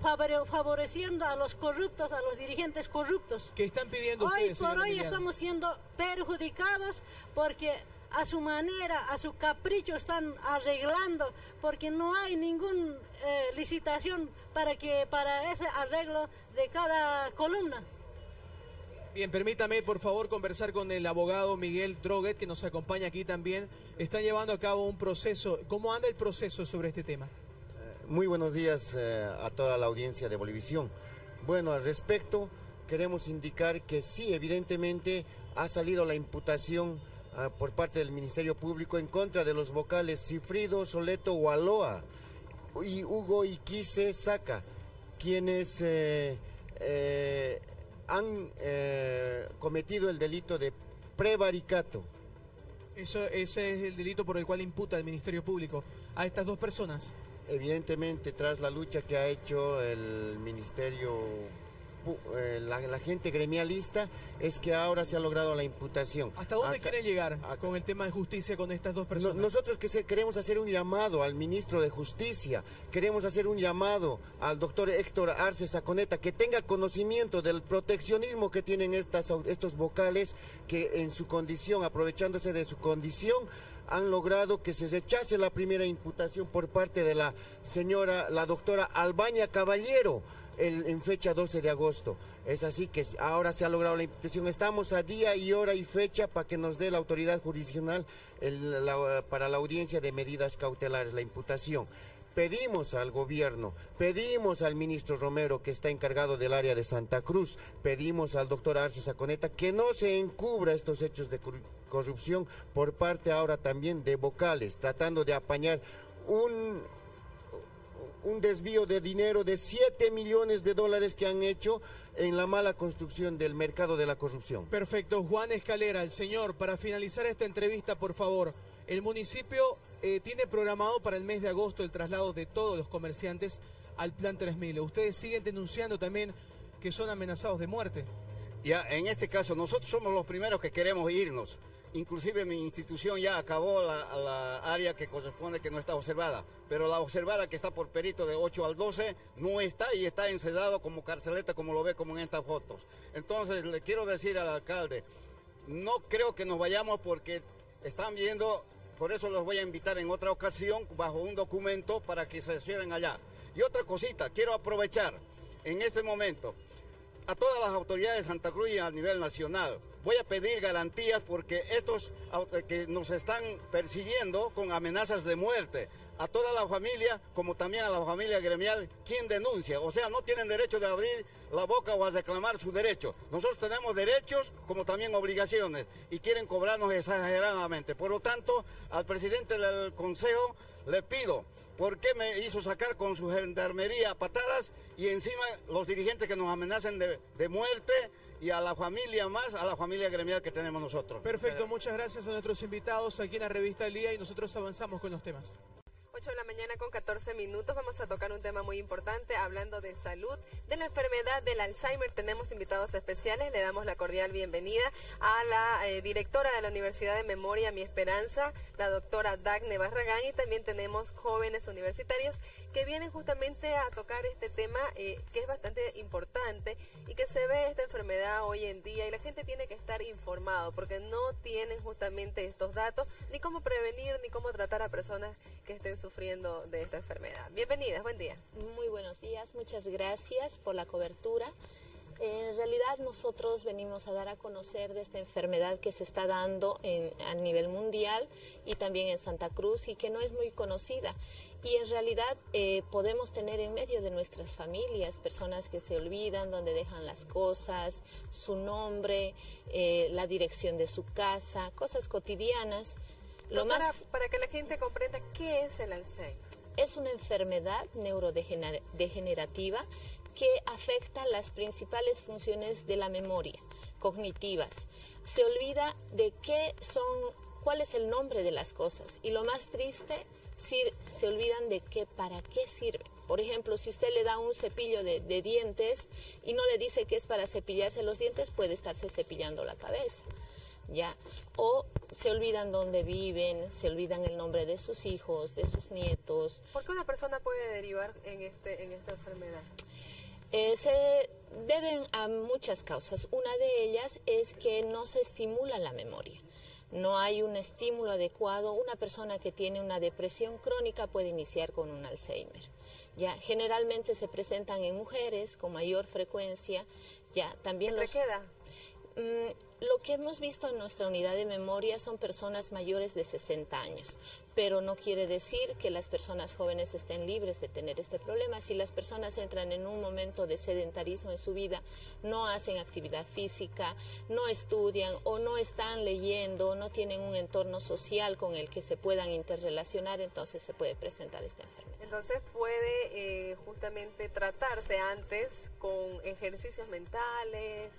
favore- favoreciendo a los corruptos, a los dirigentes corruptos. ¿Qué están pidiendo Hoy ustedes, por señora hoy estamos siendo perjudicados porque a su manera, a su capricho están arreglando, porque no hay ninguna licitación para, que, para ese arreglo de cada columna. Bien, permítame por favor conversar con el abogado Miguel Droguet, que nos acompaña aquí también. Está llevando a cabo un proceso. ¿Cómo anda el proceso sobre este tema? Muy buenos días eh, a toda la audiencia de Bolivisión. Bueno, al respecto, queremos indicar que sí, evidentemente ha salido la imputación ah, por parte del Ministerio Público en contra de los vocales Cifrido, Soleto, Gualoa y Hugo Iquice Saca, quienes eh, eh, han eh, cometido el delito de prevaricato. Eso, ese es el delito por el cual imputa el Ministerio Público a estas dos personas. Evidentemente, tras la lucha que ha hecho el Ministerio, pu- eh, la, la gente gremialista, es que ahora se ha logrado la imputación. ¿Hasta dónde quieren llegar con el tema de justicia con estas dos No- personas? nosotros que se- queremos hacer un llamado al ministro de Justicia, queremos hacer un llamado al doctor Héctor Arce Saconeta, que tenga conocimiento del proteccionismo que tienen estas, estos vocales, que en su condición, aprovechándose de su condición, han logrado que se rechace la primera imputación por parte de la señora, la doctora Albaña Caballero. En fecha 12 de agosto. Es así que ahora se ha logrado la imputación. Estamos a día y hora y fecha para que nos dé la autoridad jurisdiccional para la audiencia de medidas cautelares, la imputación. Pedimos al gobierno, pedimos al ministro Romero, que está encargado del área de Santa Cruz, pedimos al doctor Arce Saconeta que no se encubra estos hechos de corru- corrupción por parte ahora también de vocales, tratando de apañar un, un desvío de dinero de 7 millones de dólares que han hecho en la mala construcción del mercado de la corrupción. Perfecto. Juan Escalera, el señor, para finalizar esta entrevista, por favor, el municipio eh, tiene programado para el mes de agosto el traslado de todos los comerciantes al Plan 3000. Ustedes siguen denunciando también que son amenazados de muerte. Ya, en este caso, nosotros somos los primeros que queremos irnos. Inclusive mi institución ya acabó la, la área que corresponde que no está observada, pero la observada que está por perito de 8 al 12 no está y está encerrado como carceleta como lo ve como en estas fotos. Entonces le quiero decir al alcalde, no creo que nos vayamos porque están viendo, por eso los voy a invitar en otra ocasión bajo un documento para que se cierren allá. Y otra cosita, quiero aprovechar en este momento a todas las autoridades de Santa Cruz y a nivel nacional. Voy a pedir garantías porque estos que nos están persiguiendo con amenazas de muerte, a toda la familia, como también a la familia gremial, quien denuncia. O sea, no tienen derecho de abrir la boca o a reclamar su derecho. Nosotros tenemos derechos como también obligaciones y quieren cobrarnos exageradamente. Por lo tanto, al presidente del Consejo le pido, ¿por qué me hizo sacar con su gendarmería patadas y encima los dirigentes que nos amenacen de, de muerte? y a la familia más, a la familia gremial que tenemos nosotros. Perfecto, muchas gracias a nuestros invitados aquí en la revista El y nosotros avanzamos con los temas. 8 de la mañana con 14 minutos. Vamos a tocar un tema muy importante hablando de salud, de la enfermedad del Alzheimer. Tenemos invitados especiales. Le damos la cordial bienvenida a la eh, directora de la Universidad de Memoria Mi Esperanza, la doctora Dagne Barragán, y también tenemos jóvenes universitarios que vienen justamente a tocar este tema eh, que es bastante importante y que se ve esta enfermedad hoy en día y la gente tiene que estar informado porque no tienen justamente estos datos ni cómo prevenir ni cómo tratar a personas que estén sufriendo de esta enfermedad. Bienvenidas, buen día. Muy buenos días, muchas gracias por la cobertura. En realidad nosotros venimos a dar a conocer de esta enfermedad que se está dando en, a nivel mundial y también en Santa Cruz y que no es muy conocida. Y en realidad eh, podemos tener en medio de nuestras familias personas que se olvidan dónde dejan las cosas, su nombre, eh, la dirección de su casa, cosas cotidianas. Lo más... para que la gente comprenda qué es el Alzheimer. Es una enfermedad neurodegenerativa que afecta las principales funciones de la memoria cognitivas. Se olvida de qué son, cuál es el nombre de las cosas y lo más triste, se olvidan de qué, para qué sirve. Por ejemplo, si usted le da un cepillo de, de, dientes y no le dice que es para cepillarse los dientes, puede estarse cepillando la cabeza. ¿Ya? O se olvidan dónde viven, se olvidan el nombre de sus hijos, de sus nietos. ¿Por qué una persona puede derivar en, este, en esta enfermedad? Eh, se deben a muchas causas. Una de ellas es que no se estimula la memoria. No hay un estímulo adecuado. Una persona que tiene una depresión crónica puede iniciar con un Alzheimer. Ya generalmente se presentan en mujeres con mayor frecuencia. Ya también los. qué edad? Lo que hemos visto en nuestra unidad de memoria son personas mayores de 60 años, pero no quiere decir que las personas jóvenes estén libres de tener este problema. Si las personas entran en un momento de sedentarismo en su vida, no hacen actividad física, no estudian o no están leyendo, no tienen un entorno social con el que se puedan interrelacionar, entonces se puede presentar esta enfermedad. Entonces puede eh, justamente tratarse antes con ejercicios mentales,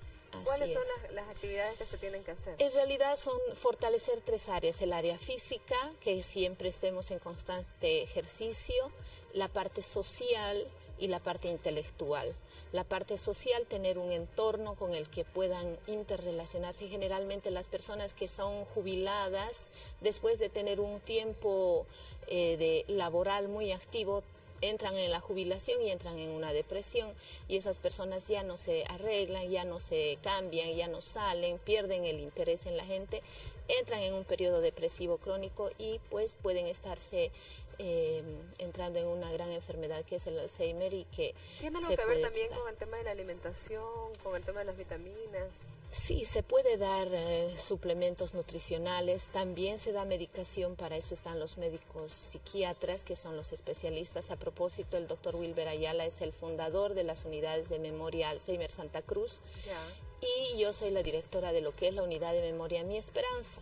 ¿Cuáles son las, actividades que se tienen que hacer? En realidad son fortalecer tres áreas, el área física, que siempre estemos en constante ejercicio, la parte social y la parte intelectual. La parte social, tener un entorno con el que puedan interrelacionarse. Generalmente las personas que son jubiladas, después de tener un tiempo eh, de laboral muy activo, entran en la jubilación y entran en una depresión y esas personas ya no se arreglan, ya no se cambian, ya no salen, pierden el interés en la gente, entran en un periodo depresivo crónico y pues pueden estarse eh, entrando en una gran enfermedad que es el Alzheimer y que... ¿Tiene algo que ver también con el tema de la alimentación, con el tema de las vitaminas? Sí, se puede dar eh, suplementos nutricionales, también se da medicación, para eso están los médicos psiquiatras, que son los especialistas. A propósito, el doctor Wilber Ayala es el fundador de las unidades de memoria Alzheimer Santa Cruz y yo soy la directora de lo que es la unidad de memoria Mi Esperanza.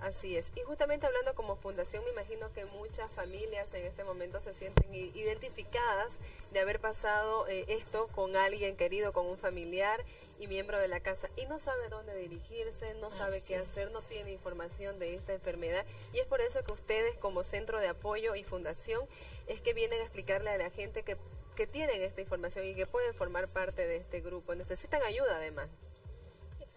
Así es. Y justamente hablando como fundación, me imagino que muchas familias en este momento se sienten identificadas de haber pasado eh, esto con alguien querido, con un familiar y miembro de la casa y no sabe dónde dirigirse, no sabe qué hacer, no tiene información de esta enfermedad y es por eso que ustedes como centro de apoyo y fundación es que vienen a explicarle a la gente que, que tienen esta información y que pueden formar parte de este grupo. Necesitan ayuda además.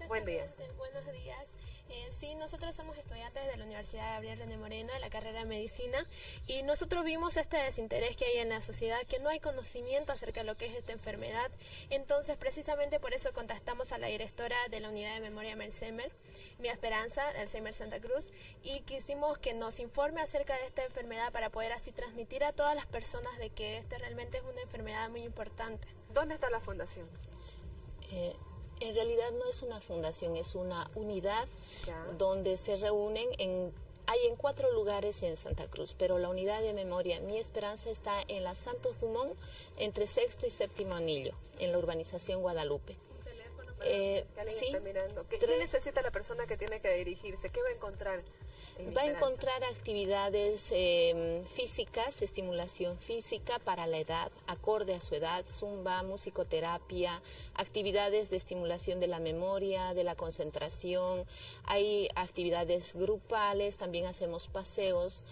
Buen día. Buenos días. Eh, sí, nosotros somos estudiantes de la Universidad de Gabriel René Moreno, de la carrera de Medicina, y nosotros vimos este desinterés que hay en la sociedad, que no hay conocimiento acerca de lo que es esta enfermedad. Entonces, precisamente por eso contactamos a la directora de la Unidad de Memoria Mercemer, Mi Esperanza, del Alzheimer Santa Cruz, y quisimos que nos informe acerca de esta enfermedad para poder así transmitir a todas las personas de que esta realmente es una enfermedad muy importante. ¿Dónde está la fundación? Eh, en realidad no es una fundación, es una unidad donde se reúnen en hay en cuatro lugares en Santa Cruz, pero la unidad de memoria Mi Esperanza está en la Santos Dumont, entre sexto y séptimo anillo, en la urbanización Guadalupe. Eh, sí, ¿Qué, necesita la persona que tiene que dirigirse? ¿Qué va a encontrar? Va a encontrar actividades em, físicas, estimulación física para la edad, acorde a su edad, zumba, musicoterapia, actividades de estimulación de la memoria, de la concentración. Hay actividades grupales, también hacemos paseos.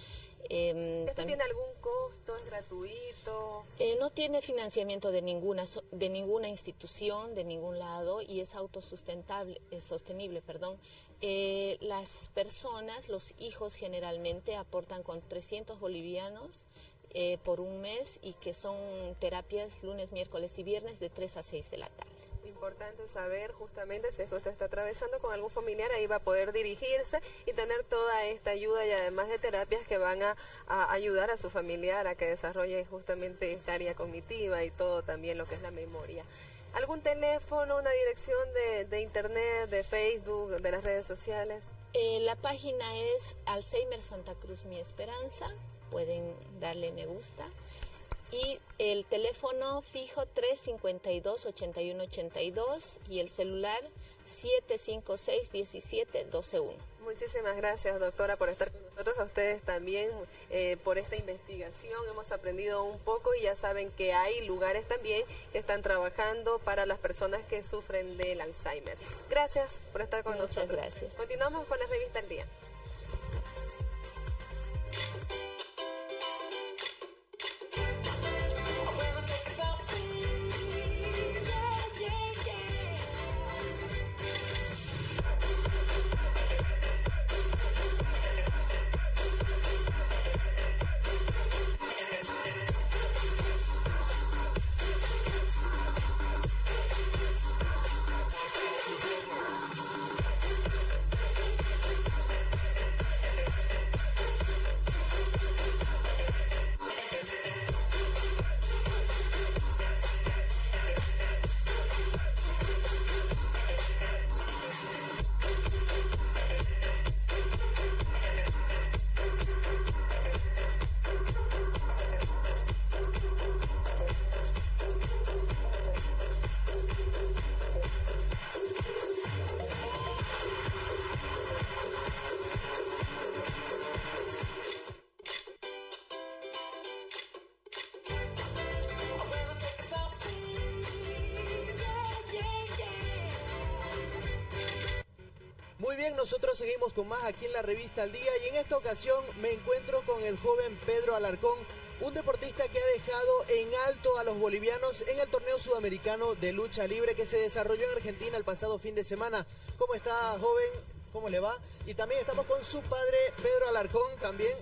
Eh, ¿Esto tiene algún costo? ¿Es gratuito? Eh, no tiene financiamiento de ninguna, de ninguna institución, de ningún lado, y es autosustentable, es sostenible, perdón. Eh, las personas, los hijos generalmente aportan con 300 bolivianos eh, por un mes y que son terapias lunes, miércoles y viernes de 3 a 6 de la tarde importante saber justamente si es que usted está atravesando con algún familiar, ahí va a poder dirigirse y tener toda esta ayuda y además de terapias que van a, ayudar a su familiar a que desarrolle justamente esta área cognitiva y todo también lo que es la memoria. ¿Algún teléfono, una dirección de, internet, de Facebook, de las redes sociales? Eh, la página es Alzheimer Santa Cruz Mi Esperanza, pueden darle me gusta y el teléfono fijo 352-8182 y el celular 756-1712. Muchísimas gracias, doctora, por estar con nosotros. A ustedes también eh, por esta investigación. Hemos aprendido un poco y ya saben que hay lugares también que están trabajando para las personas que sufren del Alzheimer. Gracias por estar con nosotros. Muchas gracias. Continuamos con la revista El Día. Con más aquí en la revista Al Día y en esta ocasión me encuentro con el joven Pedro Alarcón, un deportista que ha dejado en alto a los bolivianos en el torneo sudamericano de lucha libre que se desarrolló en Argentina el pasado fin de semana. ¿Cómo está, joven? ¿Cómo le va? Y también estamos con su padre, Pedro Alarcón, también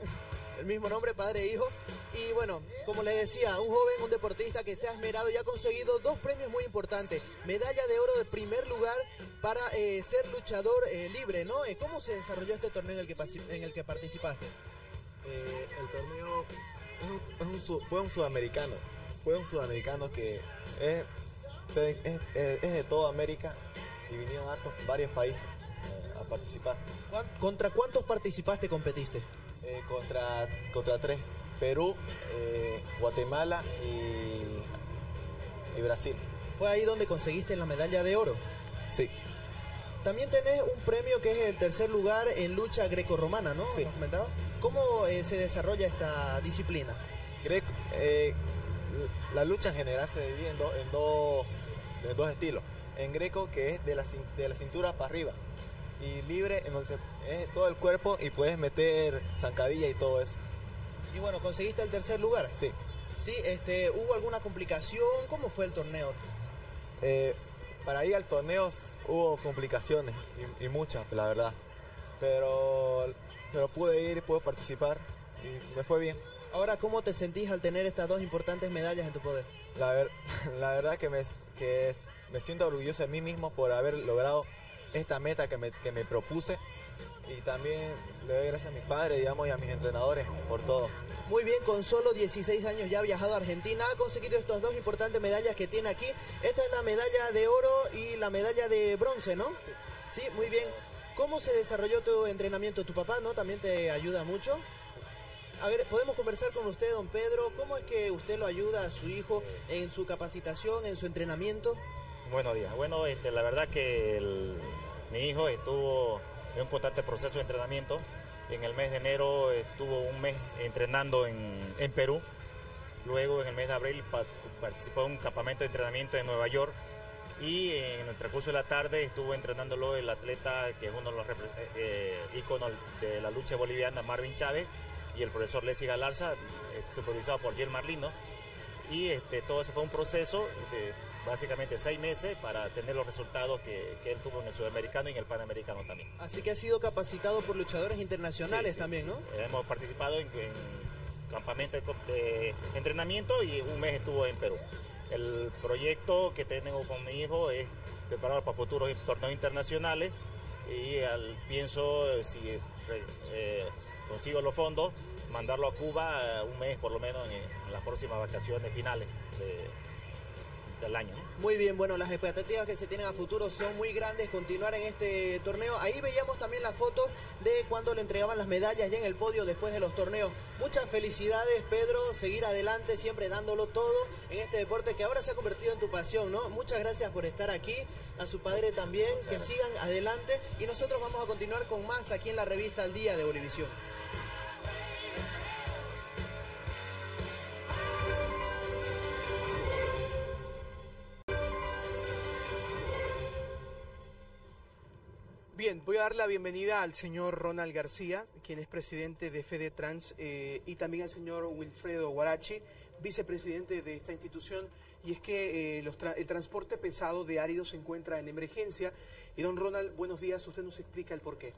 el mismo nombre, padre e hijo. Y bueno, como les decía, un joven, un deportista que se ha esmerado y ha conseguido dos premios muy importantes. Medalla de oro de primer lugar para eh, ser luchador eh, libre, ¿no? Eh, ¿Cómo se desarrolló este torneo en el que, en el que participaste? el torneo fue un sudamericano. Fue un sudamericano que es, es, de toda América y vinieron hartos varios países a participar. ¿Contra cuántos participaste, competiste? Eh, contra, contra tres. Perú, eh, Guatemala y, Brasil. ¿Fue ahí donde conseguiste la medalla de oro? Sí. También tenés un premio que es el tercer lugar en lucha greco-romana, ¿no? Sí. ¿Cómo eh, se desarrolla esta disciplina? Greco, la lucha en general se divide en, en dos estilos. En greco, que es de la, de la cintura para arriba, y libre, en donde es todo el cuerpo y puedes meter zancadilla y todo eso. Y bueno, conseguiste el tercer lugar. Sí. Sí, este, ¿hubo alguna complicación? ¿Cómo fue el torneo? Eh, para ir al torneo hubo complicaciones y, muchas, la verdad. Pero, pero pude ir, pude participar y me fue bien. Ahora, ¿cómo te sentís al tener estas dos importantes medallas en tu poder? La, ver, la verdad que me, que me siento orgulloso de mí mismo por haber logrado esta meta que me, que me propuse y también le doy gracias a mis padres, digamos, y a mis entrenadores por todo. Muy bien, con solo 16 años ya ha viajado a Argentina, ha conseguido estas dos importantes medallas que tiene aquí. Esta es la medalla de oro y la medalla de bronce, ¿no? Sí, muy bien. ¿Cómo se desarrolló tu entrenamiento? ¿Tu papá, no? ¿También te ayuda mucho? A ver, podemos conversar con usted, don Pedro. ¿Cómo es que usted lo ayuda a su hijo en su capacitación, en su entrenamiento? Buenos días. Bueno, este, la verdad que el- mi hijo estuvo en un constante proceso de entrenamiento. En el mes de enero estuvo un mes entrenando en, en Perú. Luego en el mes de abril pa- participó en un campamento de entrenamiento en Nueva York. Y en el transcurso de la tarde estuvo entrenándolo el atleta que es uno de los eh, eh, de la lucha boliviana, Marvin Chávez, y el profesor Leslie Galarza, eh, supervisado por Jill Marlino. Y este, todo eso fue un proceso básicamente seis meses para tener los resultados que, que él tuvo en el sudamericano y en el panamericano también. Así que ha sido capacitado por luchadores internacionales Sí, sí, también, sí. ¿no? Hemos participado en, en campamentos de, entrenamiento y un mes estuvo en Perú. El proyecto que tengo con mi hijo es prepararlo para futuros torneos internacionales y al- pienso, eh, si eh, consigo los fondos, mandarlo a Cuba eh, un mes por lo menos en, en las próximas vacaciones finales de- del año. ¿no? Muy bien, bueno, las expectativas que se tienen a futuro son muy grandes, continuar en este torneo. Ahí veíamos también las fotos de cuando le entregaban las medallas ya en el podio después de los torneos. Muchas felicidades, Pedro, seguir adelante, siempre dándolo todo en este deporte que ahora se ha convertido en tu pasión, ¿no? Muchas gracias por estar aquí, a su padre también, que sigan adelante y nosotros vamos a continuar con más aquí en la revista Al Día de Bolivisión. Bien, voy a dar la bienvenida al señor Ronald García, quien es presidente de Fede Trans, eh, y también al señor Wilfredo Guarachi, vicepresidente de esta institución. Y es que eh, el transporte pesado de áridos se encuentra en emergencia. Y don Ronald, buenos días, usted nos explica el porqué.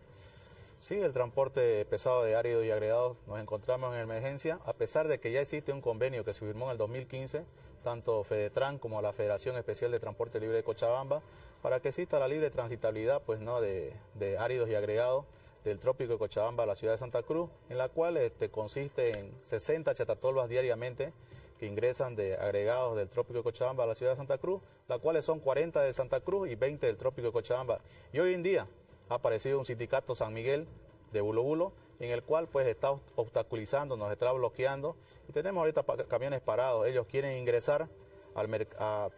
Sí, el transporte pesado de áridos y agregados nos encontramos en emergencia, a pesar de que ya existe un convenio que se firmó en el 2015, tanto Fedetran como la Federación Especial de Transporte Libre de Cochabamba, para que exista la libre transitabilidad pues, ¿no? de, áridos y agregados del trópico de Cochabamba a la ciudad de Santa Cruz, en la cual este, consiste en 60 chatatolvas diariamente que ingresan de agregados del trópico de Cochabamba a la ciudad de Santa Cruz, las cuales son 40 de Santa Cruz y 20 del trópico de Cochabamba. Y hoy en día ha aparecido un sindicato San Miguel de Bulo Bulo, en el cual pues está obstaculizando, nos está bloqueando y tenemos ahorita camiones parados. Ellos quieren ingresar al a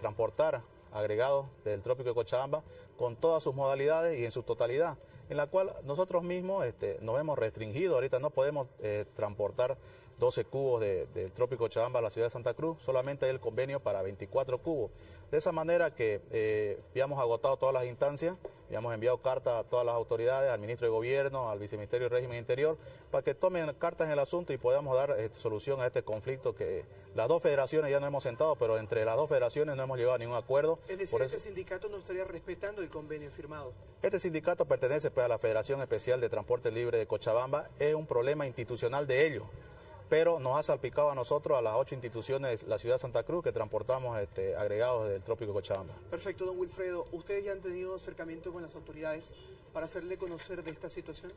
transportar agregados del trópico de Cochabamba con todas sus modalidades y en su totalidad, en la cual nosotros mismos este, nos hemos restringido. Ahorita no podemos eh, transportar 12 cubos de- del trópico de Cochabamba a la ciudad de Santa Cruz, solamente hay el convenio para 24 cubos. De esa manera que eh, ya hemos agotado todas las instancias, ya hemos enviado cartas a todas las autoridades, al ministro de Gobierno, al viceministerio de Régimen Interior, para que tomen cartas en el asunto y podamos dar eh, solución a este conflicto que las dos federaciones ya no hemos sentado, pero entre las dos federaciones no hemos llegado a ningún acuerdo. Es decir, Por eso- este sindicato no estaría respetando el convenio firmado. este sindicato pertenece pues, a la Federación Especial de Transporte Libre de Cochabamba. Es un problema institucional de ellos, pero nos ha salpicado a nosotros, a las ocho instituciones de la ciudad de Santa Cruz, que transportamos este, agregados del trópico de Cochabamba. Perfecto, don Wilfredo. ¿Ustedes ya han tenido acercamiento con las autoridades para hacerle conocer de esta situación?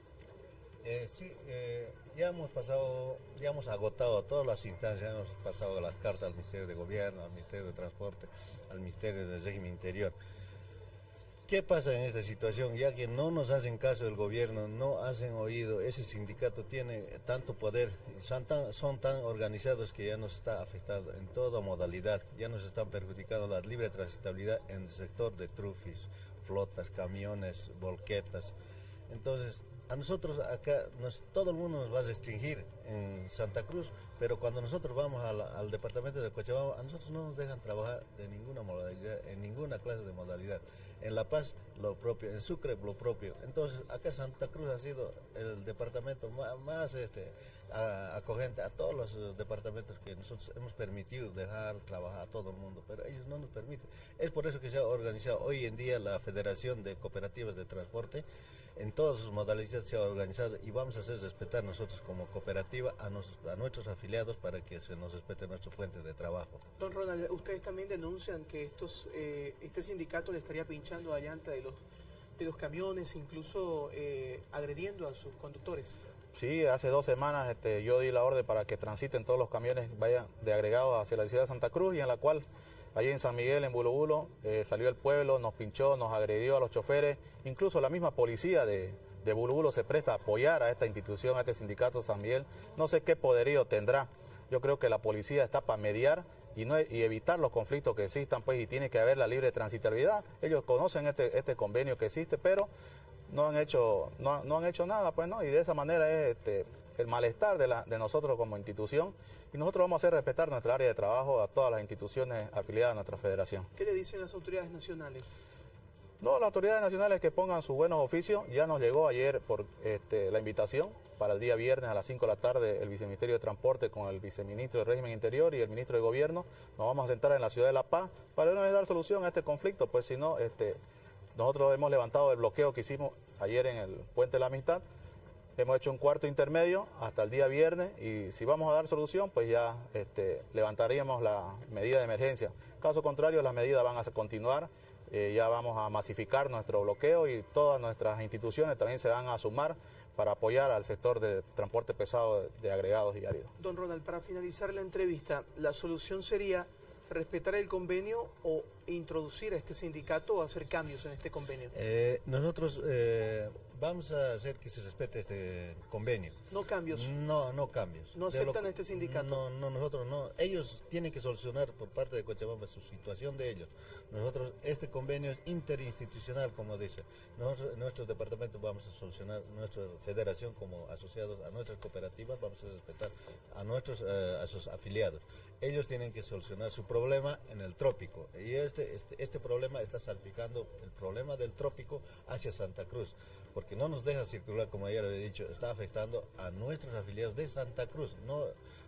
Eh, sí, eh, ya hemos pasado, ya hemos agotado todas las instancias, hemos pasado las cartas al Ministerio de Gobierno, al Ministerio de Transporte, al Ministerio del Régimen Interior. ¿Qué pasa en esta situación? Ya que no nos hacen caso el gobierno, no hacen oído, ese sindicato tiene tanto poder, son tan, organizados que ya nos está afectando en toda modalidad, ya nos están perjudicando la libre transitabilidad en el sector de trufis, flotas, camiones, volquetas. Entonces, a nosotros acá, nos- todo el mundo nos va a restringir en Santa Cruz, pero cuando nosotros vamos a la- al departamento de Cochabamba, a nosotros no nos dejan trabajar de ninguna modalidad, en ninguna clase de modalidad. En La Paz, lo propio, en Sucre, lo propio. Entonces, acá Santa Cruz ha sido el departamento ma- más, este, a- acogente a todos los departamentos que nosotros hemos permitido dejar trabajar a todo el mundo, pero ellos no nos permiten. Es por eso que se ha organizado hoy en día la Federación de Cooperativas de Transporte, en todas sus modalidades se ha organizado y vamos a hacer respetar nosotros como cooperativa a, nos- a nuestros afiliados para que se nos respete nuestra fuente de trabajo. Don Ronald, ustedes también denuncian que estos, eh, este sindicato le estaría pinchando a llanta de los de los camiones, incluso eh, agrediendo a sus conductores. Sí, hace dos semanas este, yo di la orden para que transiten todos los camiones vayan de agregado hacia la ciudad de Santa Cruz y en la cual allí en San Miguel, en Bulo eh, salió el pueblo, nos pinchó, nos agredió a los choferes, incluso la misma policía de, de Bulo se presta a apoyar a esta institución, a este sindicato San Miguel. No sé qué poderío tendrá. Yo creo que la policía está para mediar y, no, y evitar los conflictos que existan, pues, y tiene que haber la libre transitabilidad. Ellos conocen este, este convenio que existe, pero no han hecho, no, no han hecho nada, pues, ¿no? Y de esa manera es este, el malestar de, de nosotros como institución y nosotros vamos a hacer respetar nuestra área de trabajo a todas las instituciones afiliadas a nuestra federación. ¿Qué le dicen las autoridades nacionales? No, las autoridades nacionales que pongan sus buenos oficios. Ya nos llegó ayer por este, la invitación para el día viernes a las 5 de la tarde el Viceministerio de Transporte con el Viceministro de Régimen Interior y el Ministro de Gobierno. Nos vamos a sentar en la ciudad de La Paz para dar solución a este conflicto, pues si no, este, nosotros hemos levantado el bloqueo que hicimos ayer en el Puente de la Amistad. Hemos hecho un cuarto intermedio hasta el día viernes y si vamos a dar solución, pues ya este, levantaríamos la medida de emergencia. Caso contrario, las medidas van a continuar eh, ya vamos a masificar nuestro bloqueo y todas nuestras instituciones también se van a sumar para apoyar al sector de transporte pesado de agregados y áridos. Don Ronald, para finalizar la entrevista, ¿la solución sería respetar el convenio o introducir a este sindicato o hacer cambios en este convenio? Eh, nosotros eh, vamos a hacer que se respete este convenio. No cambios. No, no cambios. ¿No aceptan este sindicato? No, no, nosotros no. Ellos tienen que solucionar por parte de Cochabamba su situación de ellos. Nosotros, este convenio es interinstitucional, como dice. Nosotros, nuestros departamentos vamos a solucionar, nuestra federación como asociados a nuestras cooperativas, vamos a respetar a nuestros eh, a sus afiliados. Ellos tienen que solucionar su problema en el trópico. Y este, este, este problema está salpicando el problema del trópico hacia Santa Cruz porque no nos dejan circular, como ya lo he dicho, está afectando a nuestros afiliados de Santa Cruz. No,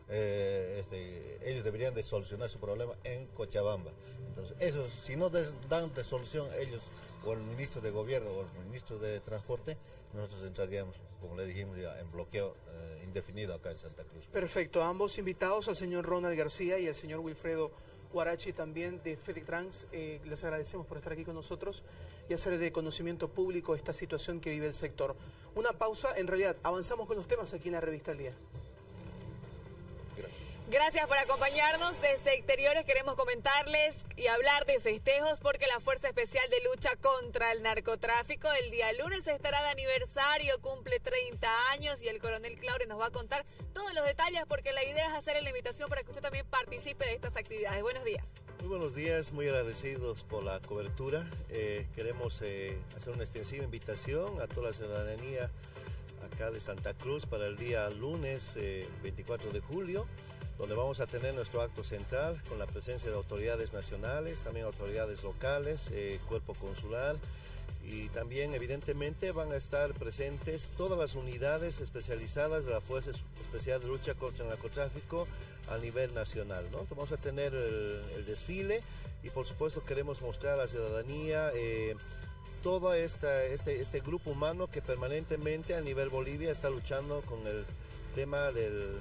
eh, este, ellos deberían de solucionar su problema en Cochabamba. Entonces, eso, si no dan de solución ellos, o el ministro de Gobierno, o el ministro de Transporte, nosotros entraríamos, como le dijimos, ya en bloqueo eh, indefinido acá en Santa Cruz. Perfecto, ambos invitados, al señor Ronald García y al señor Wilfredo Guarachi también de FedEx eh, les agradecemos por estar aquí con nosotros y hacer de conocimiento público esta situación que vive el sector. Una pausa, en realidad avanzamos con los temas aquí en la revista El Día. Gracias por acompañarnos. Desde Exteriores queremos comentarles y hablar de festejos porque la Fuerza Especial de Lucha contra el Narcotráfico el día lunes estará de aniversario, cumple 30 años y el coronel Claure nos va a contar todos los detalles porque la idea es hacer la invitación para que usted también participe de estas actividades. Buenos días. Muy buenos días, muy agradecidos por la cobertura. Eh, queremos eh, hacer una extensiva invitación a toda la ciudadanía acá de Santa Cruz para el día lunes 24 eh, de julio donde vamos a tener nuestro acto central con la presencia de autoridades nacionales, también autoridades locales, eh, cuerpo consular y también evidentemente van a estar presentes todas las unidades especializadas de la Fuerza Especial de Lucha contra el Narcotráfico a nivel nacional. ¿no? vamos a tener el, desfile y por supuesto queremos mostrar a la ciudadanía eh, todo esta, este, este grupo humano que permanentemente a nivel Bolivia está luchando con el tema del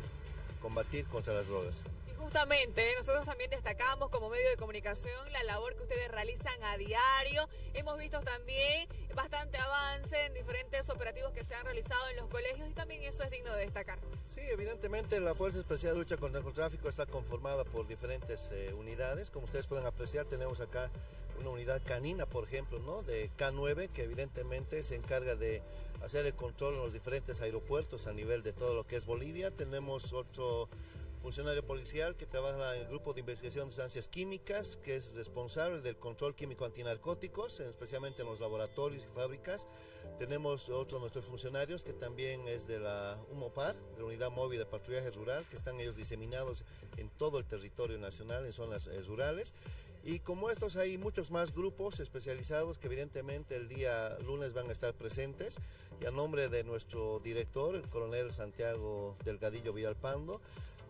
combatir contra las drogas. Y justamente, nosotros también destacamos como medio de comunicación la labor que ustedes realizan a diario. Hemos visto también bastante avance en diferentes operativos que se han realizado en los colegios y también eso es digno de destacar. Sí, evidentemente la Fuerza Especial de Lucha contra el Narcotráfico está conformada por diferentes eh, unidades. Como ustedes pueden apreciar, tenemos acá una unidad canina, por ejemplo, ¿no? de K9, que evidentemente se encarga de hacer el control en los diferentes aeropuertos a nivel de todo lo que es Bolivia. Tenemos otro funcionario policial que trabaja en el grupo de investigación de sustancias químicas, que es responsable del control químico antinarcóticos, especialmente en los laboratorios y fábricas. Tenemos otro de nuestros funcionarios que también es de la UMOPAR, de la Unidad Móvil de Patrullaje Rural, que están ellos diseminados en todo el territorio nacional, en zonas eh, rurales. Y como estos hay muchos más grupos especializados que evidentemente el día lunes van a estar presentes. Y a nombre de nuestro director, el coronel Santiago Delgadillo Villalpando,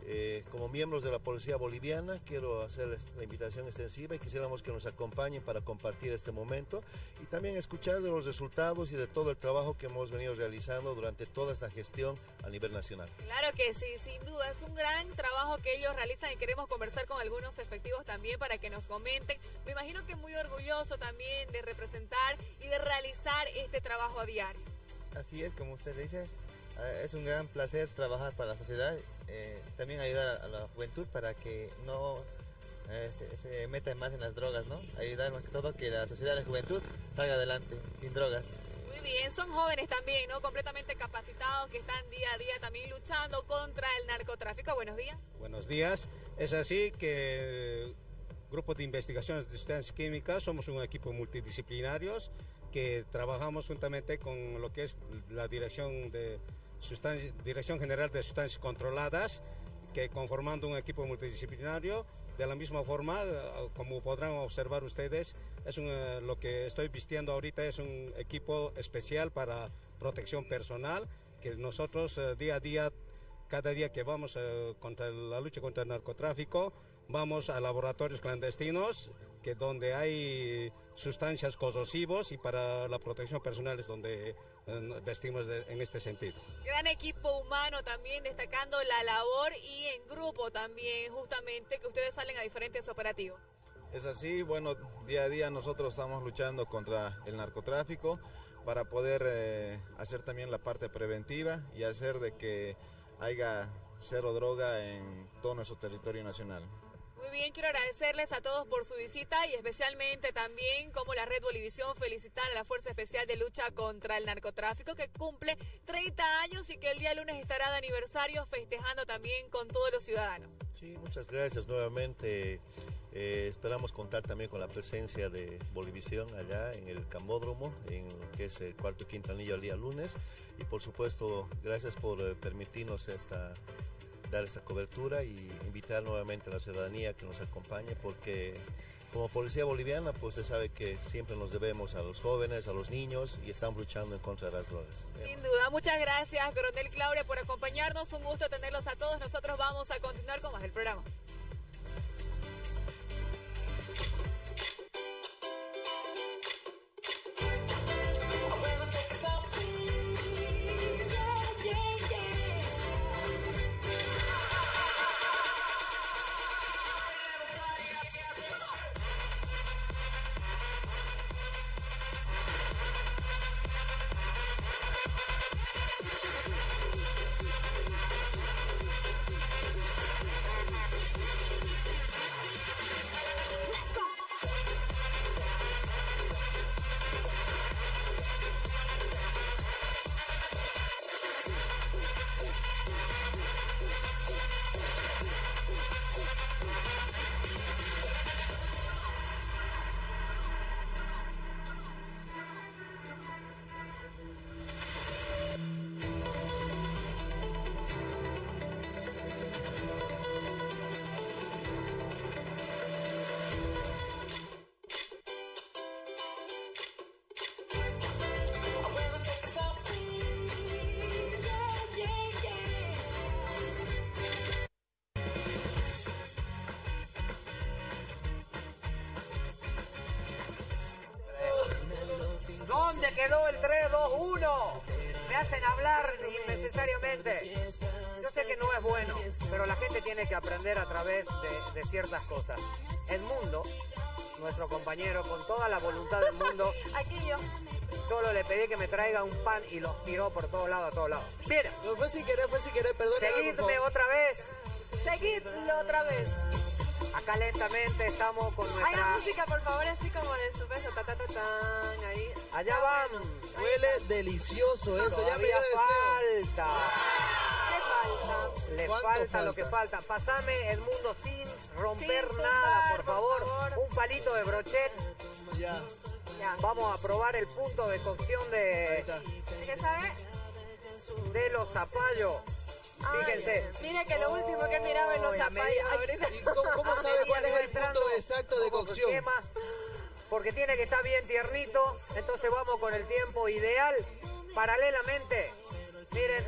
Eh, como miembros de la Policía Boliviana, quiero hacerles la invitación extensiva y quisiéramos que nos acompañen para compartir este momento y también escuchar de los resultados y de todo el trabajo que hemos venido realizando durante toda esta gestión a nivel nacional. Claro que sí, sin duda, es un gran trabajo que ellos realizan y queremos conversar con algunos efectivos también para que nos comenten. Me imagino que muy orgulloso también de representar y de realizar este trabajo a diario. Así es, como usted dice, es un gran placer trabajar para la sociedad, eh, también ayudar a la juventud para que no eh, se, se meta más en las drogas, ¿no? Ayudar más que todo que la sociedad, la juventud salga adelante sin drogas. Muy bien, son jóvenes también, ¿no? Completamente capacitados que están día a día también luchando contra el narcotráfico. Buenos días. Buenos días. Es así que el Grupo de Investigaciones de Sustancias Químicas somos un equipo multidisciplinarios que trabajamos juntamente con lo que es la Dirección, de Dirección General de Sustancias Controladas, que conformando un equipo multidisciplinario, de la misma forma, eh, como podrán observar ustedes, es eh, lo que estoy vistiendo ahorita es un equipo especial para protección personal, que nosotros eh, día a día cada día que vamos contra la lucha contra el narcotráfico, vamos a laboratorios clandestinos, que donde hay sustancias corrosivos y para la protección personal es donde eh, vestimos de- en este sentido. Gran equipo humano también destacando la labor y en grupo también, justamente, que ustedes salen a diferentes operativos. Es así, bueno, día a día nosotros estamos luchando contra el narcotráfico para poder eh, hacer también la parte preventiva y hacer de que haya cero droga en todo nuestro territorio nacional. Muy bien, quiero agradecerles a todos por su visita y especialmente también como la Red Bolivisión felicitar a la Fuerza Especial de Lucha contra el Narcotráfico que cumple 30 años y que el día lunes estará de aniversario festejando también con todos los ciudadanos. Sí, muchas gracias nuevamente. Eh, esperamos contar también con la presencia de Bolivisión allá en el Camódromo, en lo que es el cuarto y quinto anillo el día lunes. Y por supuesto, gracias por eh, permitirnos esta, dar esta cobertura y invitar nuevamente a la ciudadanía que nos acompañe porque como policía boliviana pues se sabe que siempre nos debemos a los jóvenes, a los niños y estamos luchando en contra de las drogas. Sin duda, muchas gracias, Coronel Claudia, por acompañarnos. Un gusto tenerlos a todos. Nosotros vamos a continuar con más del programa. 2, 1? Me hacen hablar innecesariamente. Yo sé que no es bueno, pero la gente tiene que aprender a través de, de ciertas cosas. Edmundo, nuestro compañero, con toda la voluntad del mundo, Aquí yo. solo le pedí que me traiga un pan y los tiró por todos lados, a todos lados. Mira, No, fue sin querer, fue sin querer, perdóname, por seguidme favor. otra vez. Seguidlo otra vez. Acá lentamente estamos con nuestra... música, por favor, así como de su beso. Ta, ta, ta, tan, ahí. Allá van. Huele delicioso eso, ya me Todavía dio deseo. falta. Le falta. Le ¿Cuánto falta, lo falta? que falta. Pasame el mundo sin romper Sin nada, tumbar, por por favor. favor. Un palito de brochet. Ya. Vamos a probar el punto de cocción de, ¿Qué sabe? de los zapallos. Fíjense. Mire que lo último que miraba en los ahorita. ¿Y cómo, cómo sabe cuál es el punto exacto de cocción? porque tiene que estar bien tiernito. Entonces vamos con el tiempo ideal. Paralelamente, miren,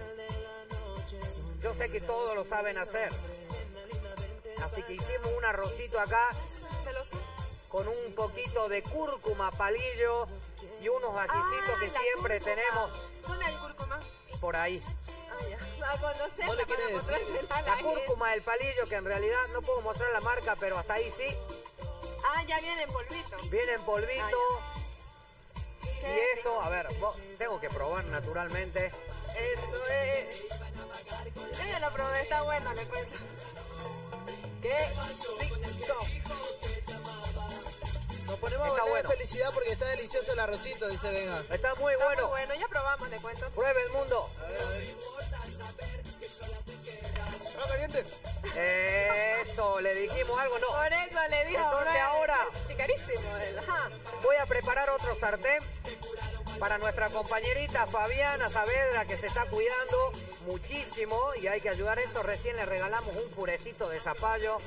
yo sé que todos lo saben hacer. Así que hicimos un arrocito acá con un poquito de cúrcuma, palillo y unos ajicitos que Ah, siempre cúrcuma. tenemos ¿Dónde hay cúrcuma? por ahí. A conocer. No le quiere decir. La cúrcuma del palillo, que en realidad no puedo mostrar la marca, pero hasta ahí sí. Ah, ya viene en polvito. Viene en polvito. Ah, y esto, a ver, tengo que probar naturalmente. Eso es. Yo ya lo probé, está bueno, le cuento. Qué rico. Nos ponemos Está a bueno. de felicidad porque está delicioso el arrocito, dice Benja. Está muy Está bueno. muy bueno, ya probamos, le cuento. Pruebe el mundo. ¿Está caliente? Eso, le dijimos algo, no. Por eso le dijo. Entonces brother, ahora carísimo. Ajá. voy a preparar otro sartén para nuestra compañerita Fabiana Saavedra que se está cuidando muchísimo y hay que ayudar a esto. Recién le regalamos un purecito de zapallo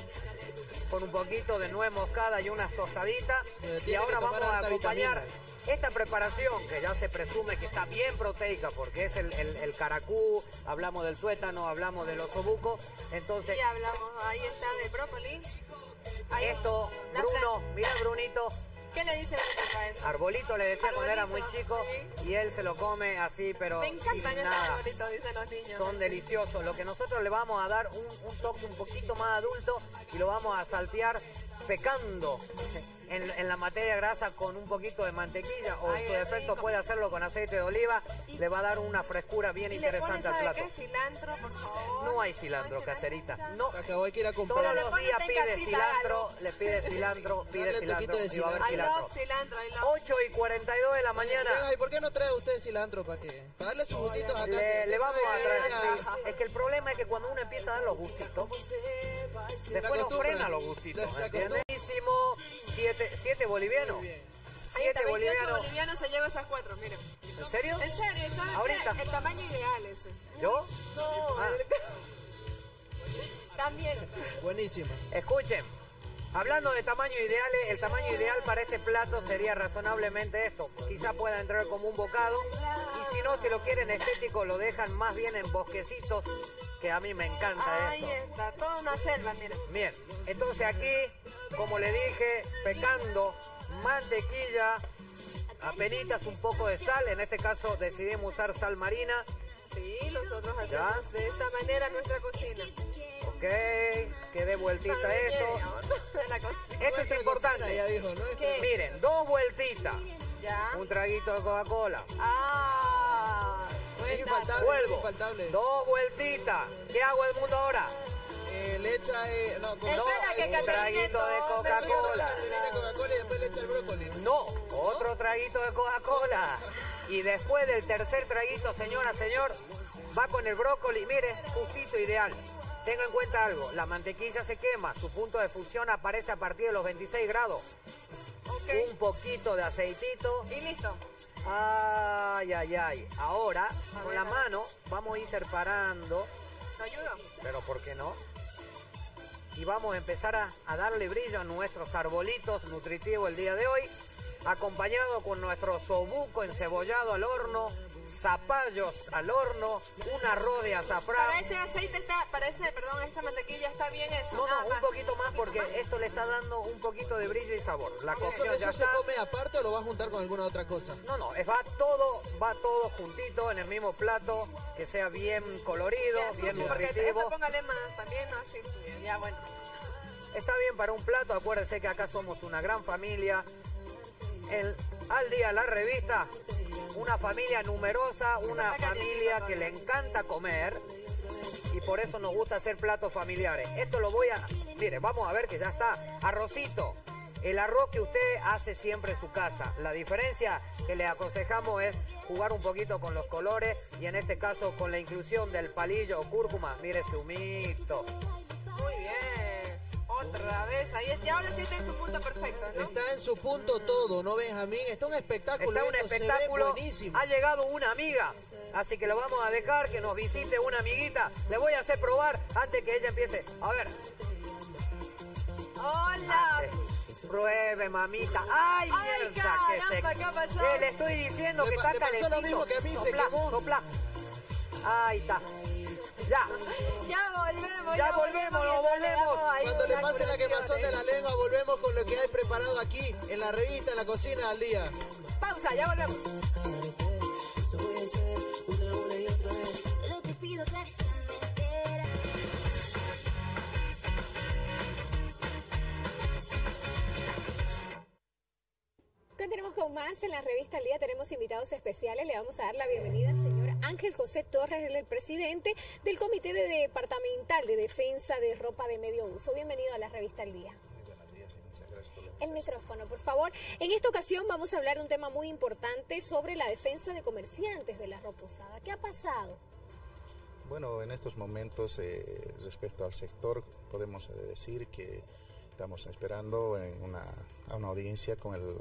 con un poquito de nuez moscada y unas tostaditas. Y ahora vamos a acompañar vitamina. Esta preparación que ya se presume que está bien proteica porque es el, el- el caracú, hablamos del tuétano, hablamos del osobuco. Entonces, Y hablamos, ahí está de brócoli. Ahí. esto, Bruno, mira Brunito, ¿Qué le dice Bruno a eso? Arbolito le decía cuando era muy chico y él se lo come así, pero Me encantan estos arbolitos, dicen los niños. Son deliciosos. Lo que nosotros le vamos a dar un, un toque un poquito más adulto y lo vamos a saltear pecando en, en la materia grasa con un poquito de mantequilla o en Ay, su defecto rico. puede hacerlo con aceite de oliva. Le va a dar una frescura bien ¿Y le pones, interesante al plato. qué? Cilantro, por favor. No hay cilantro, caserita. No. Acabó, hay que ir a comprar. Todos los días pide casita cilantro, le pide cilantro, pide cilantro de y va a haber I cilantro. love cilantro, I love. 8 y 42 de la mañana. ¿y por qué no trae usted cilantro para qué? Para darle sus gustitos acá. Le, vamos a traer. Es que el problema es que cuando uno empieza a dar los gustitos, después no acostumbra. frena los gustitos. Se ¿me acostumbra. entiendes? Hicimos siete, siete bolivianos. Ahí Siete está, 28 bolivianos. bolivianos se lleva esas cuatro, miren. ¿En serio? En serio, ¿sabes Ahorita. El tamaño ideal ese. ¿Yo? No, Ah. también. Buenísimo. Escuchen, hablando de tamaño ideales, el tamaño ideal para este plato sería razonablemente esto. Quizá pueda entrar como un bocado. Y si no, si lo quieren estético, lo dejan más bien en bosquecitos, que a mí me encanta Ahí esto. está, toda una selva, miren. Bien, entonces aquí, como le dije, pecando, mantequilla, apenitas un poco de sal, en este caso decidimos usar sal marina, Sí, nosotros hacemos ¿Ya? de esta manera nuestra cocina. ok, que dé vueltita San esto. Es importante. cocina, ya dijo, ¿no? ¿Qué? Miren, dos vueltitas, Ya. un traguito de Coca-Cola, Ah, Es infaltable, dato. es vuelvo, infaltable. dos vueltitas. ¿Qué hago el mundo ahora? Eh, le echa, eh, no, con Espera, no, que un Caterina traguito de Coca-Cola. Termina Coca-Cola y después le echa el brócoli. No, otro traguito de Coca-Cola. Y después del tercer traguito, señora, señor, va con el brócoli. Mire, justito ideal. Tenga en cuenta algo, la mantequilla se quema, su punto de fusión aparece a partir de los 26 grados. Un poquito de aceitito. Y listo. Ay, ay, ay. Ahora, con la mano, vamos a ir separando, ¿Te ayudo? pero ¿por qué no? Y vamos a empezar a, a darle brillo a nuestros arbolitos nutritivos el día de hoy, acompañado con nuestro sobuco encebollado al horno, zapallos al horno, un arroz de Para azafrán. ese aceite está, para ese, perdón, esa mantequilla está bien eso. No, no, un más. poquito más porque esto le está dando un poquito de brillo y sabor. La ¿Eso, cocción ya eso se come aparte o lo va a juntar con alguna otra cosa? No, no, va todo, va todo juntito en el mismo plato, que sea bien colorido, Ya, bien nutritivo. Eso póngale más también, ¿no? Así, ya bueno. Está bien para un plato, acuérdense que acá somos una gran familia. Al día la revista, una familia numerosa, una familia que le encanta comer y por eso nos gusta hacer platos familiares. Esto lo voy a... Mire, vamos a ver que ya está. Arrocito. El arroz que usted hace siempre en su casa. La diferencia que le aconsejamos es jugar un poquito con los colores y en este caso con la inclusión del palillo o cúrcuma. Mire ese humito. Muy bien. Otra vez. Ahí es. Y ahora sí está en su punto perfecto, ¿no? Está en su punto todo, ¿no, Benjamín? Está un espectáculo. Está un esto, se ve espectáculo. buenísimo. Ha llegado una amiga, así que lo vamos a dejar que nos visite una amiguita. Le voy a hacer probar antes que ella empiece. A ver, Hola. pruebe, mamita. ¡Ay, Ay, mierda! que se- caramba, ¿qué pasó? Eh, le estoy diciendo Le que está le pasó lo calentito. mismo que a mí, se quemó. sopla. Ahí está. Ya. Ya volvemos. Ya volvemos, nos volvemos. Cuando le pase la quemazón de la lengua, volvemos con lo que hay preparado aquí, en la revista, en la cocina al día. Pausa, ya volvemos. Continuamos con más en la revista al día. Tenemos invitados especiales. Le vamos a dar la bienvenida al señor Ángel José Torres, el presidente del Comité de Departamental de Defensa de Ropa de Medio Uso. Bienvenido a la revista al día. El micrófono, por favor. En esta ocasión vamos a hablar de un tema muy importante sobre la defensa de comerciantes de la ropa usada. ¿Qué ha pasado? Bueno, en estos momentos, eh, respecto al sector, podemos eh, decir que estamos esperando en una, a una audiencia con el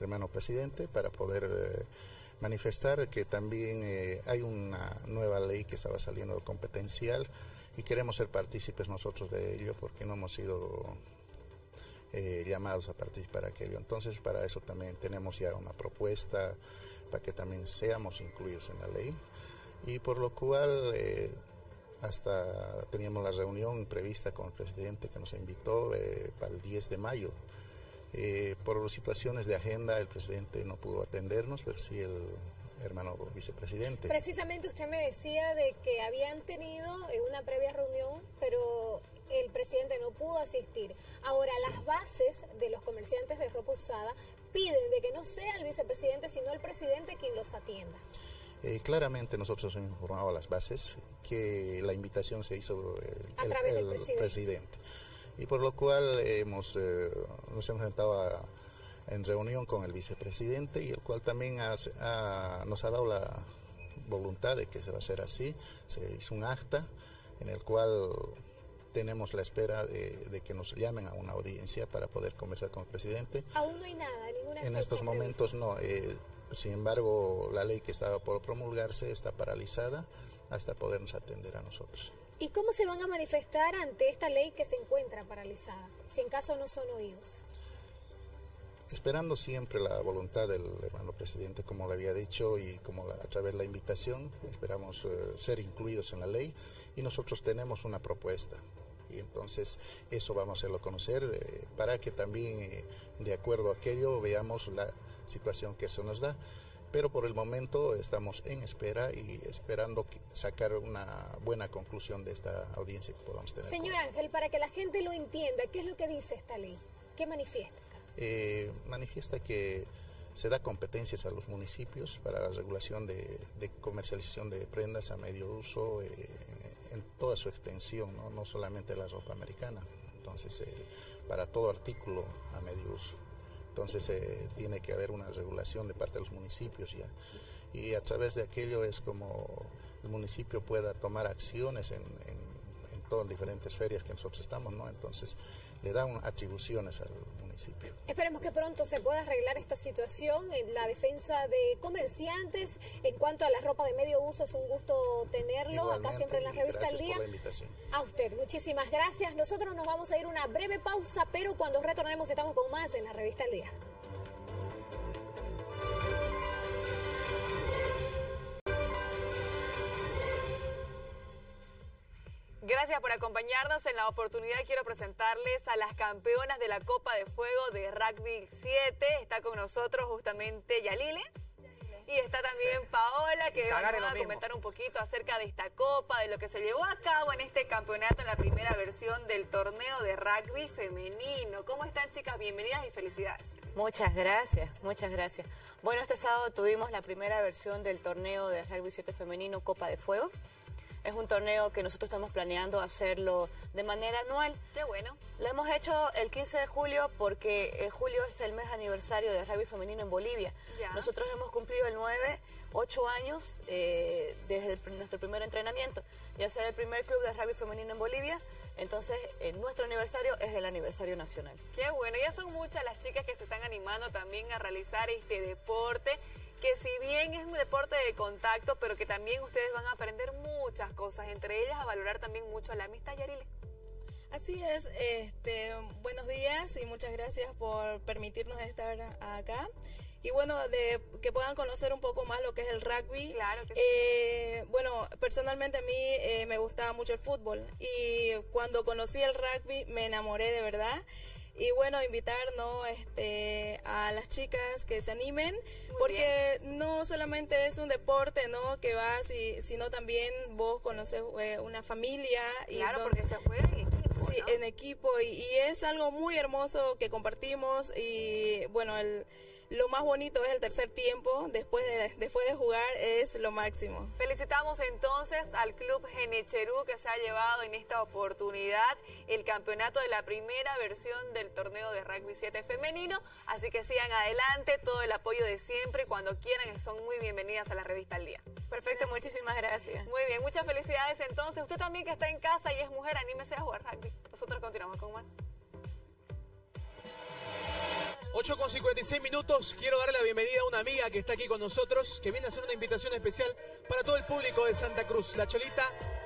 hermano presidente para poder eh, manifestar que también eh, hay una nueva ley que estaba saliendo competencial y queremos ser partícipes nosotros de ello porque no hemos sido eh, llamados a participar aquello. Entonces, para eso también tenemos ya una propuesta para que también seamos incluidos en la ley y por lo cual eh, hasta teníamos la reunión prevista con el presidente que nos invitó para el 10 de mayo. Eh, por situaciones de agenda el presidente no pudo atendernos, pero sí el hermano vicepresidente. Precisamente usted me decía de que habían tenido eh, una previa reunión, pero el presidente no pudo asistir. Ahora, las bases de los comerciantes de ropa usada piden de que no sea el vicepresidente, sino el presidente quien los atienda. Eh, claramente nosotros hemos informado a las bases que la invitación se hizo eh, A el, presidente. Y por lo cual hemos, eh, nos hemos sentado a- en reunión con el vicepresidente y el cual también ha- ha- nos ha dado la voluntad de que se va a hacer así. Se hizo un acta en el cual tenemos la espera de, de que nos llamen a una audiencia para poder conversar con el presidente. Aún no hay nada, ninguna En estos momentos no. eh, sin embargo, la ley que estaba por promulgarse está paralizada hasta podernos atender a nosotros. ¿Y cómo se van a manifestar ante esta ley que se encuentra paralizada, si en caso no son oídos? Esperando siempre la voluntad del hermano presidente, como le había dicho, y como la- a través de la invitación, esperamos eh, ser incluidos en la ley y nosotros tenemos una propuesta. Y entonces eso vamos a hacerlo conocer eh, para que también, eh, de acuerdo a aquello, veamos la situación que eso nos da. Pero por el momento estamos en espera y esperando sacar una buena conclusión de esta audiencia que podamos tener. Señor Ángel, para que la gente lo entienda, ¿qué es lo que dice esta ley? ¿Qué manifiesta? eh, manifiesta que se da competencias a los municipios para la regulación de, de comercialización de prendas a medio uso eh, en toda su extensión, ¿no? no solamente la ropa americana, entonces eh, para todo artículo a medio uso. Entonces eh, tiene que haber una regulación de parte de los municipios ya. Y a través de aquello es como el municipio pueda tomar acciones en, en- todas las diferentes ferias que nosotros estamos, ¿no? Entonces le dan atribuciones al municipio. Esperemos que pronto se pueda arreglar esta situación en la defensa de comerciantes. En cuanto a la ropa de medio uso, es un gusto tenerlo acá siempre en la revista al día. por la invitación. A usted, muchísimas gracias. Nosotros nos vamos a ir una breve pausa, pero cuando retornemos estamos con más en la revista al día. Gracias por acompañarnos. En la oportunidad quiero presentarles a las campeonas de la Copa de Fuego de Rugby 7. Está con nosotros justamente Yalile. Y está también Paola, que va a mismo. comentar un poquito acerca de esta copa, de lo que se llevó a cabo en este campeonato, en la primera versión del torneo de rugby femenino. ¿Cómo están, chicas? Bienvenidas y felicidades. Muchas gracias, muchas gracias. Bueno, este sábado tuvimos la primera versión del torneo de Rugby 7 femenino Copa de Fuego. Es un torneo que nosotros estamos planeando hacerlo de manera anual. Qué bueno. Lo hemos hecho el 15 de julio porque eh, julio es el mes aniversario del rugby femenino en Bolivia. Ya. Nosotros hemos cumplido el 9, 8 años eh, desde el nuestro primer entrenamiento. Ya sea el primer club de rugby femenino en Bolivia, entonces eh, nuestro aniversario es el aniversario nacional. Qué bueno, ya son muchas las chicas que se están animando también a realizar este deporte, bien es un deporte de contacto, pero que también ustedes van a aprender muchas cosas, entre ellas a valorar también mucho la amistad, Yarile. Así es, este, buenos días y muchas gracias por permitirnos estar acá. y bueno, de que puedan conocer un poco más lo que es el rugby. Claro que sí. Eh, bueno, personalmente a mí eh, me gustaba mucho el fútbol y cuando conocí el rugby me enamoré de verdad. Y bueno, invitar ¿no? este, a las chicas que se animen, porque no solamente es un deporte ¿no? que vas, y, sino también vos conoces eh, una familia. Y Claro, porque se juega en equipo, Sí, ¿no? en equipo y, y es algo muy hermoso que compartimos y bueno, el, lo más bonito es el tercer tiempo, después de, después de jugar es lo máximo. Felicitamos entonces al Club Genecherú que se ha llevado en esta oportunidad el campeonato de la primera versión del torneo de rugby 7 femenino. Así que sigan adelante, todo el apoyo de siempre y cuando quieran son muy bienvenidas a la revista al día. Perfecto, muchísimas gracias. Muy bien, muchas felicidades entonces. Usted también que está en casa y es mujer, anímese a jugar rugby. Nosotros continuamos con más. 8 con 56 minutos. Quiero darle la bienvenida a una amiga que está aquí con nosotros, que viene a hacer una invitación especial para todo el público de Santa Cruz. La Cholita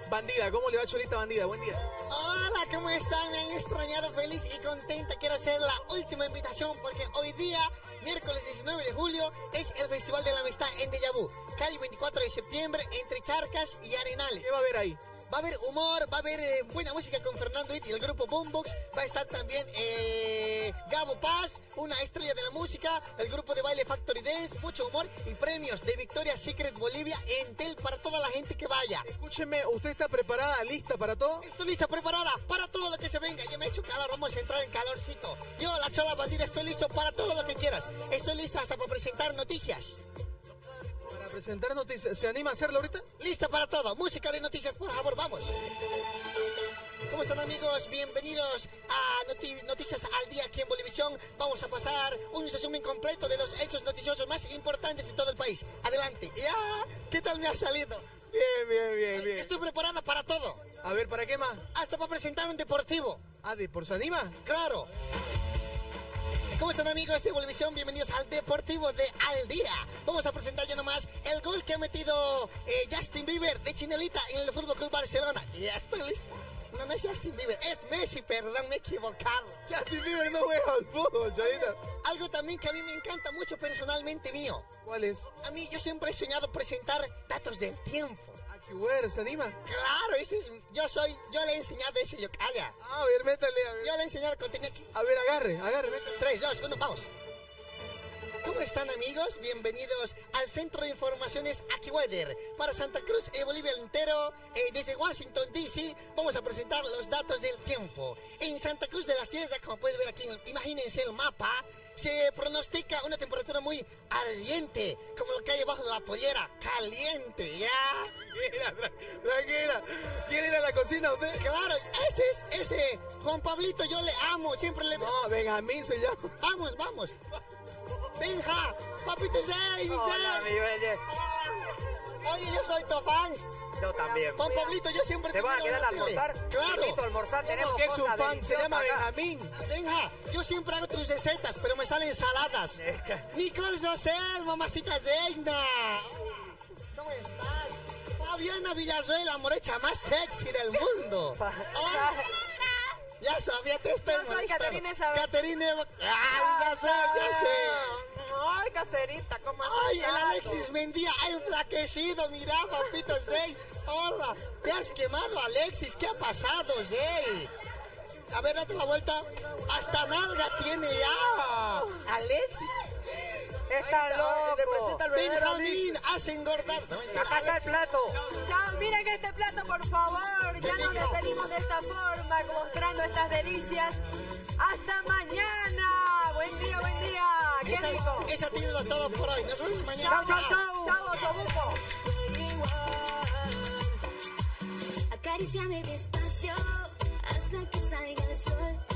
Bandida. ¿Cómo le va, Cholita Bandida? Buen día. Hola, ¿cómo están? Me han extrañado feliz y contenta. Quiero hacer la última invitación porque hoy día, miércoles 19 de julio, es el Festival de la Amistad en Deyabú. Cali 24 de septiembre, entre Charcas y Arenales. ¿Qué va a haber ahí? Va a haber humor, va a haber eh, buena música con Fernando It y el grupo Boombox. Va a estar también eh, Gabo Paz, una estrella de la música, el grupo de baile Factory Dance, mucho humor y premios de Victoria Secret Bolivia en Tel para toda la gente que vaya. Escúcheme, ¿usted está preparada, lista para todo? Estoy lista, preparada para todo lo que se venga. Ya me he hecho calor, vamos a entrar en calorcito. Yo, la chola bandida, estoy listo para todo lo que quieras. Estoy lista hasta para presentar noticias. Presentar noticias. ¿Se anima a hacerlo ahorita? Lista para todo. Música de noticias, por favor, vamos. ¿Cómo están amigos? Bienvenidos a Noti- Noticias al Día aquí en Bolivisión. Vamos a pasar un resumen completo de los hechos noticiosos más importantes de todo el país. Adelante. Ya, ¿qué tal me ha salido? Bien, bien, bien, bien. Estoy preparada para todo. A ver, ¿para qué más? Hasta para presentar un deportivo. Ah, ¿de por se anima? Claro. ¿Cómo están amigos de Bolivisión? Bienvenidos al Deportivo de Al Día. Vamos a presentar ya nomás el gol que ha metido eh, Justin Bieber de Chinelita en el Fútbol Club Barcelona. Ya estoy listo. No, no es Justin Bieber, es Messi, perdón, me he equivocado. Justin Bieber no juega al fútbol, Cholita. Algo también que a mí me encanta mucho personalmente mío. ¿Cuál es? A mí yo siempre he soñado presentar datos del tiempo. Qué bueno, ¿se anima? Claro, ese es, yo soy, yo le he enseñado ese yo calla. Ah, a ver, métale, a ver. Yo le he enseñado contenido aquí. A ver, agarre, agarre, métale. 3, 2, 1, vamos. ¿Cómo están amigos? Bienvenidos al Centro de Informaciones AccuWeather para Santa Cruz y Bolivia entero. Eh, desde Washington, D.C. vamos a presentar los datos del tiempo. En Santa Cruz de la Sierra, como pueden ver aquí, imagínense el mapa, se pronostica una temperatura muy ardiente, como lo que hay debajo de la pollera, caliente, ¿ya? Tranquila, tra- tranquila. ¿Quiere ir a la cocina usted? Claro, ese es, ese, Juan Pablito, yo le amo, siempre le... No, Benjamín se llama. Vamos, vamos. Benja, papito Zay, mi Hola, mi belle. Oye, yo soy tu fan. Yo también. Juan Pablito, yo siempre ¿Te vas a quedar a la almorzar? Claro. Almorzar, tenemos que es cosas fan, se llama acá. Benjamín. Benja, yo siempre hago tus recetas, pero me salen saladas. Nicole Josel, mamacita reina. ¿Cómo estás? Fabiana Villazuela, morecha más sexy del mundo. Hola. Ya sabía, te estoy Yo soy. Caterina Isabel. Caterina, ay, ya sé, ya sé. Ay, caserita, ¿cómo Ay, el? Alexis Mendía ha enflaquecido, mira, papito Zey. Hola, te has quemado, Alexis, ¿qué ha pasado, Zey? A ver, date la vuelta. Hasta nalga tiene ya. Alexis. Está loco. Benjamín, has engordado. No, mentira, Acá está el plato. Chao, miren este plato, por favor. Ya nos despedimos de esta forma, mostrando estas delicias. Hasta mañana. Buen día, buen día. Qué Esa, rico. esa ha tenido todo por hoy. Nos vemos mañana. Chao, chao, chao. Chao, Osobuco. Acaríciame despacio hasta que salga el sol. Más quiero ver